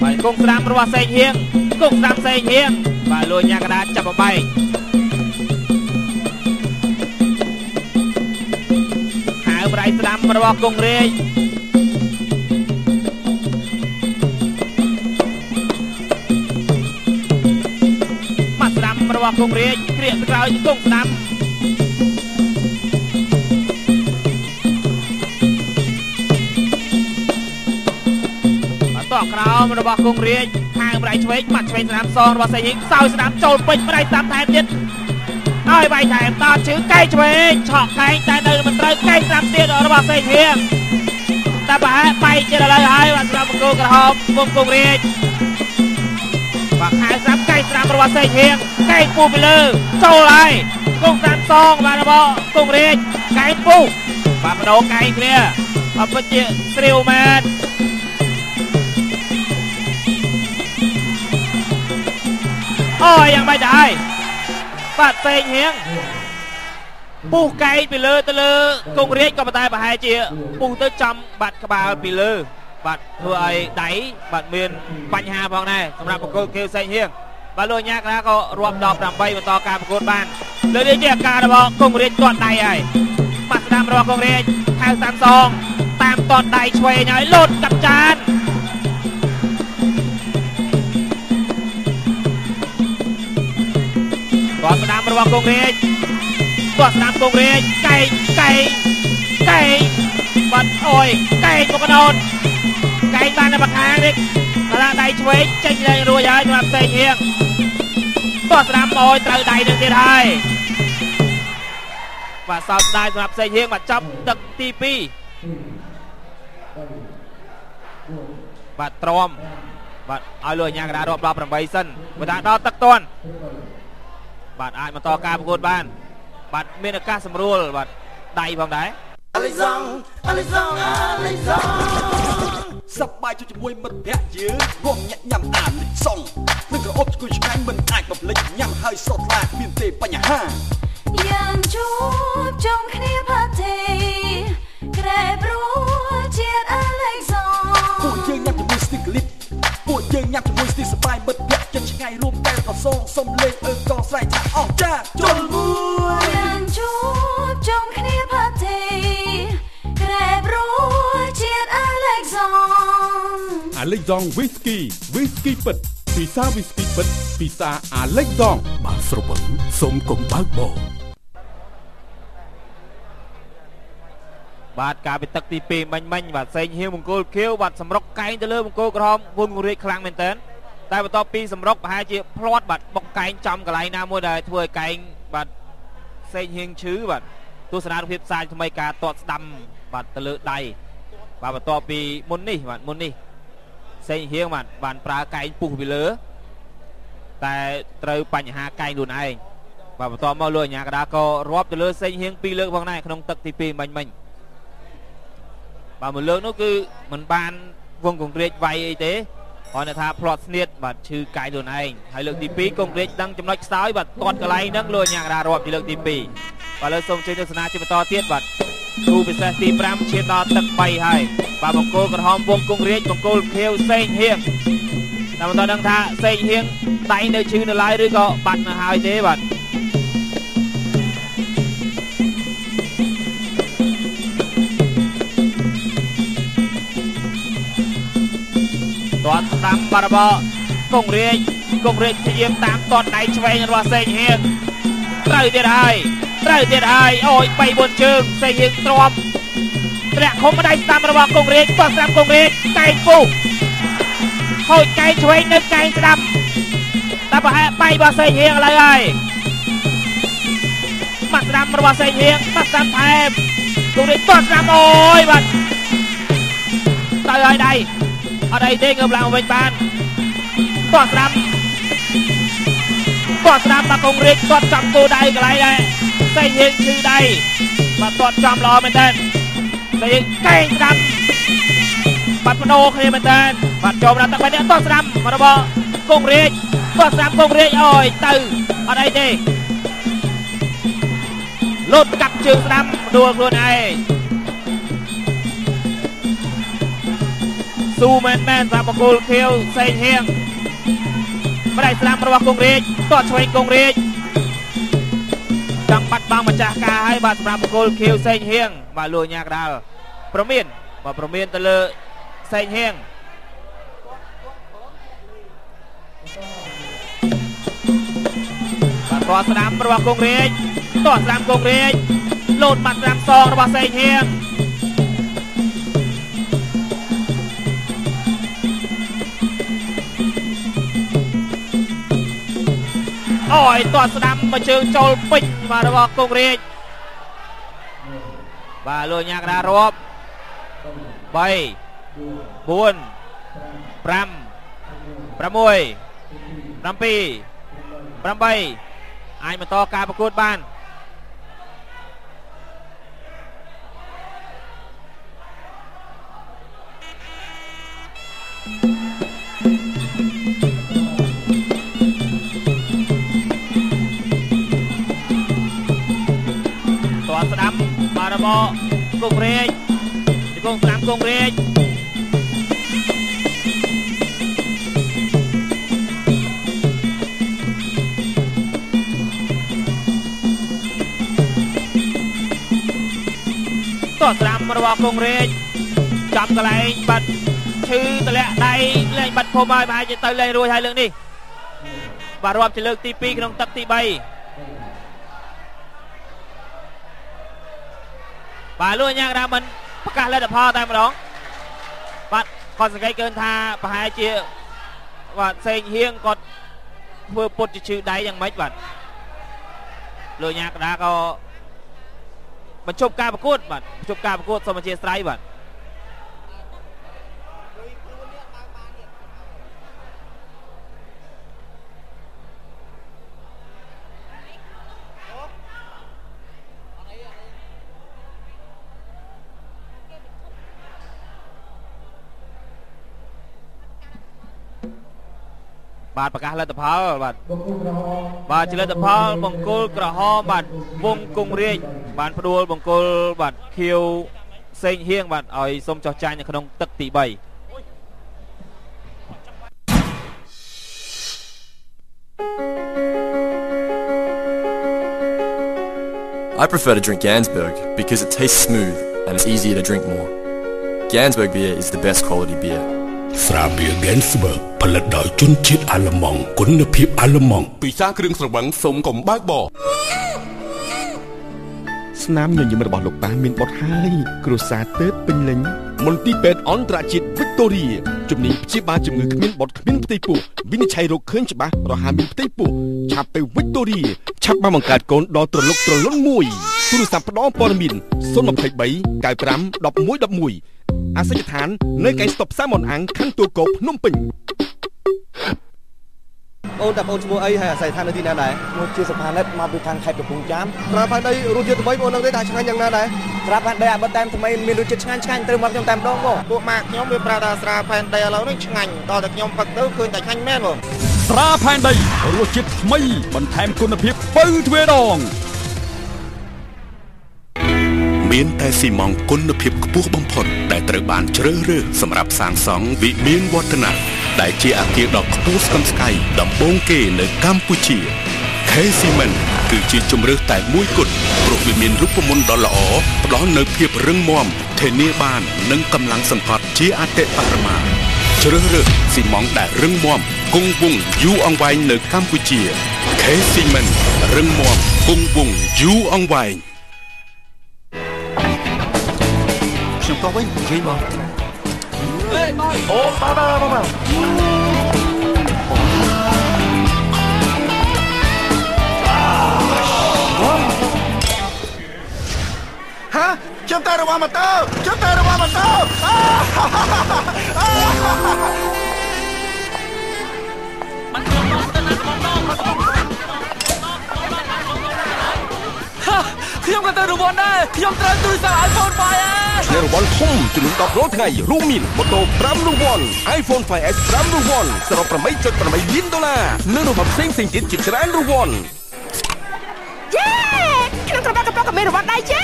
បាទគង់ស្ដាំរបស់សេងហៀងគង់ស្ដាំសេងហៀងបាទលួយញ៉ាកដាចាប់បបែក ស្ដាំរបស់គង្រាយមកស្ដាំរបស់គង្រាយគ្រាកក្រោយគង់ស្ដាំតក្រោមរបស់គង្រាយខាងប្រៃឆ្វេងមាត់ឆ្វេងស្ដាំសងរបស់សេងសោយស្ដាំចូលពេញប្រៃស្ដាំថែមទៀត ហើយវាយថែមតតជើងកែឆ្វេងឆក់កែងតែនៅមិនត្រូវកែងតាមទៀតរបស់សេងហៀងតែប្រហែលបែកជាឥឡូវហើយបាទសម្រាប់បង្គោលក្រហមវងគងរាជបាទខែស្រាប់កែងស្រាប់របស់សេងហៀងកែងពូពីលើចូលហើយកងសងបាទរបស់គង់រាជកែងពុះបាទបដោកែងគ្នាបាទពិតជាស្រាវមែនអូយយ៉ាងម៉េចដែរ បាទពេងហៀងពុះកែងពីលើទៅលើគង់រាជក៏ប៉ុន្តែប្រហែលជាពុះទៅចំបាត់ក្បាលពីលើបាទធ្វើឲ្យដៃបាទមានបញ្ហាផងដែរសម្រាប់បកគោខៀវសេងហៀងបាទលោកញាកណាក៏រាប់ដល់8បន្តការប្រកួតបានលើនេះជាអាការរបស់គង់រាជទាត់ដៃហើយបាត់ស្ដាំរបស់គង់រាជហៅសាំសងតាមទាត់ដៃឆ្វេងហើយលោតកាប់ចាន គាត់ស្ដាំរបស់គង់រាជគាត់ស្ដាំគង់រាជកែងកែងកែងបាត់អយកែងមកកណូនកែងបាននៅម្ខាងនេះកលាដៃឆ្វេងចេញឡើងរួចហើយសម្រាប់ផ្សេងហៀងគាត់ស្ដាំអយត្រូវដៃនឹងទៀតហើយបាទសោកស្ដាយសម្រាប់ផ្សេងហៀងបាទចាប់ទឹកទី2បាទទ្រាំបាទឲ្យលោកអញ្ញាកដារាប់ដល់8សិនបើថាដល់ទឹកតន់ បាទអាចបន្តការប្រកួតបាន បាទមានឱកាសសម្រួលបាទដៃផងដែរ Alizong Alizong Alizong សប្បាយជួយជាមួយមិត្តភក្តិយើងរួមញាក់ញ៉ាំអានសុងនឹងក្រអូបជួយឆ្ងាញ់មិនអាចបំភ្លេចញ៉ាំហើយសតឡាគ្មានទេបញ្ហាយ៉ាងជួបជុំគ្នាផាទេក្រែព្រោះជាតិអាឡិចសពួកយើងញ៉ាំជាមួយស្ទីកលីតពួកយើងញ៉ាំជាមួយស្ទីសបាយមិត្តភក្តិចិត្ត ឆ្ងាយរួមតែក៏សងសុំលេងអើកស្រែកថាអស់ចាជុលមួយយ៉ាងជួបជុំគ្នាផាទេក្រែព្រោះជាតិអាឡិចសអាឡិចដងវីស្គីវីស្គីពិតពិសាវីស្គីពិតពិសាអាឡិចដងបាទស្រវឹងសូមកុំបើកបរបាទការពីទឹកទី2មិញមិញបាទសេងហៀវមង្គលខៀវបាទសម្រុកកែងទៅលើមង្គលក្រហមវងរាជខ្លាំងមែនតើ តែបន្ទាប់ពីសម្រុកប្រហែលជាផ្្លាត់បាទបុកកែងចំកន្លែងណាមួយដែលធ្វើឲ្យកែងបាទសេងហៀងឈឺបាទទស្សនារូបភាពផ្សាយថ្មីការតតស្ដាំបាទទៅលើដៃបាទបន្ទាប់ពីមុននេះបាទមុននេះសេងហៀងបាទបានប្រើកែងពុះពីលើ តែត្រូវបញ្ហាកែងខ្លួនឯងបាទបន្ទាប់មកលោកអញ្ញាកដាក៏រាប់ទៅលើសេងហៀងពីរលើកផងដែរក្នុងទឹកទី2មិញមិញបាទមួយលើកនោះគឺមិនបានវងកង្រេចវាយអីទេ គ្រាន់តែថាផ្្លាត់ស្នៀតបាទឈឺកាយខ្លួនឯងហើយលើកទី2កង្រេចដឹងចំណុចខ្សោយបាទទាត់កន្លែងហ្នឹងលោកអញ្ញាកដារាប់ជាលើកទី2បាទលើសូមជួយទស្សនាជាបន្តទៀតបាទគូពិសេសទី5ឈានដល់ទឹក3ហើយបាទបង្គោលក្រហមវងគង្រាជបង្គោលខៀវសេងហៀងតែបន្តដឹងថាសេងហៀងដៃនៅឈឺនៅឡើយឬក៏បាត់នៅហើយទេបាទ ទាត់ស្ដាំបាត់របស់គង្រាជគង្រាជព្យាយាមតាមទាត់ដៃឆ្វេងរបស់សេងហៀងត្រូវទៀតហើយត្រូវទៀតហើយអូយ3 4ជើងសេងហៀងទ្រាំធ្លាក់ខុំដៃស្ដាំរបស់គង្រាជទាត់ស្ដាំគង្រាជកែងពុះហូចកែងឆ្វេងនៅកែងស្ដាំតែប្រហែលបៃរបស់សេងហៀងឥឡូវហើយបាត់ស្ដាំរបស់សេងហៀងបាត់ស្ដាំថែមគង្រាជទាត់ស្ដាំអូយបាទទៅហើយដៃ អត់អីទេងើបឡើងវិញបានទាត់ស្ដាំទាត់ស្ដាំបាក់កងរាជទាត់ចំគោដៃកន្លែងដែរសេងហៀងឈឺដៃបាទទាត់ចំល្អមែនតើសេងកែងស្ដាំបាត់បដោគ្នាមែនតើបាទចូលដល់ទឹកបែបនេះទាត់ស្ដាំរបស់គងរាជទាត់ស្ដាំគងរាជអើយទៅអត់អីទេលោតកាប់ជើងស្ដាំដួលខ្លួនឯង ស៊ូមែនមែនសម្រាប់បង្គោលខៀវសេងហៀងម្ដាយស្ដាំរបស់គង្រាជតតឆ្វេងគង្រាជចង់បាត់បង់ម្ចាស់ការហើយបាទសម្រាប់បង្គោលខៀវសេងហៀងបាទលោកញ៉ាកដាលប្រមានបាទប្រមានទៅលើសេងហៀងបាទតស្ដាំរបស់គង្រាជតស្ដាំគង្រាជលោតបាត់ស្ដាំសងរបស់សេងហៀង អូយទាត់ស្ដាំមកជើងចូលពេញបាទរបស់គុករាជបាទលោកញ៉ាក្រារាប់3 4 5 6 7 8អាចបន្តការប្រកួតបានអ របស់គង់រេជទីគង់ស្ដាំគង់រេជតោះស្ដាំរបស់គង់រេជចាប់កន្លែងបាត់ឈឺតម្លាក់ដៃលេងបាត់ភូមិហើយប្រហែលជាទៅលេងរួចហើយលើកនេះបាទរាប់ជាលើកទី2ក្នុងទឹកទី3 បាទលោកញ៉ាំរាមិនប្រកាសលទ្ធផលតែម្ដងបាទគាត់សង្កេតឃើញថាប្រហែលជាបាទសេងហៀងគាត់ធ្វើពុតជាឈឺដៃយ៉ាងម៉េចបាទលោកញ៉ាកដាក៏បញ្ចប់ការប្រកួតបាទបញ្ចប់ការប្រកួតសូមអធិស្ឋានបាទ បាទប្រកាសលទ្ធផលបាទបាទជាលទ្ធផលបង្គោលក្រហមបាទវងគង់រាជបានផ្ដួលបង្គោលបាទខៀវសេងហៀងបាទឲ្យសុំចោះចាញ់នៅក្នុងទឹកទី3 I prefer to drink Gansberg because it tastes smooth and it's easier to drink more. Gansberg beer is the best quality beer. ស្រាបៀរ Gensberg ផលិតដោយជនជាតិអាល្លឺម៉ង់គុណភាពអាល្លឺម៉ង់ពិសាគ្រឿងស្រវឹងសូមកុំបើកបរស្នាមញញឹមរបស់លោកតាមានបុតហើយគ្រួសារទើបពេញលេញមន្ទីរពេទ្យអន្តរជាតិវិកតូរីជំនាញព្យាបាលជំងឺគ្មានបុតគ្មានផ្ទៃពោះវិនិច្ឆ័យរោគឃើញច្បាស់រហ័សមានផ្ទៃពោះឆាប់ទៅវិកតូរីឆាប់បានបង្កើតកូនដល់ត្រលុកត្រលន់មួយទូរស័ព្ទផ្ដល់ព័ត៌មាន023 95 11 11 អាសយដ្ឋាននៅកែស្តុបសាមនអាំងខណ្ឌទួលគោកភ្នំពេញអូនតាបងឈ្មោះអីហើយអាស័យដ្ឋាននៅទីណាដែរមកជាសុផានិតមកពីខាងខេត្តកំពង់ចាមស្រាផាដីរសជាតិថ្មីបងនឹងទេថាឆ្ងាញ់យ៉ាងណាដែរស្រាប់ផាដីអាបិតតែមថ្មីមានរសជាតិឆ្ងាញ់ឆ្ងាញ់ត្រូវមកខ្ញុំតែម្ដងបងពួកម៉ាក់ខ្ញុំវាប្រាប់ថាស្រាផែនដីឥឡូវនេះឆ្ងាញ់ដល់តែខ្ញុំផឹកទៅឃើញតែឆ្ងាញ់មែនបងស្រាផែនដីរសជាតិថ្មីបន្ថែមគុណភាពបើទ្វេដង មានតែស៊ីម៉ងគុណភាពខ្ពស់បំផុត ដែលត្រូវបានជ្រើសរើសសម្រាប់សាងសង់វិមានវឌ្ឍនៈដែលជាអគារដ៏ខ្ពស់ស្កឹមស្កៃដំបូងគេនៅកម្ពុជា K Cement គឺជាជំរើសតែមួយគត់ព្រោះវាមានរូបមន្តដ៏ល្អផ្ដល់នូវភាពរឹងមាំធានាបាននិងកម្លាំងសង្កត់ជាអតិបរមាជ្រើសរើសស៊ីម៉ងដែលរឹងមាំគង់វង្សយូរអង្វែងនៅកម្ពុជា K Cement រឹងមាំគង់វង្សយូរអង្វែង ខ្ញុំក៏វិញនិយាយមកអូបាទបាទបាទហាខ្ខ្ញុំតែរបស់ម៉ូតូខ្ញុំក៏ទៅរង្វាន់ដែរខ្ញុំត្រូវទូរស័ព្ទ iPhone 5ហើយឈ្នះរង្វាន់ធំចំនួន10រងថ្ងៃរួមមានម៉ូតូ5រង្វាន់ iPhone 5s 5រង្វាន់សរុប8.8លានដុល្លារនិងរង្វាន់ផ្សេងៗទៀតជាច្រើនរង្វាន់យេក្នុងក្របាកំប៉ុងក៏មានរង្វាន់ដែរយេ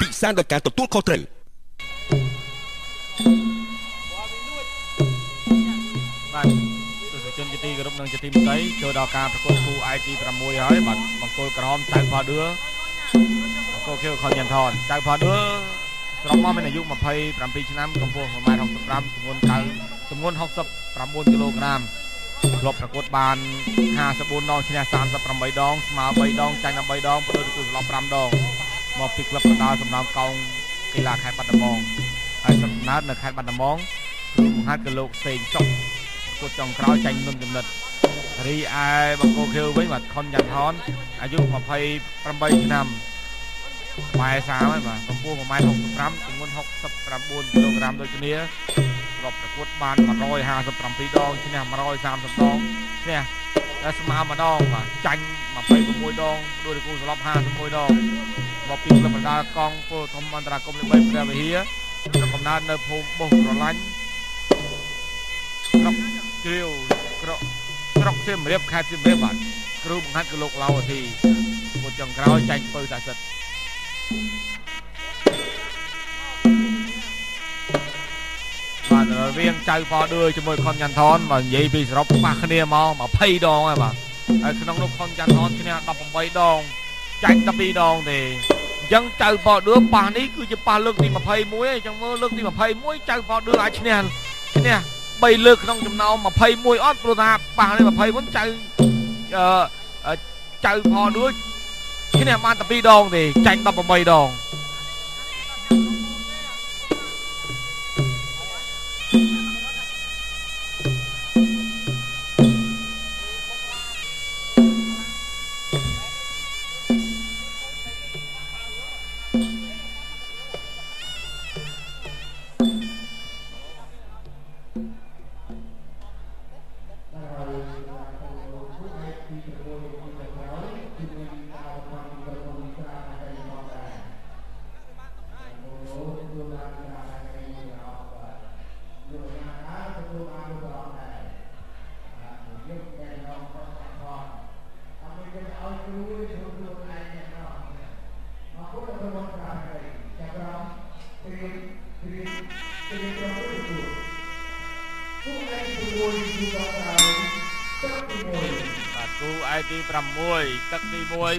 ពិសាដោយការទទួលខុសត្រូវ ទីគោរពនិងជាទីមេត្រីចូលដល់ការប្រកួតគូ IT 6ហើយបាទបង្គោលក្រហមចៅផាឌឿបង្គោលខៀវខនយ៉ាន់ថនចៅផាឌឿស្រុកមកមានអាយុ27ឆ្នាំកម្ពស់1.65ទម្ងន់9ទម្ងន់69គីឡូក្រាមធ្លាប់ប្រកួតបាន54ដងឈ្នះ38ដងស្មើ3ដងចាញ់13ដងប្រដូចទទួលស្លាប់5ដងមកពីក្លឹបកណ្ដាលសំណងកោងកីឡាខេត្តបាត់ដំបងហើយស្រុកកំណើតនៅខេត្តបាត់ដំបងគ្រូបង្ហាត់គឺលោកសេងចុក គត់ចុងក្រោយចាញ់នុនចំណិតរីឯបង្គោលខៀវវិញបាទខុនយ៉ាន់ថនអាយុ28ឆ្នាំម៉ែ30ហើយបាទកម្ពស់1.65ម៉ែ65ទម្ងន់69គីឡូក្រាមដូចគ្នាធ្លាប់ប្រកួតបាន157ដងឈ្នះ130ដងឈ្នះតែស្មើម្ដងបាទចាញ់26ដងដោយគូសន្លប់51ដងមកពីក្លឹបបណ្ដាកងពលធំអន្តរកម្មលេខ3ព្រះវិហារនៅកំណើតនៅភូមិបុសក្រឡាញ់ស្រុក ជ្រាវក្រកស្រុកសៀមរាបខេត្តសៀមរាបបាទគ្រូបង្ហាត់គឺលោកឡៅអធីមួយចុងក្រោយចាញ់ពៅតាសិទ្ធបាទរវាងចៅប៉ដឿជាមួយខុនយ៉ាន់ថនបាទនិយាយពីសរុបប៉ះគ្នាមក20ដងហើយបាទហើយក្នុងនោះខុនយ៉ាន់ថនឈ្នះ18ដងចាញ់12ដងទេអញ្ចឹងចៅប៉ដឿប៉ះនេះគឺជាប៉ះលើកទី21ហើយអញ្ចឹងមើលលើកទី21ចៅប៉ដឿអាចឈ្នះឈ្នះ 3លើកក្នុងចំណោម21អត់ព្រោះថាប៉ះនេះ21ចៅអឺចៅផលដូចឈ្នះបានតែ2ដងទេចាញ់18ដង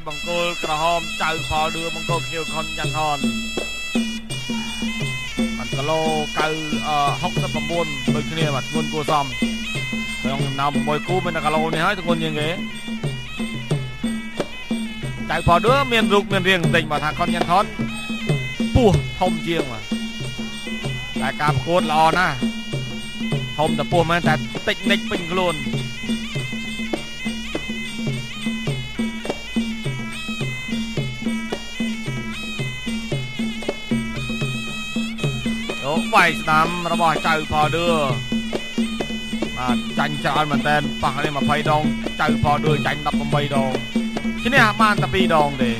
បង្គោលក្រហមចៅផលដឿបង្គោលខៀវខុនយ៉ាងថន1គីឡូ969ដូចគ្នាបាទធ្ងន់គួរសមក្នុងចំណោម6គូមានតែគីឡូនេះហើយធ្ងន់ជាងគេចៅផលដឿមានរូបមានរាងបន្តិចបាទថាខុនយ៉ាងថនពោះធំជាងបាទតែការប្រកួតល្អណាស់ធំតែពោះមែនតែតិចនិចពេញខ្លួន វាយស្ដាំរបស់ចៅផលដឿបាទចាញ់ច្រើនមែនតើប៉ះនេះ20ដងចៅផលដឿចាញ់18ដងឈ្នះបានតែ2ដងទេ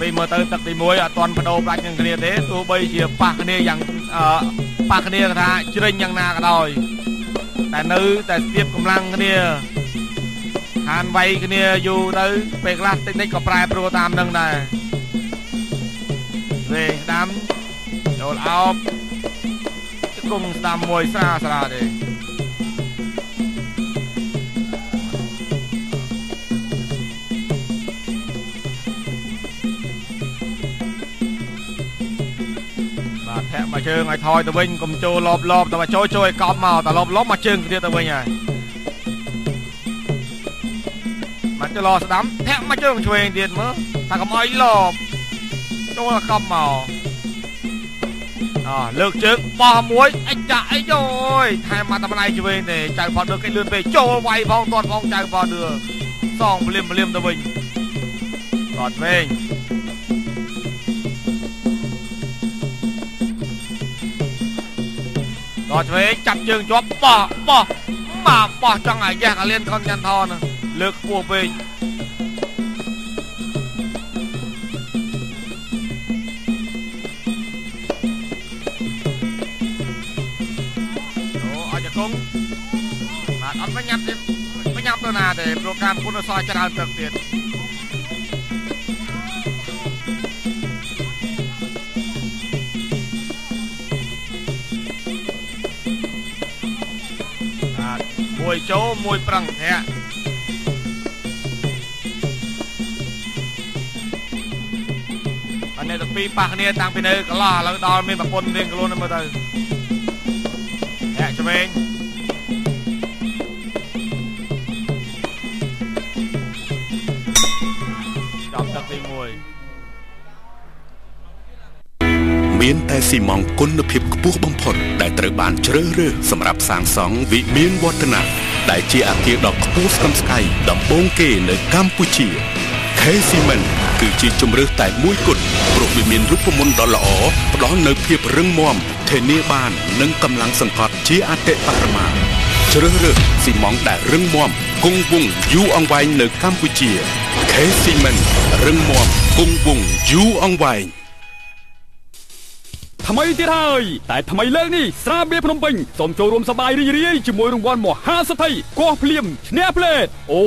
ពីមើលទៅទឹកទី1អត់ទាន់បដូរប្រាច់នឹងគ្នាទេទោះបីជាប៉ះគ្នាយ៉ាងអឺ ប៉ះគ្នាថាជ្រិញយ៉ាងណាក៏ដោយតែនៅតែស្ទាបកម្លាំងគ្នាហានវាយគ្នាយូរទៅពេលខ្លះតិចតិចក៏ប្រែប្រួលតាមនឹងដែរវេស្ដាំចូលអោបគង់ស្ដាំមួយស្រាស្រាទេ ជើងឲ្យថយទៅវិញកុំចូលលបលបតែមកចូលជួយឲ្យកប់មកតែលបលបមកជើងទៀតទៅវិញហើយមកចូលស្ដាំធាក់មកជើងឆ្វេងទៀតមើលតែកុំឲ្យលបចូលកប់មកអលើកជើងបោះមួយអិចចាក់អីយោយថែមមកតែផ្នែកឆ្វេងទេចៅផតលើគេលឿនពេកចូលវាយផងទាត់ផងចៅផតលឿសងភ្លាមភ្លាមទៅវិញទាត់វិញ ដល់ឆ្វេងចាប់ជើងជាប់បោះបោះមកបោះចង់ឲ្យយ៉ាស់កលៀនកុនយ៉ាន់ថនលើកខ្ពស់ពេកអូអត់ចកងបាទអត់បញ្ញាប់ទេបញ្ញាប់ទៅណាទេប្រូក្រាមគុណសរច្រើនទឹកទៀត មួយចូលមួយប្រឹងធាក់អានេះទាំងពីរប៉ះគ្នាតាំងពីនៅកន្លោះឥឡូវដល់មានប្រពន្ធរៀងខ្លួនមើលទៅធាក់ឆ្វេងចាប់ទឹកទី1មានតែស៊ីម៉ងគុណភាពខ្ពស់បំផុតដែលត្រូវបានជ្រើសរើសសម្រាប់សាងសង់វិមានវឌ្ឍនៈ ដែលជាអគារដ៏ខ្ពស់ស្កឹមស្កៃដំបូងគេនៅកម្ពុជា K Cement គឺជាជំរើសតែមួយគត់ព្រោះវាមានរូបមន្តដ៏ល្អផ្ដល់នូវភាពរឹងមាំធានាបាននិងកម្លាំងសង្កត់ជាអតិបរមាជ្រើសរើសស៊ីម៉ងដែលរឹងមាំគង់វង្សយូរអង្វែងនៅកម្ពុជា K Cement រឹងមាំគង់វង្សយូរអង្វែង ថ្មីទៀតហើយតែថ្មីលើកនេះស្រាបៀរភ្នំពេញសូមចូលរួមសប្បាយរីករាយជាមួយរង្វាន់មហាសិទ្ធិកោះភ្លៀមឈ្នះផ្លេតអូ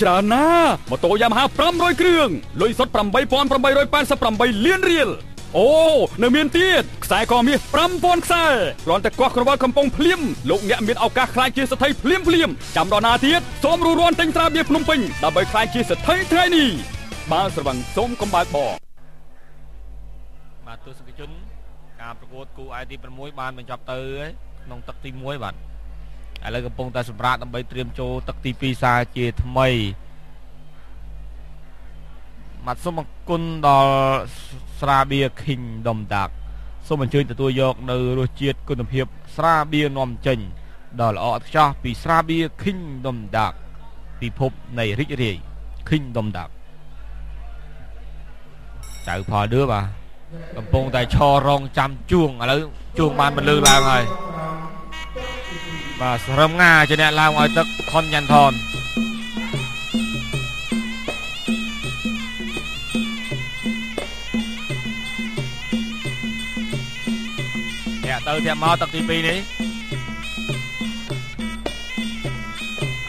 ច្រើនណាស់ម៉ូតូយ៉ាម៉ាហា500គ្រឿងលុយសុទ្ធ8888លានរៀលអូនៅមានទៀតខ្សែកមាស5000ខ្សែគ្រាន់តែកោះក្រវល់កំប៉ុងភ្លៀមលោកអ្នកមានឱកាសខ្លាចជាសិទ្ធិភ្លាមភ្លាមចាំដល់ណាទៀតសូមរួរាន់ទិញស្រាបៀរភ្នំពេញដើម្បីខ្លាចជាសិទ្ធិថ្ងៃនេះបើស្រវឹងសូមកំបើកបរបាទទស្សនិកជន ការប្រកួតគូ ID 6បានបញ្ចប់ទៅហើយក្នុងទឹកទី1បាទឥឡូវកំពុងតែសម្រាប់ដើម្បីត្រៀមចូលទឹកទី2សារជាថ្មីបាទសូមអរគុណដល់ស្រាបៀរ Kingdom Dark សូមអញ្ជើញទទួលយកនៅរសជាតិគុណភាពស្រាបៀរនាំចេញដ៏ល្អឥតខ្ចោះពីស្រាបៀរ Kingdom Dark ពិភពនៃរីករាយ Kingdom Dark ចៅផលដឿបាទ កំពុងតែឈររងចាំជួងឥឡូវជួងបានបន្លឺឡើងហើយបាទស្រឹមងាជាអ្នកឡើងឲ្យទឹកខុនយ៉ាន់ថនធាក់ទៅធាក់មកទឹកទី2នេះ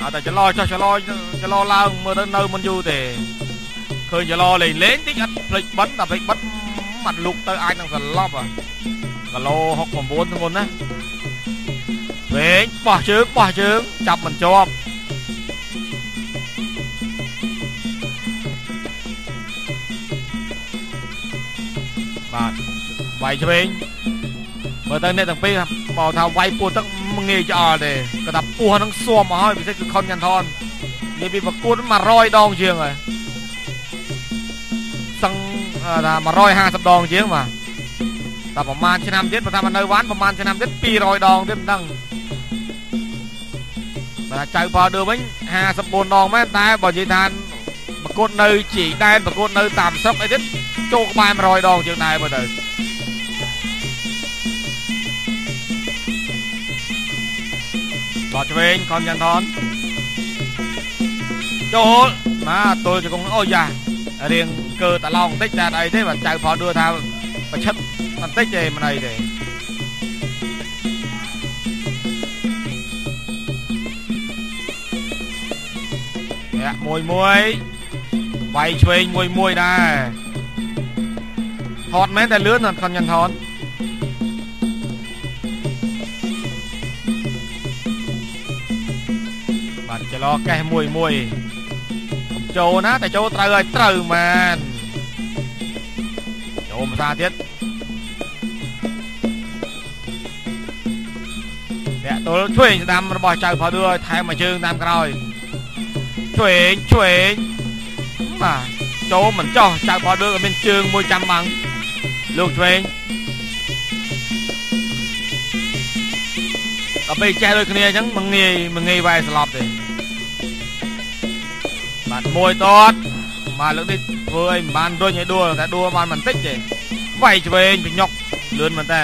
អត់តែចលោចុះចលោចលោឡើងមើលទៅនៅមិនយូរទេឃើញចលោលេងលេងតិចអត់ភ្លេចបិណ្ឌតែភ្លេចបិណ្ឌ បាត់លុកទៅអាចនឹងសន្លប់គីឡូ69ធ្ងន់ណាវែងបោះជើងបោះជើងចាប់មិនជាប់បាទវាយឆ្វេងមើលទៅអ្នកទាំងពីរមកថាវាយពោះទឹកមិនងាយច្អល់ទេគាត់ថាពោះហ្នឹងស៊ាំមកហើយពិសេសគឺខុនញ៉ាន់ថននិយាយពីប្រកួត100ដងជាងហើយ សឹងថា150ដងជាងបាទតែប្រហែលឆ្នាំទៀតបើថាមកនៅវ៉ាន់ប្រហែលឆ្នាំទៀត200ដងទៀតមិនដឹងបាទចៅផលដឺវិញ54ដងមែនតែបើនិយាយថាប្រកួតនៅជីដែនប្រកួតនៅតាមស្រុកអីទៀតចូលក្បែរ100ដងជាងដែរមើលទៅបោះឆ្វេងខំយ៉ាន់ថនចូលមកទល់ជង្គង់អូយ៉ា រៀងកើតឡងបន្តិចតែអីទេបាទចៅផលដួថាប្រឆិតបន្តិចទេមិនអីទេអ្នកមួយមួយវាយឆ្វេងមួយមួយដែរថតមែនតែលឿនអត់ខំញ៉ាំថតបាទចលោកេះមួយមួយ ចូលណាតែចូលត្រូវឲ្យត្រូវមែនចូលភាសាទៀតអ្នកទល់ឆ្វេងស្ដាំរបស់ចៅផោឌឺឲ្យថែមមួយជើងតាមក្រោយឆ្វេងឆ្វេងបាទចូលមិនចោះចៅផោឌឺក៏មានជើងមួយចាំបាំងលោកឆ្វេងដល់ពេលចេះដូចគ្នាអញ្ចឹងមិនងាយមិនងាយវាយស្លាប់ទេ បាទមួយតតបាទលើកនេះធ្វើឲ្យមិនបានរុញឲ្យដួលតែដួលបានបន្តិចទេវាយឆ្វេងបញុកលឿនមែនតើ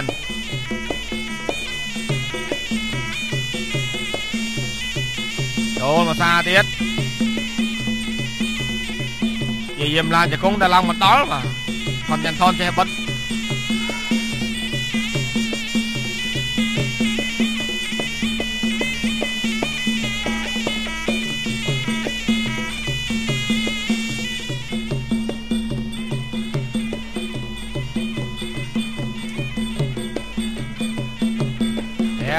ចូលមកសាទៀតយាយយាមឡើងជង្គង់តែឡើងមកដល់បាទខំយ៉ាងថនចេះបិទ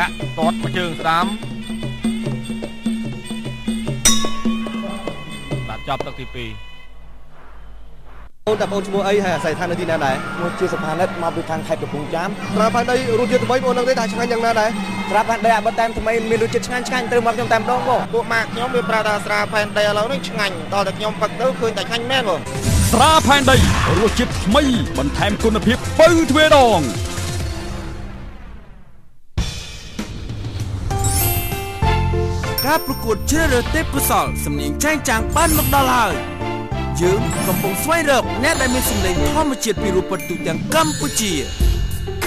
អ្នកតតមកជើងស្ដាំបាទចប់ទឹកទី2អូនតាបងឈ្មោះអីហើយអាស្រ័យឋាននៅទីណាដែរមកជាសុផានិតមកពីខាងខេត្តកំពង់ចាមស្រាផាដីរសជាតិថ្មីបងនឹងទេថាឆ្ងាញ់យ៉ាងណាដែរស្រាប់ផាដីអាបិតតែមថ្មីមានរសជាតិឆ្ងាញ់ឆ្ងាញ់ត្រូវមកខ្ញុំតែម្ដងបងពួកម៉ាក់ខ្ញុំវាប្រាប់ថាស្រាផែនដីឥឡូវនេះឆ្ងាញ់ដល់តែខ្ញុំផឹកទៅឃើញតែឆ្ងាញ់មែនបងស្រាផែនដីរសជាតិថ្មីបន្ថែមគុណភាពបើទ្វេដង ការប្រកួតជ្រើសរើសទេពកោសលសំនៀងចែងចាំងបានមកដល់ហើយយើងកំពុងស្វែងរកអ្នកដែលមានសំឡេងធម្មជាតិពីរូបពិតទូទាំងកម្ពុជា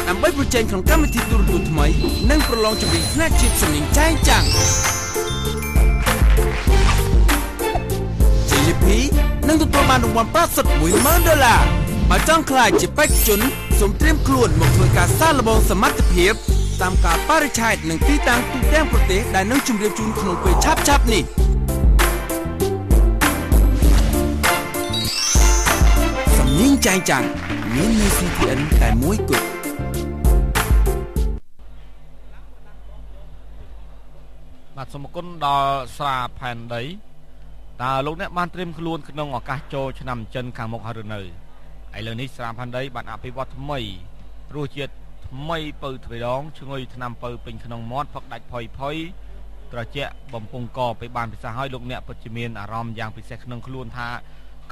ដើម្បីប្រជែងក្នុងកម្មវិធីទូរទស្សន៍ថ្មី និងប្រឡងចម្រៀងថ្នាក់ជាតិសំនៀងចែងចាំង GP បានរង្វាន់ប្រាក់សុទ្ធ10000ដុល្លារបើចង់ក្លាយជាបេក្ខជនសូមត្រៀមខ្លួនមកធ្វើការសាកល្បងសមត្ថភាព តាមកាលបរិច្ឆេទនិងទីតាំងទូទាំងប្រទេសដែលនឹងជម្រាបជូនក្នុងពេលឆាប់ៗនេះសំញៀងចែងចាំងមាននៅ CTN តែមួយគត់បាទសូមអរគុណដល់ស្រាផែនដីតើលោកអ្នកបានត្រៀមខ្លួនក្នុងឱកាសចូលឆ្នាំចិនខាងមុខហើយឬនៅឥឡូវនេះស្រាផែនដីបានអភិវឌ្ឍថ្មីរសជាតិថ្មីពៅទ្វេដងឈ្ងុយថ្នាំពៅពេញក្នុងមាត់ផឹកដាច់ផុយផុយត្រជាក់បំពង់កពេលបានពិសាហើយលោកអ្នកពិតជាមានអារម្មណ៍យ៉ាងពិសេសក្នុងខ្លួនថា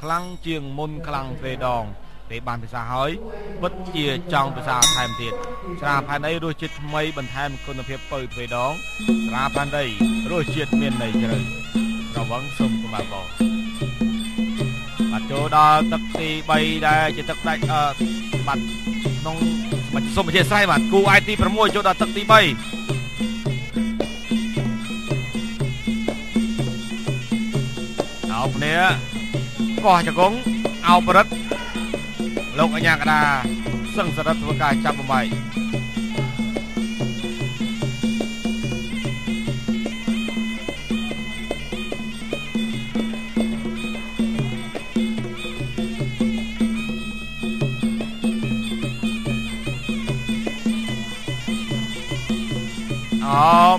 ខ្លាំងជាងមុនខ្លាំងទ្វេដងពេលបានពិសាហើយពិតជាចង់ពិសាថែមទៀតស្រាផែនដីរសជាតិថ្មីបន្ថែមគុណភាពពៅទ្វេដងស្រាផែនដីរសជាតិមានន័យជ្រៅរវឹងសុំកម្បាបងបាទចូលដល់ទឹកទី3ដែលជាទឹកដាច់អឺបាទក្នុងបាទ សូមអធិស្ឋានបាទគូអាយទី6ចូលដល់ទឹកទី3អោគ្នាកោះចង្គង់អោបរិទ្ធលោកអញ្ញាកដាសឹងសរិទ្ធធ្វើការចាប់បំបី អប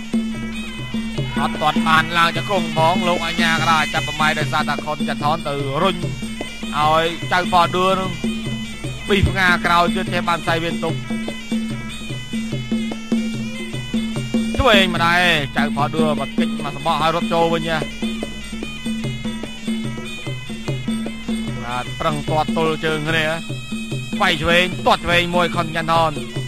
អត់ទាន់បានឡើងចង្គង់ហ្មងលោកអញ្ញាកដាចាប់បំបីដោយសារតែខុនចន្ទថនទៅរុញឲ្យចៅប៉ដឿនឹងពីផ្ងាក្រោយទៀតទេបានសៃវាទុកជួយឯងម្ដាយចៅផដឿមកគិចមកសម្បកឲ្យរត់ចូលវិញណាបាទប្រឹងទាត់ទល់ជើងគ្នាវាយឆ្វេងទាត់ឆ្វេងមួយខុនចន្ទថន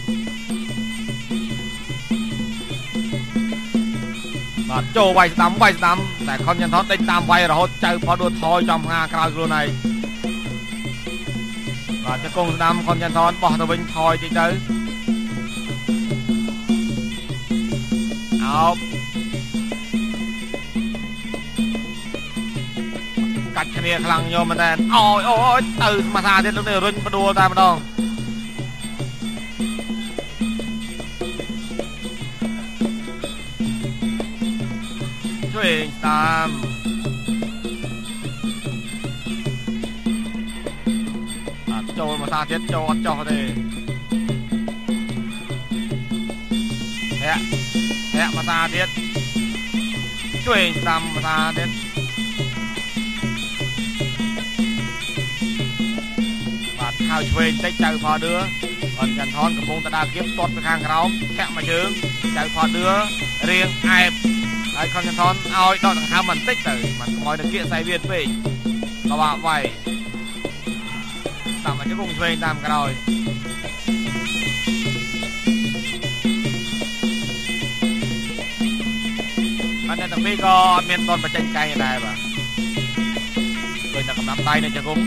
បាទចូលវាយស្ដាំវាយស្ដាំតែខុនចន្ទថនដេញតាមវាយរហូតចៅផដឿថយចំផ្ងាក្រោយខ្លួនឯងបាទចង្គង់ស្ដាំខុនចន្ទថនបោះទៅវិញថយតិចទៅអោបកាច់គ្នាខ្លាំងញោមមែនតើអូយអូយទៅស្មាសាទៀតលោកនេះរុញបដួលតែម្ដង ជួយស្ដាំចូលមកសាទៀតចូលអត់ចោះទេធាក់ធាក់មកសាទៀតជួយស្ដាំមកសាទៀតបាទខៅឆ្វេងតិចចៅផដឿអនចន្ទថនកំពុងតដើគៀបទាត់ទៅខាងក្រោមធាក់មកជើងចៅផដឿរៀងអែប ហើយខនចន្ទថនឲ្យដកដង្ហើមបន្តិចទៅមិនកុំឲ្យទៅគៀកសៃវៀនពេកបបាក់វាយតាមមកជង្គង់ឆ្វេងតាមក្រោយបានតែទាំងពីរក៏អត់មានតនបច្ចេកកាយដែរបាទឃើញតែកំណាប់ដៃនៅជង្គង់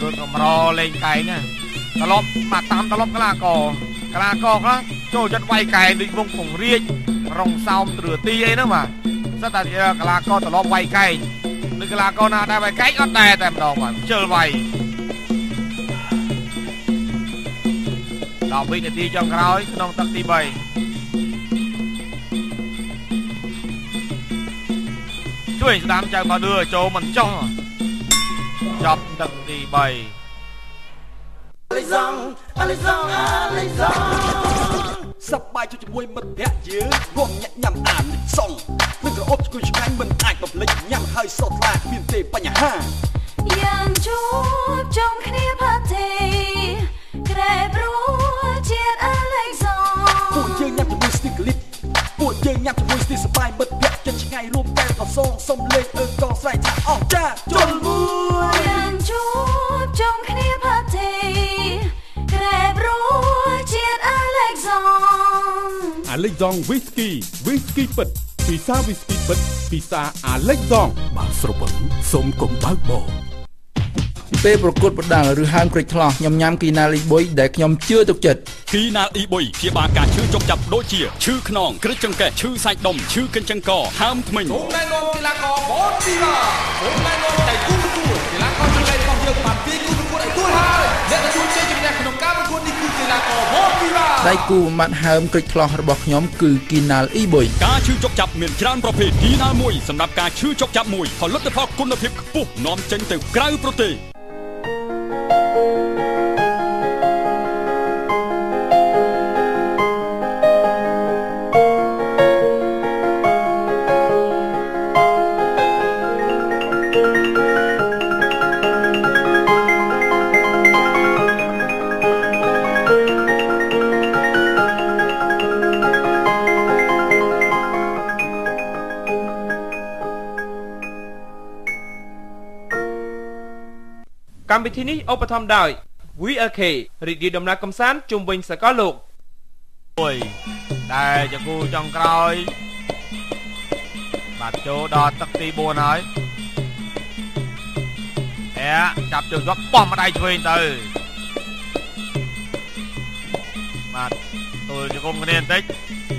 រួចកំរលេងកាយណាត្រឡប់មកតាមត្រឡប់កលាកកលាកខ្លះចូលចិត្តវាយកែដូចវងពងរាជ រងសោមទ្រឿទីអីហ្នឹងបាទសិតតែកលាកត្រឡប់វាយកែងឬកលាកណាដែរវាយកែងអត់ដែរតែម្ដងបាទជិលវាយ10វិនាទីចុងក្រោយក្នុងទឹកទី3ជួយស្ដាំចៅមកឌឿចូលមិនចោះចប់ទឹកទី3 Alizong Alizong Alizong សប្បាយជាមួយមិត្តភក្តិយើងរួមញាក់ញ៉ាំអានសុងនឹងក្រអូបឈ្ងុយឆ្ងាញ់មិនអាចបំភ្លេចញ៉ាំហើយសោតថ្លាគ្មានទេបញ្ហាយ៉ាងជួបជុំគ្នាផាទេក្រែព្រោះជាតិអាឡេហ្សងពួកយើងញ៉ាំជាមួយស្ទីក្លីបពួកយើងញ៉ាំជាមួយស្ទីសបាយមិត្តភក្តិចិត្តឆ្ងាយរួមតែក៏សងសុំលេងអើកស្រែកថាអស់ចាជុលមួយ លិចដងវីស្គីវីស្គីពិតពិសាវីស្គីពិតពិសាអាលិចដងបើស្រវឹងសូមកុំបើកបោពេលប្រកួតប្រដាល់ឬហាមក្រិចឆ្លោះខ្ញុំញ៉ាំគីណាលី3ដែលខ្ញុំជឿទុកចិត្តគីណាលី3ព្យាបាលការឈឺចុកចាប់ដូចជាឈឺខ្នងក្រិចចង្កេះឈឺសាច់ដុំឈឺកញ្ចឹងកហើមធ្មេញសូមណែនាំកីឡាករបូនស៊ីវ៉ាសូមណែនាំតែគូគូកីឡាករចង្កេះរបស់យើងបានពីគូប្រកួតឲ្យទួលហើយអ្នកទទួលជ័យ ដៃគូម៉ាត់ហើមគ្រិចខ្លោះរបស់ខ្ញុំគឺគីណាល់អ៊ីបុយការឈឺចុកចាប់មានច្រើនប្រភេទគីណាល់មួយសម្រាប់ការឈឺចុកចាប់មួយផលិតផលគុណភាពខ្ពស់នាំចេញទៅក្រៅប្រទេស កម្មវិធីនេះឧបត្ថម្ភដោយ VLK រីករាយដំណើរកំសាន្តជុំវិញសកលលោកអុយដែលចង្គូចុងក្រោយបាទចូលដល់ទឹកទី4ហើយអែចាប់ជើងយកបោះម្ដាយឆ្វេងទៅបាទទល់ជង្គង់គ្នាបន្តិច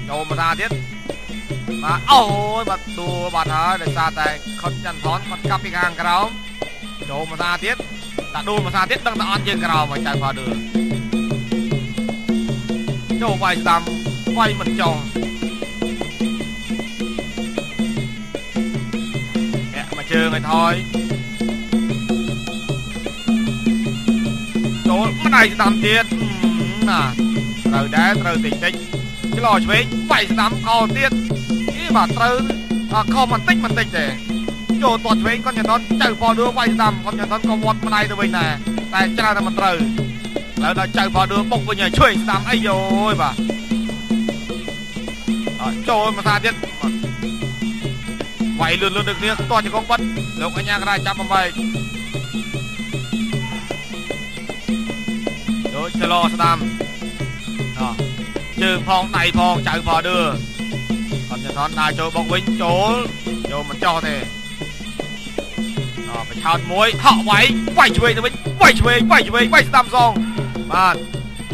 ចូលមកថាទៀតបាទអូយបាទដួលបាទហើយដោយសារតែខុនចន្ទថនគាត់កាប់ពីខាងក្រោម ចូលមកថាទៀតដាក់ដួលមកថាទៀតដឹងតែអត់យើងក្រោមហើយចៅផាដឺចូលវាយស្ដាំវាយមិនចង់អ្នកមកជើងឲ្យថយចូលម្ដាយស្ដាំទៀតណាត្រូវដែរត្រូវតិចតិចឆ្លោឆ្វេងវាយស្ដាំខោទៀតអីបាទត្រូវខោបន្តិចបន្តិចទេ ចូលទាត់ឆ្វេងគាត់ញ៉ាំចៅផដឿវាយស្ដាំគាត់ញ៉ាំក៏វត្តម្ដាយទៅវិញដែរតែច្រើនតែមិនត្រូវឥឡូវដល់ចៅផដឿបុកវិញឲ្យឆ្វេងស្ដាំអីយោយបាទអត់ចូលមកថាទៀតវាយលឿនលឿនដូចគ្នាទាត់ជង្គង់បាត់លោកអញ្ញាក្រាចាប់បំបែកដូចចលោស្ដាំអោះជើងផងដៃផងចៅផដឿគាត់ញ៉ាំដើរចូលបុកវិញចូលចូលមិនចោះទេបិ ឆោតមួយហក់វាយវាយឆ្វេងទៅវិញវាយឆ្វេងវាយឆ្វេងវាយស្ដាំសងបាទ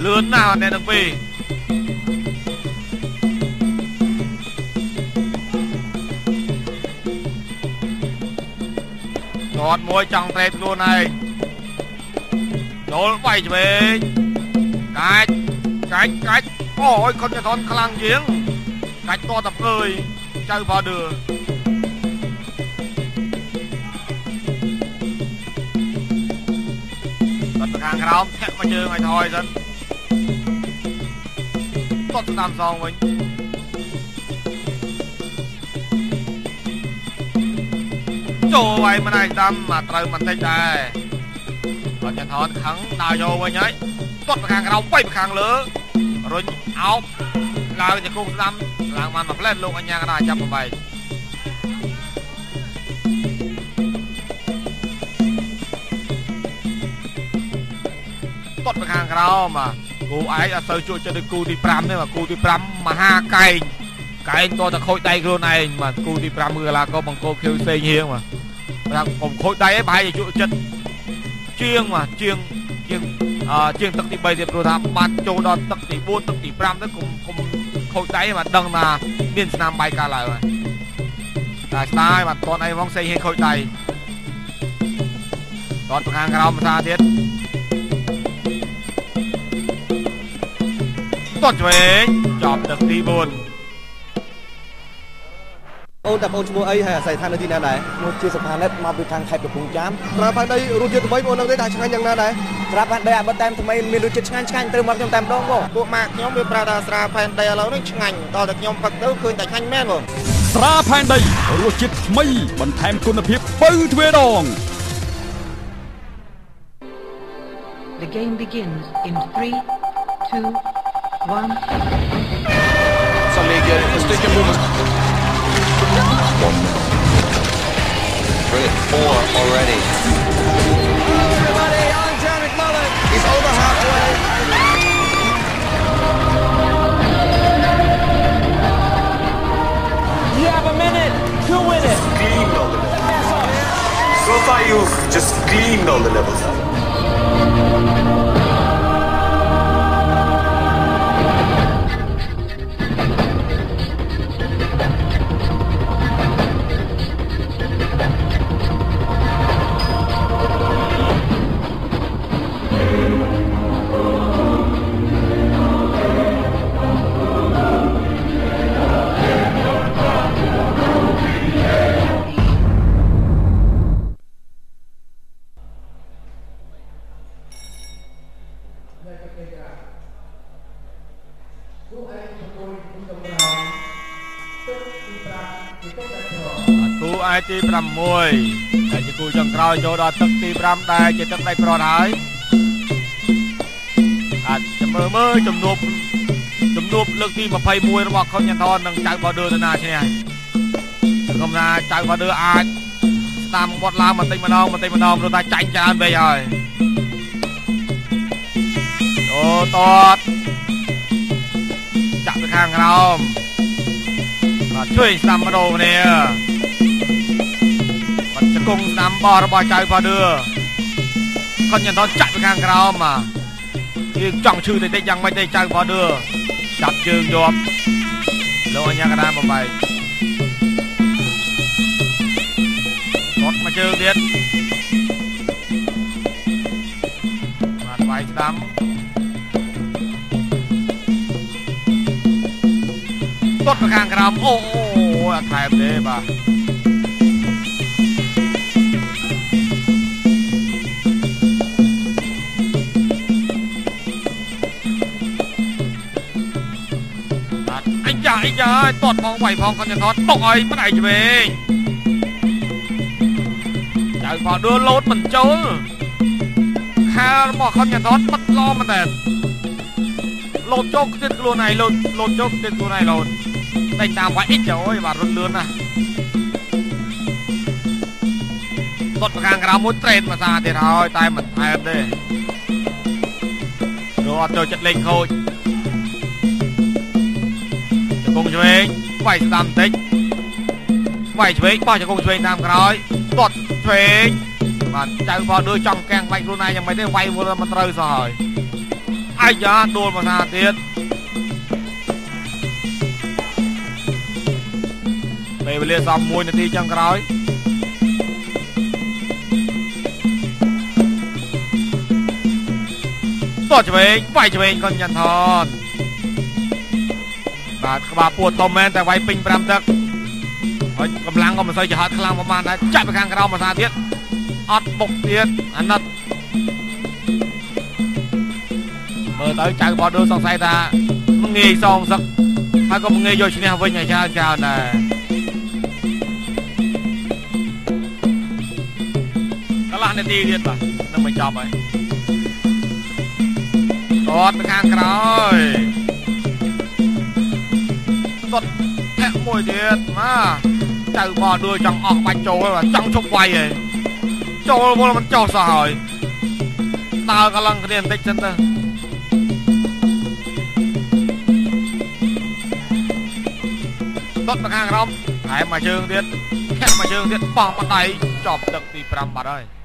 លឿនណាស់អ្នកទាំងពីរគាត់មួយចង់ត្រេតខ្លួនឯងចូលវាយឆ្វេងកាច់កាច់កាច់អូយគាត់จะថនខ្លាំងជាងកាច់តតព្រើយចៅផដឿ ក្រោមធាក់មកជើងឲ្យថយសិនតត់ស្ដាំសងវិញចូលវាយមិនឲ្យស្ដាំមកត្រូវបន្តិចដែរគាត់ចន្ទថនខឹងដើរយកវិញហើយតត់ទៅខាងក្រោមវាយទៅខាងលើរុញអោបឡើងទៅគុំស្ដាំឡើងបានមួយផ្លែតលោកអញ្ញាកណាចាប់បំ បែកត់ទៅខាងក្រោមបាទគូឯងអត់ទៅជួយចិត្តដូចគូទី5ទេបាទគូទី5មហាកែងកែងតតែខូចដៃខ្លួនឯងបាទគូទី5គឺកលាក៏បង្គោលខៀវផ្សេងហៀងបាទបាទកុំខូចដៃឯងប្រហែលជាជួយចិត្តជាងបាទជាងជាងអឺជាងទឹកទី3ទៀតព្រោះថាបានចូលដល់ទឹកទី4ទឹកទី5ទៅកុំកុំខូចដៃបាទដឹងថាមានស្នាមបាយកាលហើយបាទតែស្ដាយបាទតនអីហ្មងផ្សេងហៀងខូចដៃតនទៅខាងក្រោមភាសាទៀត ទាត់ឆ្វេងចប់ទឹកទី4អូនតាបងឈ្មោះអីហើយអាស្រ័យឋាននៅទីណាដែរមកជាសុផានិតមកពីខាងខេត្តកំពង់ចាមស្រាផាដីរសជាតិថ្មីបងនឹងទេថាឆ្ងាញ់យ៉ាងណាដែរស្រាប់ផាដីអាបិតតែថ្មីមានរសជាតិឆ្ងាញ់ឆ្ងាញ់ត្រូវមកខ្ញុំតែម្ដងបងពួកម៉ាក់ខ្ញុំវាប្រាប់ថាស្រាផែនដីឥឡូវនេះឆ្ងាញ់ដល់តែខ្ញុំផឹកទៅឃើញតែឆ្ងាញ់មែនបងស្រាផែនដីរសជាតិថ្មីបន្ថែមគុណភាពបើទ្វេដង The game begins in 3 2 1 Suddenly again, let's take a moment. One minute. Bring it four already. Everybody on John McMullen. He's over halfway. You have a minute to win it. Cleaned all the levels. So far you've just cleaned all the levels up. 6ដែលជាគូចុងក្រោយចូលដល់ទឹកទី5ដែលជាទឹកដៃប្រត់ហើយអាចចាំមើលមើលចំនួនចំនួនលើកទី21របស់ខុនញ៉ាន់ថននិងចៅបោដឺទៅណាឈ្នះសង្គមថាចៅបោដឺអាចតាមវត្តឡើងបន្តិចម្ដងបន្តិចម្ដងព្រោះថាចាញ់ច្រើនពេកហើយអូតតចាក់ទៅខាងក្រោមបាទជួយស្ដាំម្ដងគ្នាបាត់ជង្គង់ស្ដាំបោះរបស់ចៅផាដឺគាត់ញ៉ាំដល់ចាក់ទៅខាងក្រោមបាទយើងចង់ឈឺតិចតិចយ៉ាងម៉េចទេចៅផាដឺចាប់ជើងយកលោកអញ្ញាកណ្ដាលបំបែកគាត់មកជើងទៀតបាទវាយស្ដាំគាត់ទៅខាងក្រោមអូអូអត់ថែមទេបាទបាទ អាយ៉ាអាយ៉ាតតផងវាយផងគាត់ទៅថតຕົកឲ្យផ្នែកឆ្វេងចៅផងដួលលោតមិនចូលខាលរបស់គាត់ទៅថតបិទឡមែនតើលោតចុកទៀតខ្លួនឯងលោតលោតចុកទៀតខ្លួនឯងលោតតែតាមវាយអ៊ីចអូយបាទរត់លឿនណាស់គាត់ប្រកាងក្រៅមួយត្រេនភាសាទៀតហើយតែមិនថែមទេរត់ចូលចិត្តលេងខូច ជង្គង់ឆ្វេងវាយស្ដាំបន្តិចវាយឆ្វេងបោះជង្គង់ឆ្វេងតាមក្រោយទាត់ឆ្វេងបាទចៅផងដូចចង់កាំងបាច់ខ្លួនឯងយ៉ាងម៉េចទេវាយមុនមិនត្រូវសោះហើយអាយ៉ាដួលភាសាទៀតពេលវេលាសម1នាទីចុងក្រោយតោះឆ្វេងវាយឆ្វេងកុនញ៉ាន់ថន បាទក្បាលពួតធំមែនតែវាយពេញ5ទឹកហើយកម្លាំងក៏មិនសូវជាហត់ខ្លាំងប្រហែលដែរចាក់ទៅខាងក្រោមភាសាទៀតអត់បុកទៀតអាណិតមើលទៅចៅបោះដូសង្ស័យថាមិនងាយសងសឹកហើយក៏មិនងាយយកឈ្នះវិញឲ្យច្រើនច្រើនដែរកន្លះនាទីទៀតបាទនឹងបញ្ចប់ហើយគាត់ទៅខាងក្រោយ គាត់ធាក់មួយទៀតមកចៅបោះដួលចង់អស់បាច់ចូលហើយចង់ជប់វាយហើយចូលមកមិនចោះសោះហើយដើរកន្លងគ្នាបន្តិចសិនទៅដុតទៅខាងក្រោមថែមមួយជើងទៀតធាក់មួយជើងទៀតបោះបណ្ដៃចប់ទឹកទី5បាត់ហើយ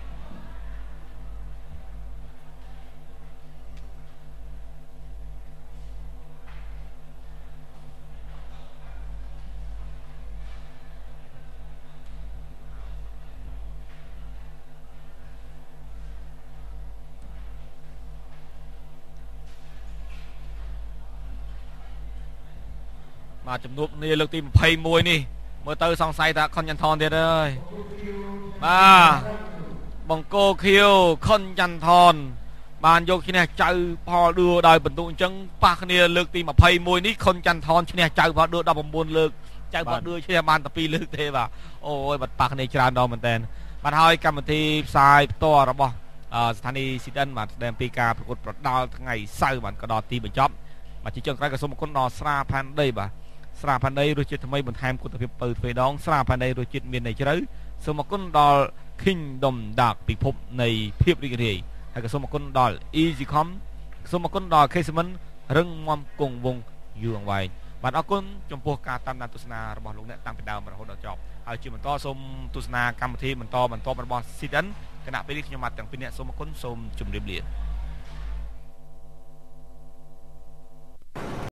បាទជំនួបគ្នាលើកទី21នេះមើលទៅសង្ស័យថាខុនយ៉ាន់ថនទៀតហើយបាទបង្គោខៀវខុនយ៉ាន់ថនបានយកឈ្នះចៅផលដួដោយបន្ទុកអញ្ចឹងប៉ះគ្នាលើកទី21នេះខុនច័ន្ទថនឈ្នះចៅផលដួ19លើកចៅផលដួឈ្នះបានតែ2លើកទេបាទអូយបាត់ប៉ះគ្នាច្រើនដល់មែនតើបាទហើយកម្មវិធីផ្សាយផ្ទាល់របស់ស្ថានីយ៍ CDN បាទស្ដែងពីការប្រកួតប្រដាល់ថ្ងៃសៅរ៍បាទក៏ដល់ទីបញ្ចប់បាទជាចុងក្រោយក៏សូមអរគុណដល់ស្រាផាន់ដីបាទ ស្រាផាន់ដីរសជាតិថ្មីបន្ថែមគុណភាពពៅទ្វេដងស្រាផាន់ដីរសជាតិមានន័យជ្រៅសូមអគុណដល់ Kingdom Dark ពិភពនៃភាពរីករាយហើយក៏សូមអគុណដល់ EasyCom សូមអគុណដល់ Casement រឹងមាំគង់វង្សយូរអង្វែងបាទអរគុណចំពោះការតាមដានទស្សនារបស់លោកអ្នកតាំងពីដើមរហូតដល់ចប់ហើយជាបន្តសូមទស្សនាកម្មវិធីបន្តបន្តរបស់ CDN គណៈពេលនេះខ្ញុំបាទទាំងពីរអ្នកសូមអគុណសូមជម្រាបលា